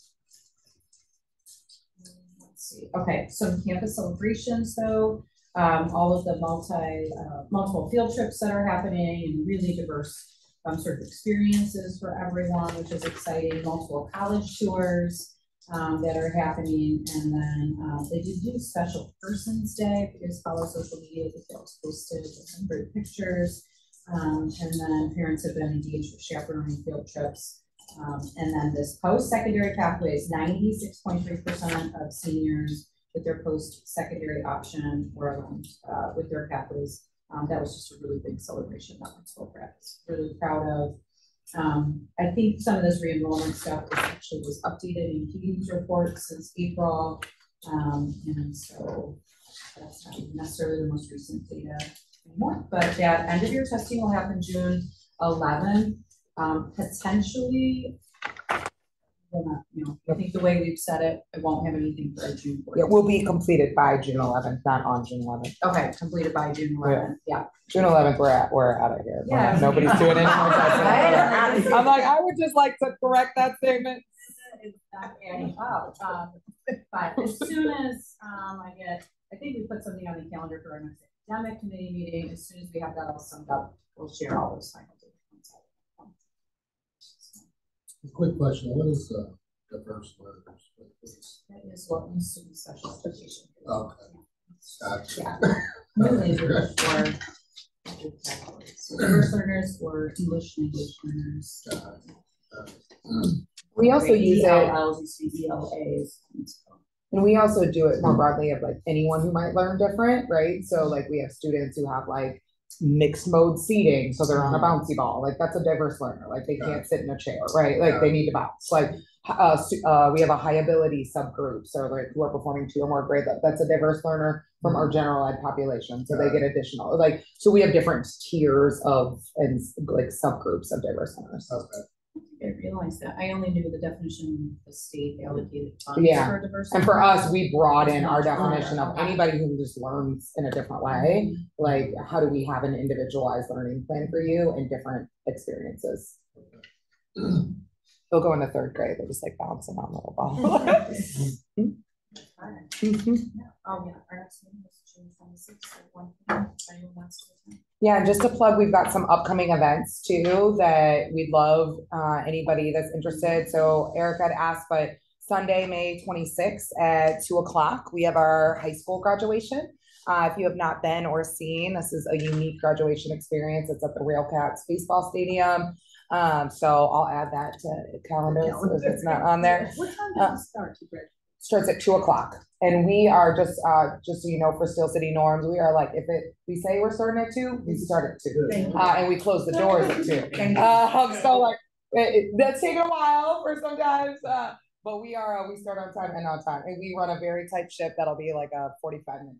Let's see, okay, some campus celebrations though, um, all of the multi, uh, multiple field trips that are happening and really diverse um, sort of experiences for everyone, which is exciting, multiple college tours um, that are happening, and then, um, they did do special persons day, if you follow social media, the folks posted with some great pictures. Um, and then parents have been engaged with chaperoning field trips. Um, and then this post-secondary pathways, ninety-six point three percent of seniors with their post-secondary option aligned, uh, with their pathways. Um, that was just a really big celebration that one school practice, really proud of. Um, I think some of this re-enrollment stuff is actually was updated in Keating's report since April. Um, and so that's not necessarily the most recent data anymore, but that end of year testing will happen June 11. Um, potentially, not, you know, I think the way we've said it, it won't have anything for June It 14th. will be completed by June eleventh, not on June eleventh. Okay, completed by June eleventh, yeah. June eleventh, we're at, we're out of here. We're not- Yeah. Nobody's doing any more testing. I'm like, I would just like to correct that statement. It's not adding up, um, but as soon as, um, I get, I think we put something on the calendar for our next academic committee meeting, as soon as we have that all summed up, we'll share all those final data. A quick question, what is, uh, diverse learners? What is- That is what used to be special education. Okay. Gotcha. Yeah. Really good for. So Diverse learners or English language learners. Got it. Got. We also use it, ELLs, you see ELAs. and so. and we also do it more broadly of like anyone who might learn different, right? So like we have students who have like mixed mode seating, so they're on a bouncy ball, like that's a diverse learner, like they can't sit in a chair, right? Like they need to bounce, like uh, uh, we have a high ability subgroup, so like who are performing two or more grade, level. that's a diverse learner from our general ed population, so they get additional, like, so we have different tiers of, and like subgroups of diverse learners. Okay. I realized that. I only knew the definition of the state allocated funds Yeah. for diversity. And for us, we broaden our definition of anybody who just learns in a different way. Like, how do we have an individualized learning plan for you and different experiences? They'll go into third grade, they're just like bouncing on a little ball. Mhm. Oh, yeah, our next meeting is June twenty-sixth at one PM. Anyone wants to attend? Yeah, just to plug, we've got some upcoming events too that we'd love, uh, anybody that's interested. So Eric had asked, but Sunday, May twenty-sixth at two o'clock, we have our high school graduation. Uh, if you have not been or seen, this is a unique graduation experience. It's at the Railcats Baseball Stadium. Um, so I'll add that to calendars if it's not on there. What time Uh, it start to graduate? Starts at two o'clock. And we are just, uh, just so you know, for Steel City norms, we are like, if it, we say we're starting at two, we start at two. Uh, and we close the doors at two. Thank you. Um, so like, it, it- that's taken a while for sometimes, uh, but we are, uh, we start on time and on time, and we run a very tight ship, that'll be like a forty-five minute.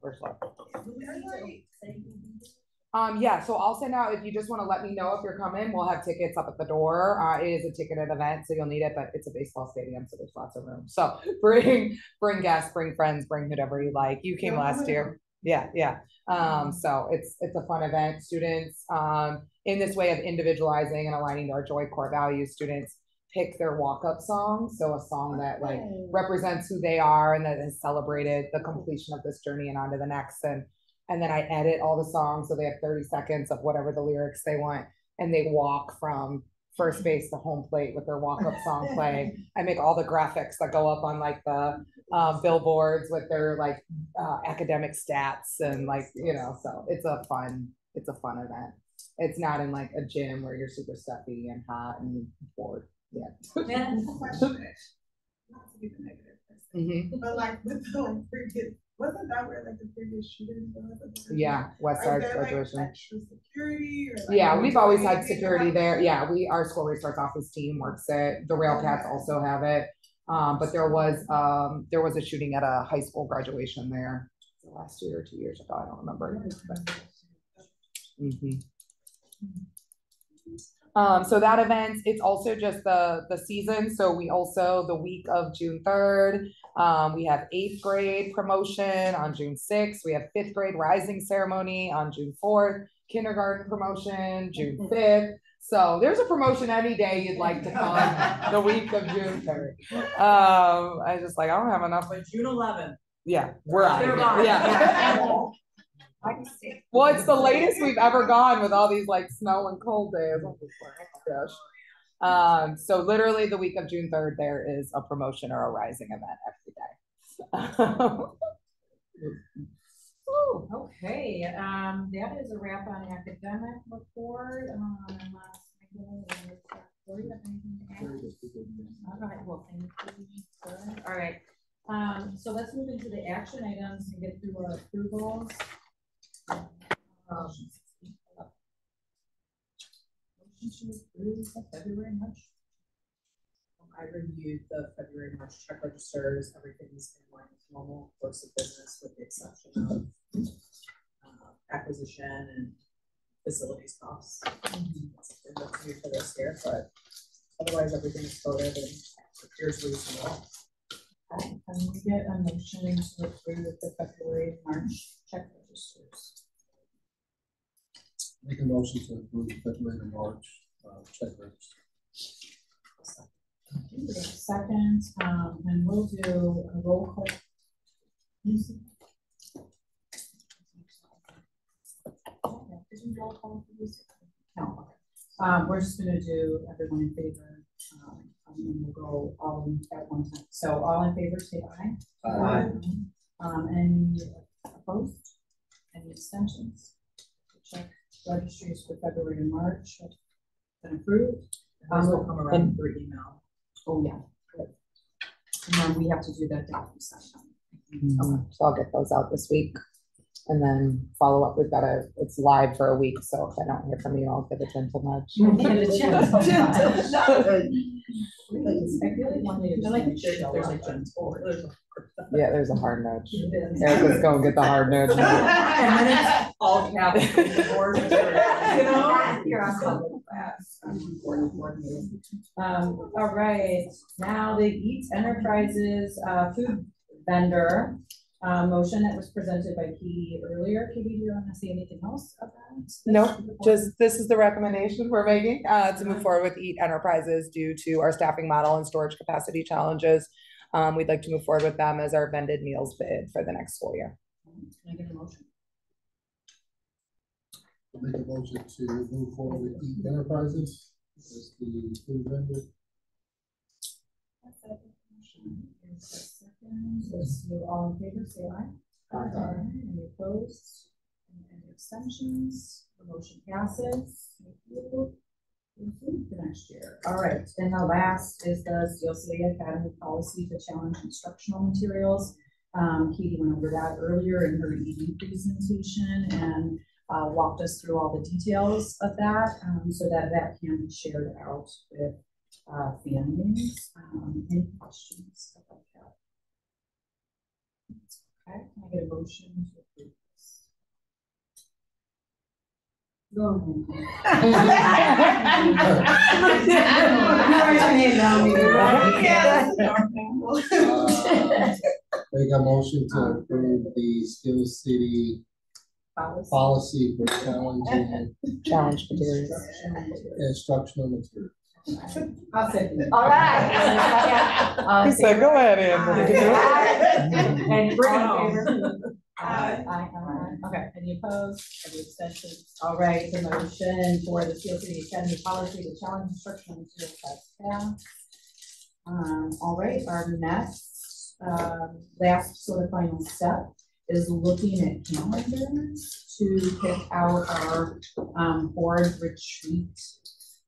We're slow. Um, yeah, so I'll send out, if you just wanna let me know if you're coming, we'll have tickets up at the door, uh, it is a ticketed event, so you'll need it, but it's a baseball stadium, so there's lots of room, so bring, bring guests, bring friends, bring whoever you like, you came last year. Yeah, yeah, um, so it's, it's a fun event, students, um, in this way of individualizing and aligning to our joy core values, students pick their walk-up song, so a song that like represents who they are and that has celebrated the completion of this journey and on to the next, and and then I edit all the songs, so they have thirty seconds of whatever the lyrics they want, and they walk from first base to home plate with their walk-up song playing. I make all the graphics that go up on like the um, billboards with their like uh, academic stats and like, you know, so it's a fun, it's a fun event. It's not in like a gym where you're super stuffy and hot and bored, yeah. Question. Not to be the negative person, Mhm. but like with the like previous, wasn't that where like the previous shooting was? Yeah, West Are Side there like graduation. extra security or? like, Yeah, we've always had security there. Yeah, we, our school resource office team works it. The Railcats also have it. Um, but there was, um, there was a shooting at a high school graduation there last year or two years ago. I don't remember. but- Mhm. Um, so that event, it's also just the, the season. So we also, the week of June third, um, we have eighth grade promotion on June sixth. We have fifth grade rising ceremony on June fourth, kindergarten promotion, June fifth. So there's a promotion any day you'd like to come the week of June third. Um, I just like, I don't have enough. But June eleventh. Yeah, we're out They're of gone. here. Yeah. Well, it's the latest we've ever gone with all these like snow and cold days. Oh my gosh. Um, so literally the week of June third, there is a promotion or a rising event every day. Ooh, okay, um, that is a wrap on academic report, um, unless Michael or Victoria have anything to add? All right, well, thank you. All right, um, so let's move into the action items and get through our approvals. Um, February, March. I reviewed the February, March check registers, everything's in line with normal course of business with the exception of uh, acquisition and facilities costs. That's what's new for this year, but otherwise everything's coded and appears reasonable. Can we get a motion to approve the February, March check registers? Make a motion to approve the February and March, uh, check register. We have a Second, um, and we'll do a roll call. Music. Did you roll call for this? No. Um, we're just gonna do everyone in favor, um, and then we'll go all in at one time. So all in favor, say aye. Aye. Um, any opposed? Any abstentions? Check registries for February and March have been approved. Those will come around through email. Oh, yeah, good. And then we have to do that document session. Okay, mm-hmm. So I'll get those out this week. And then follow up, we've got a, it's live for a week, so if I don't hear from you, I'll give a gentle nudge. I feel like one day. I like there's, there's like Jen's board. Yeah, there's a hard nudge. Erica's going to get the hard nudge. And then it's all caps. or, you know? You're on public class. um, board- board meeting. Um, all right, now the Eats Enterprises, uh, food vendor, uh, motion that was presented by Katie earlier. Katie, do you want to say anything else about? this? Nope, Just, this is the recommendation we're making, uh, to move forward with Eat Enterprises due to our staffing model and storage capacity challenges. Um, we'd like to move forward with them as our vended meals bid for the next school year. Can I get a motion? I Make a motion to move forward with Eat Enterprises as the food vendor. Let's all in favor, say aye. Aye. Any opposed? Any abstentions? The motion passes. Thank you. For next year. All right, and the last is the Steel City Academy policy to challenge instructional materials. Um, Katie went over that earlier in her ED presentation and uh, walked us through all the details of that, um, so that that can be shared out with uh, families. Um, any questions? Okay, can I get a motion to approve this? Go Uh, Make a motion to approve the Steel City Policy. policy for challenging Challenge materials. instructional materials. I'll second. All right. He said, go ahead, Anthony." Anthony. And bring Oh. in favor. Aye. Aye, aye. Okay, any opposed, any abstentions? All right, the motion for the Steel City Academy policy to challenge instructional materials has passed. Um, all right, our next, um, last sort of final step is looking at calendars to pick out our, um, board retreat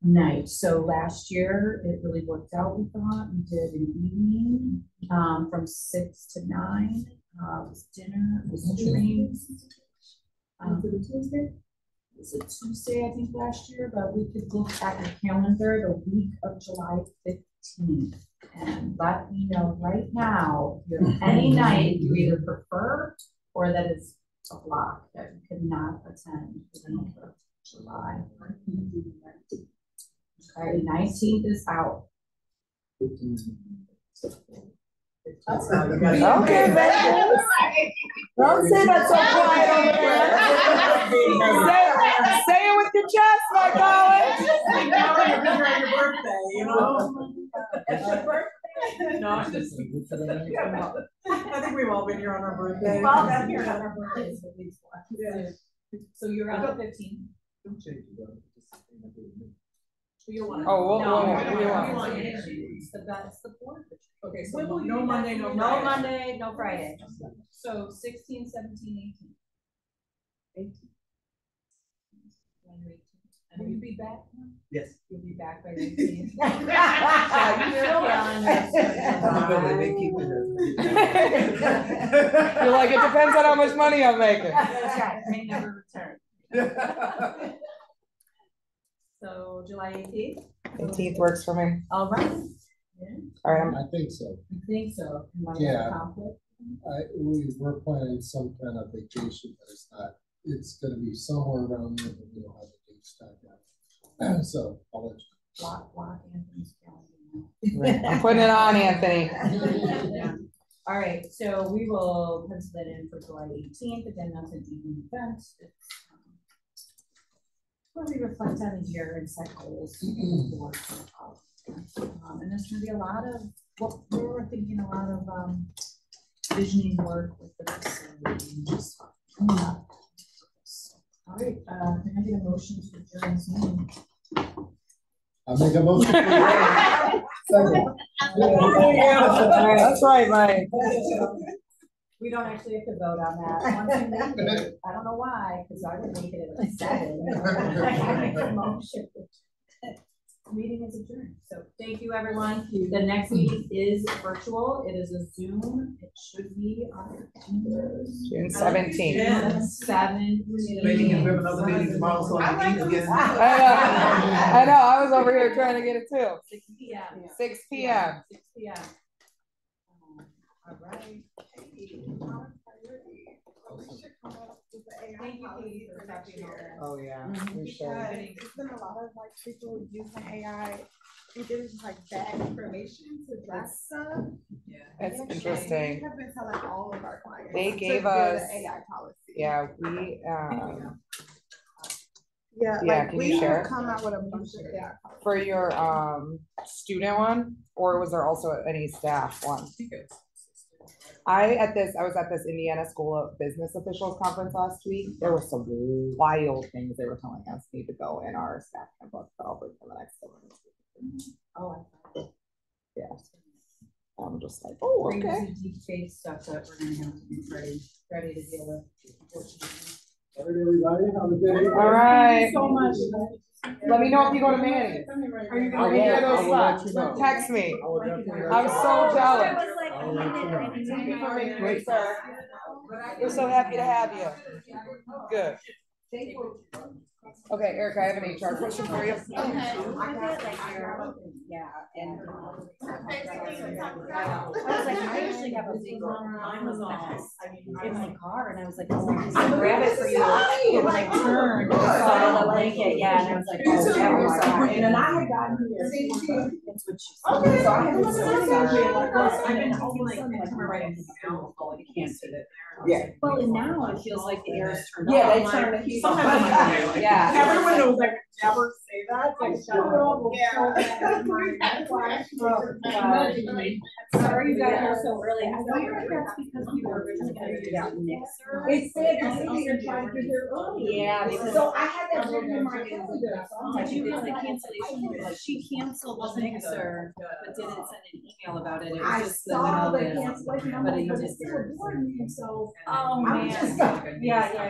night. So last year, it really worked out, we thought. We did an evening, um, from six to nine. Uh, it was dinner, it was drinks. Um, was it Tuesday? Was it Tuesday, I think, last year, but we could look at the calendar the week of July fifteenth. And let me know right now, if any night you either prefer or that is a block that you could not attend for the month of July. Okay, nineteenth is out. That's how. Okay, baby. Don't say that so quiet over there. Say, say it with your chest, my college. Now you're bigger on your birthday, you know? It's your birthday. No, I'm just, I think we've all been here on our birthday. Well, that's here on our birthdays at. So you're on the fifteenth. Don't change it, though. Just something I did. You want. Oh, what- No, what- we what do you don't- want? we want issues. The that's the board. Okay, so When will no you Monday, no back? Friday. No Monday, no Friday. So sixteen, seventeen, eighteen. Eighteen. And will you be back? Yes. You'll be back by the eighteenth. I'm I'm good with it, keep it You're like, it depends on how much money I'm making. That's right, may never return. So July eighteenth, Eighteenth works for me. all right. Yeah, All right, I'm- I think so. I think so. You might have Yeah. conflict. I, we, we're planning some kind of vacation, but it's not, it's gonna be somewhere around there, but we don't have the date stuck out. So I'll let you. Block, block Anthony's calendar. I'm putting it on, Anthony. Yeah. All right, so we will pencil that in for July eighteenth, again, that's an evening event. It's, Where we reflect on the year and set goals. for. Um, and there's gonna be a lot of, what, we were thinking a lot of, um, visioning work with the facility and just. All right, uh, can I get a motion to adjourn this meeting? I'll make a motion. Second. That's right, Mike. We don't actually have to vote on that. Once you make it, I don't know why, because I would make it at seven. I make a motion. Meeting is adjourned. So thank you, everyone. The next meeting is virtual. It is a Zoom. It should be on. June seventeenth. Yeah. Seven. Maybe we have another meeting tomorrow, so I can eat again. I know, I know, I was over here trying to get it too. Six P M. Six P M. Six P M. Um, All right. Thank you, Katie, for stopping over. Oh, yeah, Mm-hmm. we should. Because It's been a lot of like people using AI and giving like bad information to dress stuff. Yeah. It's And interesting. We have been telling all of our clients. They gave do the AI policy. Yeah, we, um, Yeah, Yeah, like can we you share have come out with a bunch of AI policies. for your, um, student one, or was there also any staff one? I think it's. I, at this, I was at this Indiana School of Business Officials Conference last week. There were some wild things they were telling us need to go in our staff handbook, but I'll bring them the next one. Oh, I thought Yeah. I'm just like, oh, okay. Deep fake stuff that we're gonna have to be ready, ready to deal with. All right, everybody, have a good evening. All right. So much. Let me know if you go to Manny's. Are you gonna be there? those I spots, text me. I will definitely let I'm so jealous. I will let you know. Thank you for making it, sir. We're so happy to have you. Good. Okay, Eric, I have an HR question for you. Yeah, and. I was like, I usually have a big Amazon in my car, and I was like, oh, I'm just grab it for you. And oh, when I turned, I saw the blanket, yeah, and I was like, oh, that was sorry. And I had gotten here. That's what she said. Okay. So I had Well, so that's Like, well, I've been all of a like, sudden, like, come right into my the mouth, like, can't sit it there. Yeah. Well, and now it feels like the air is turned off. Yeah, they turn the heat Sometimes. I do, Yeah. Everyone knows I would never say that, like, shut up. Sorry you guys are so early. I wonder if that's because we were originally gonna do that mixer. It said that we were trying to hear earlier. Yeah. So I had that written in my calendar. so I'm like, Did you get the cancellation? She canceled the mixer, but didn't send an email about it. It I was just the saw the middle of cancellation, I'm But it but just- it's still a board meeting, so. Oh, I'm man. just- Yeah, yeah,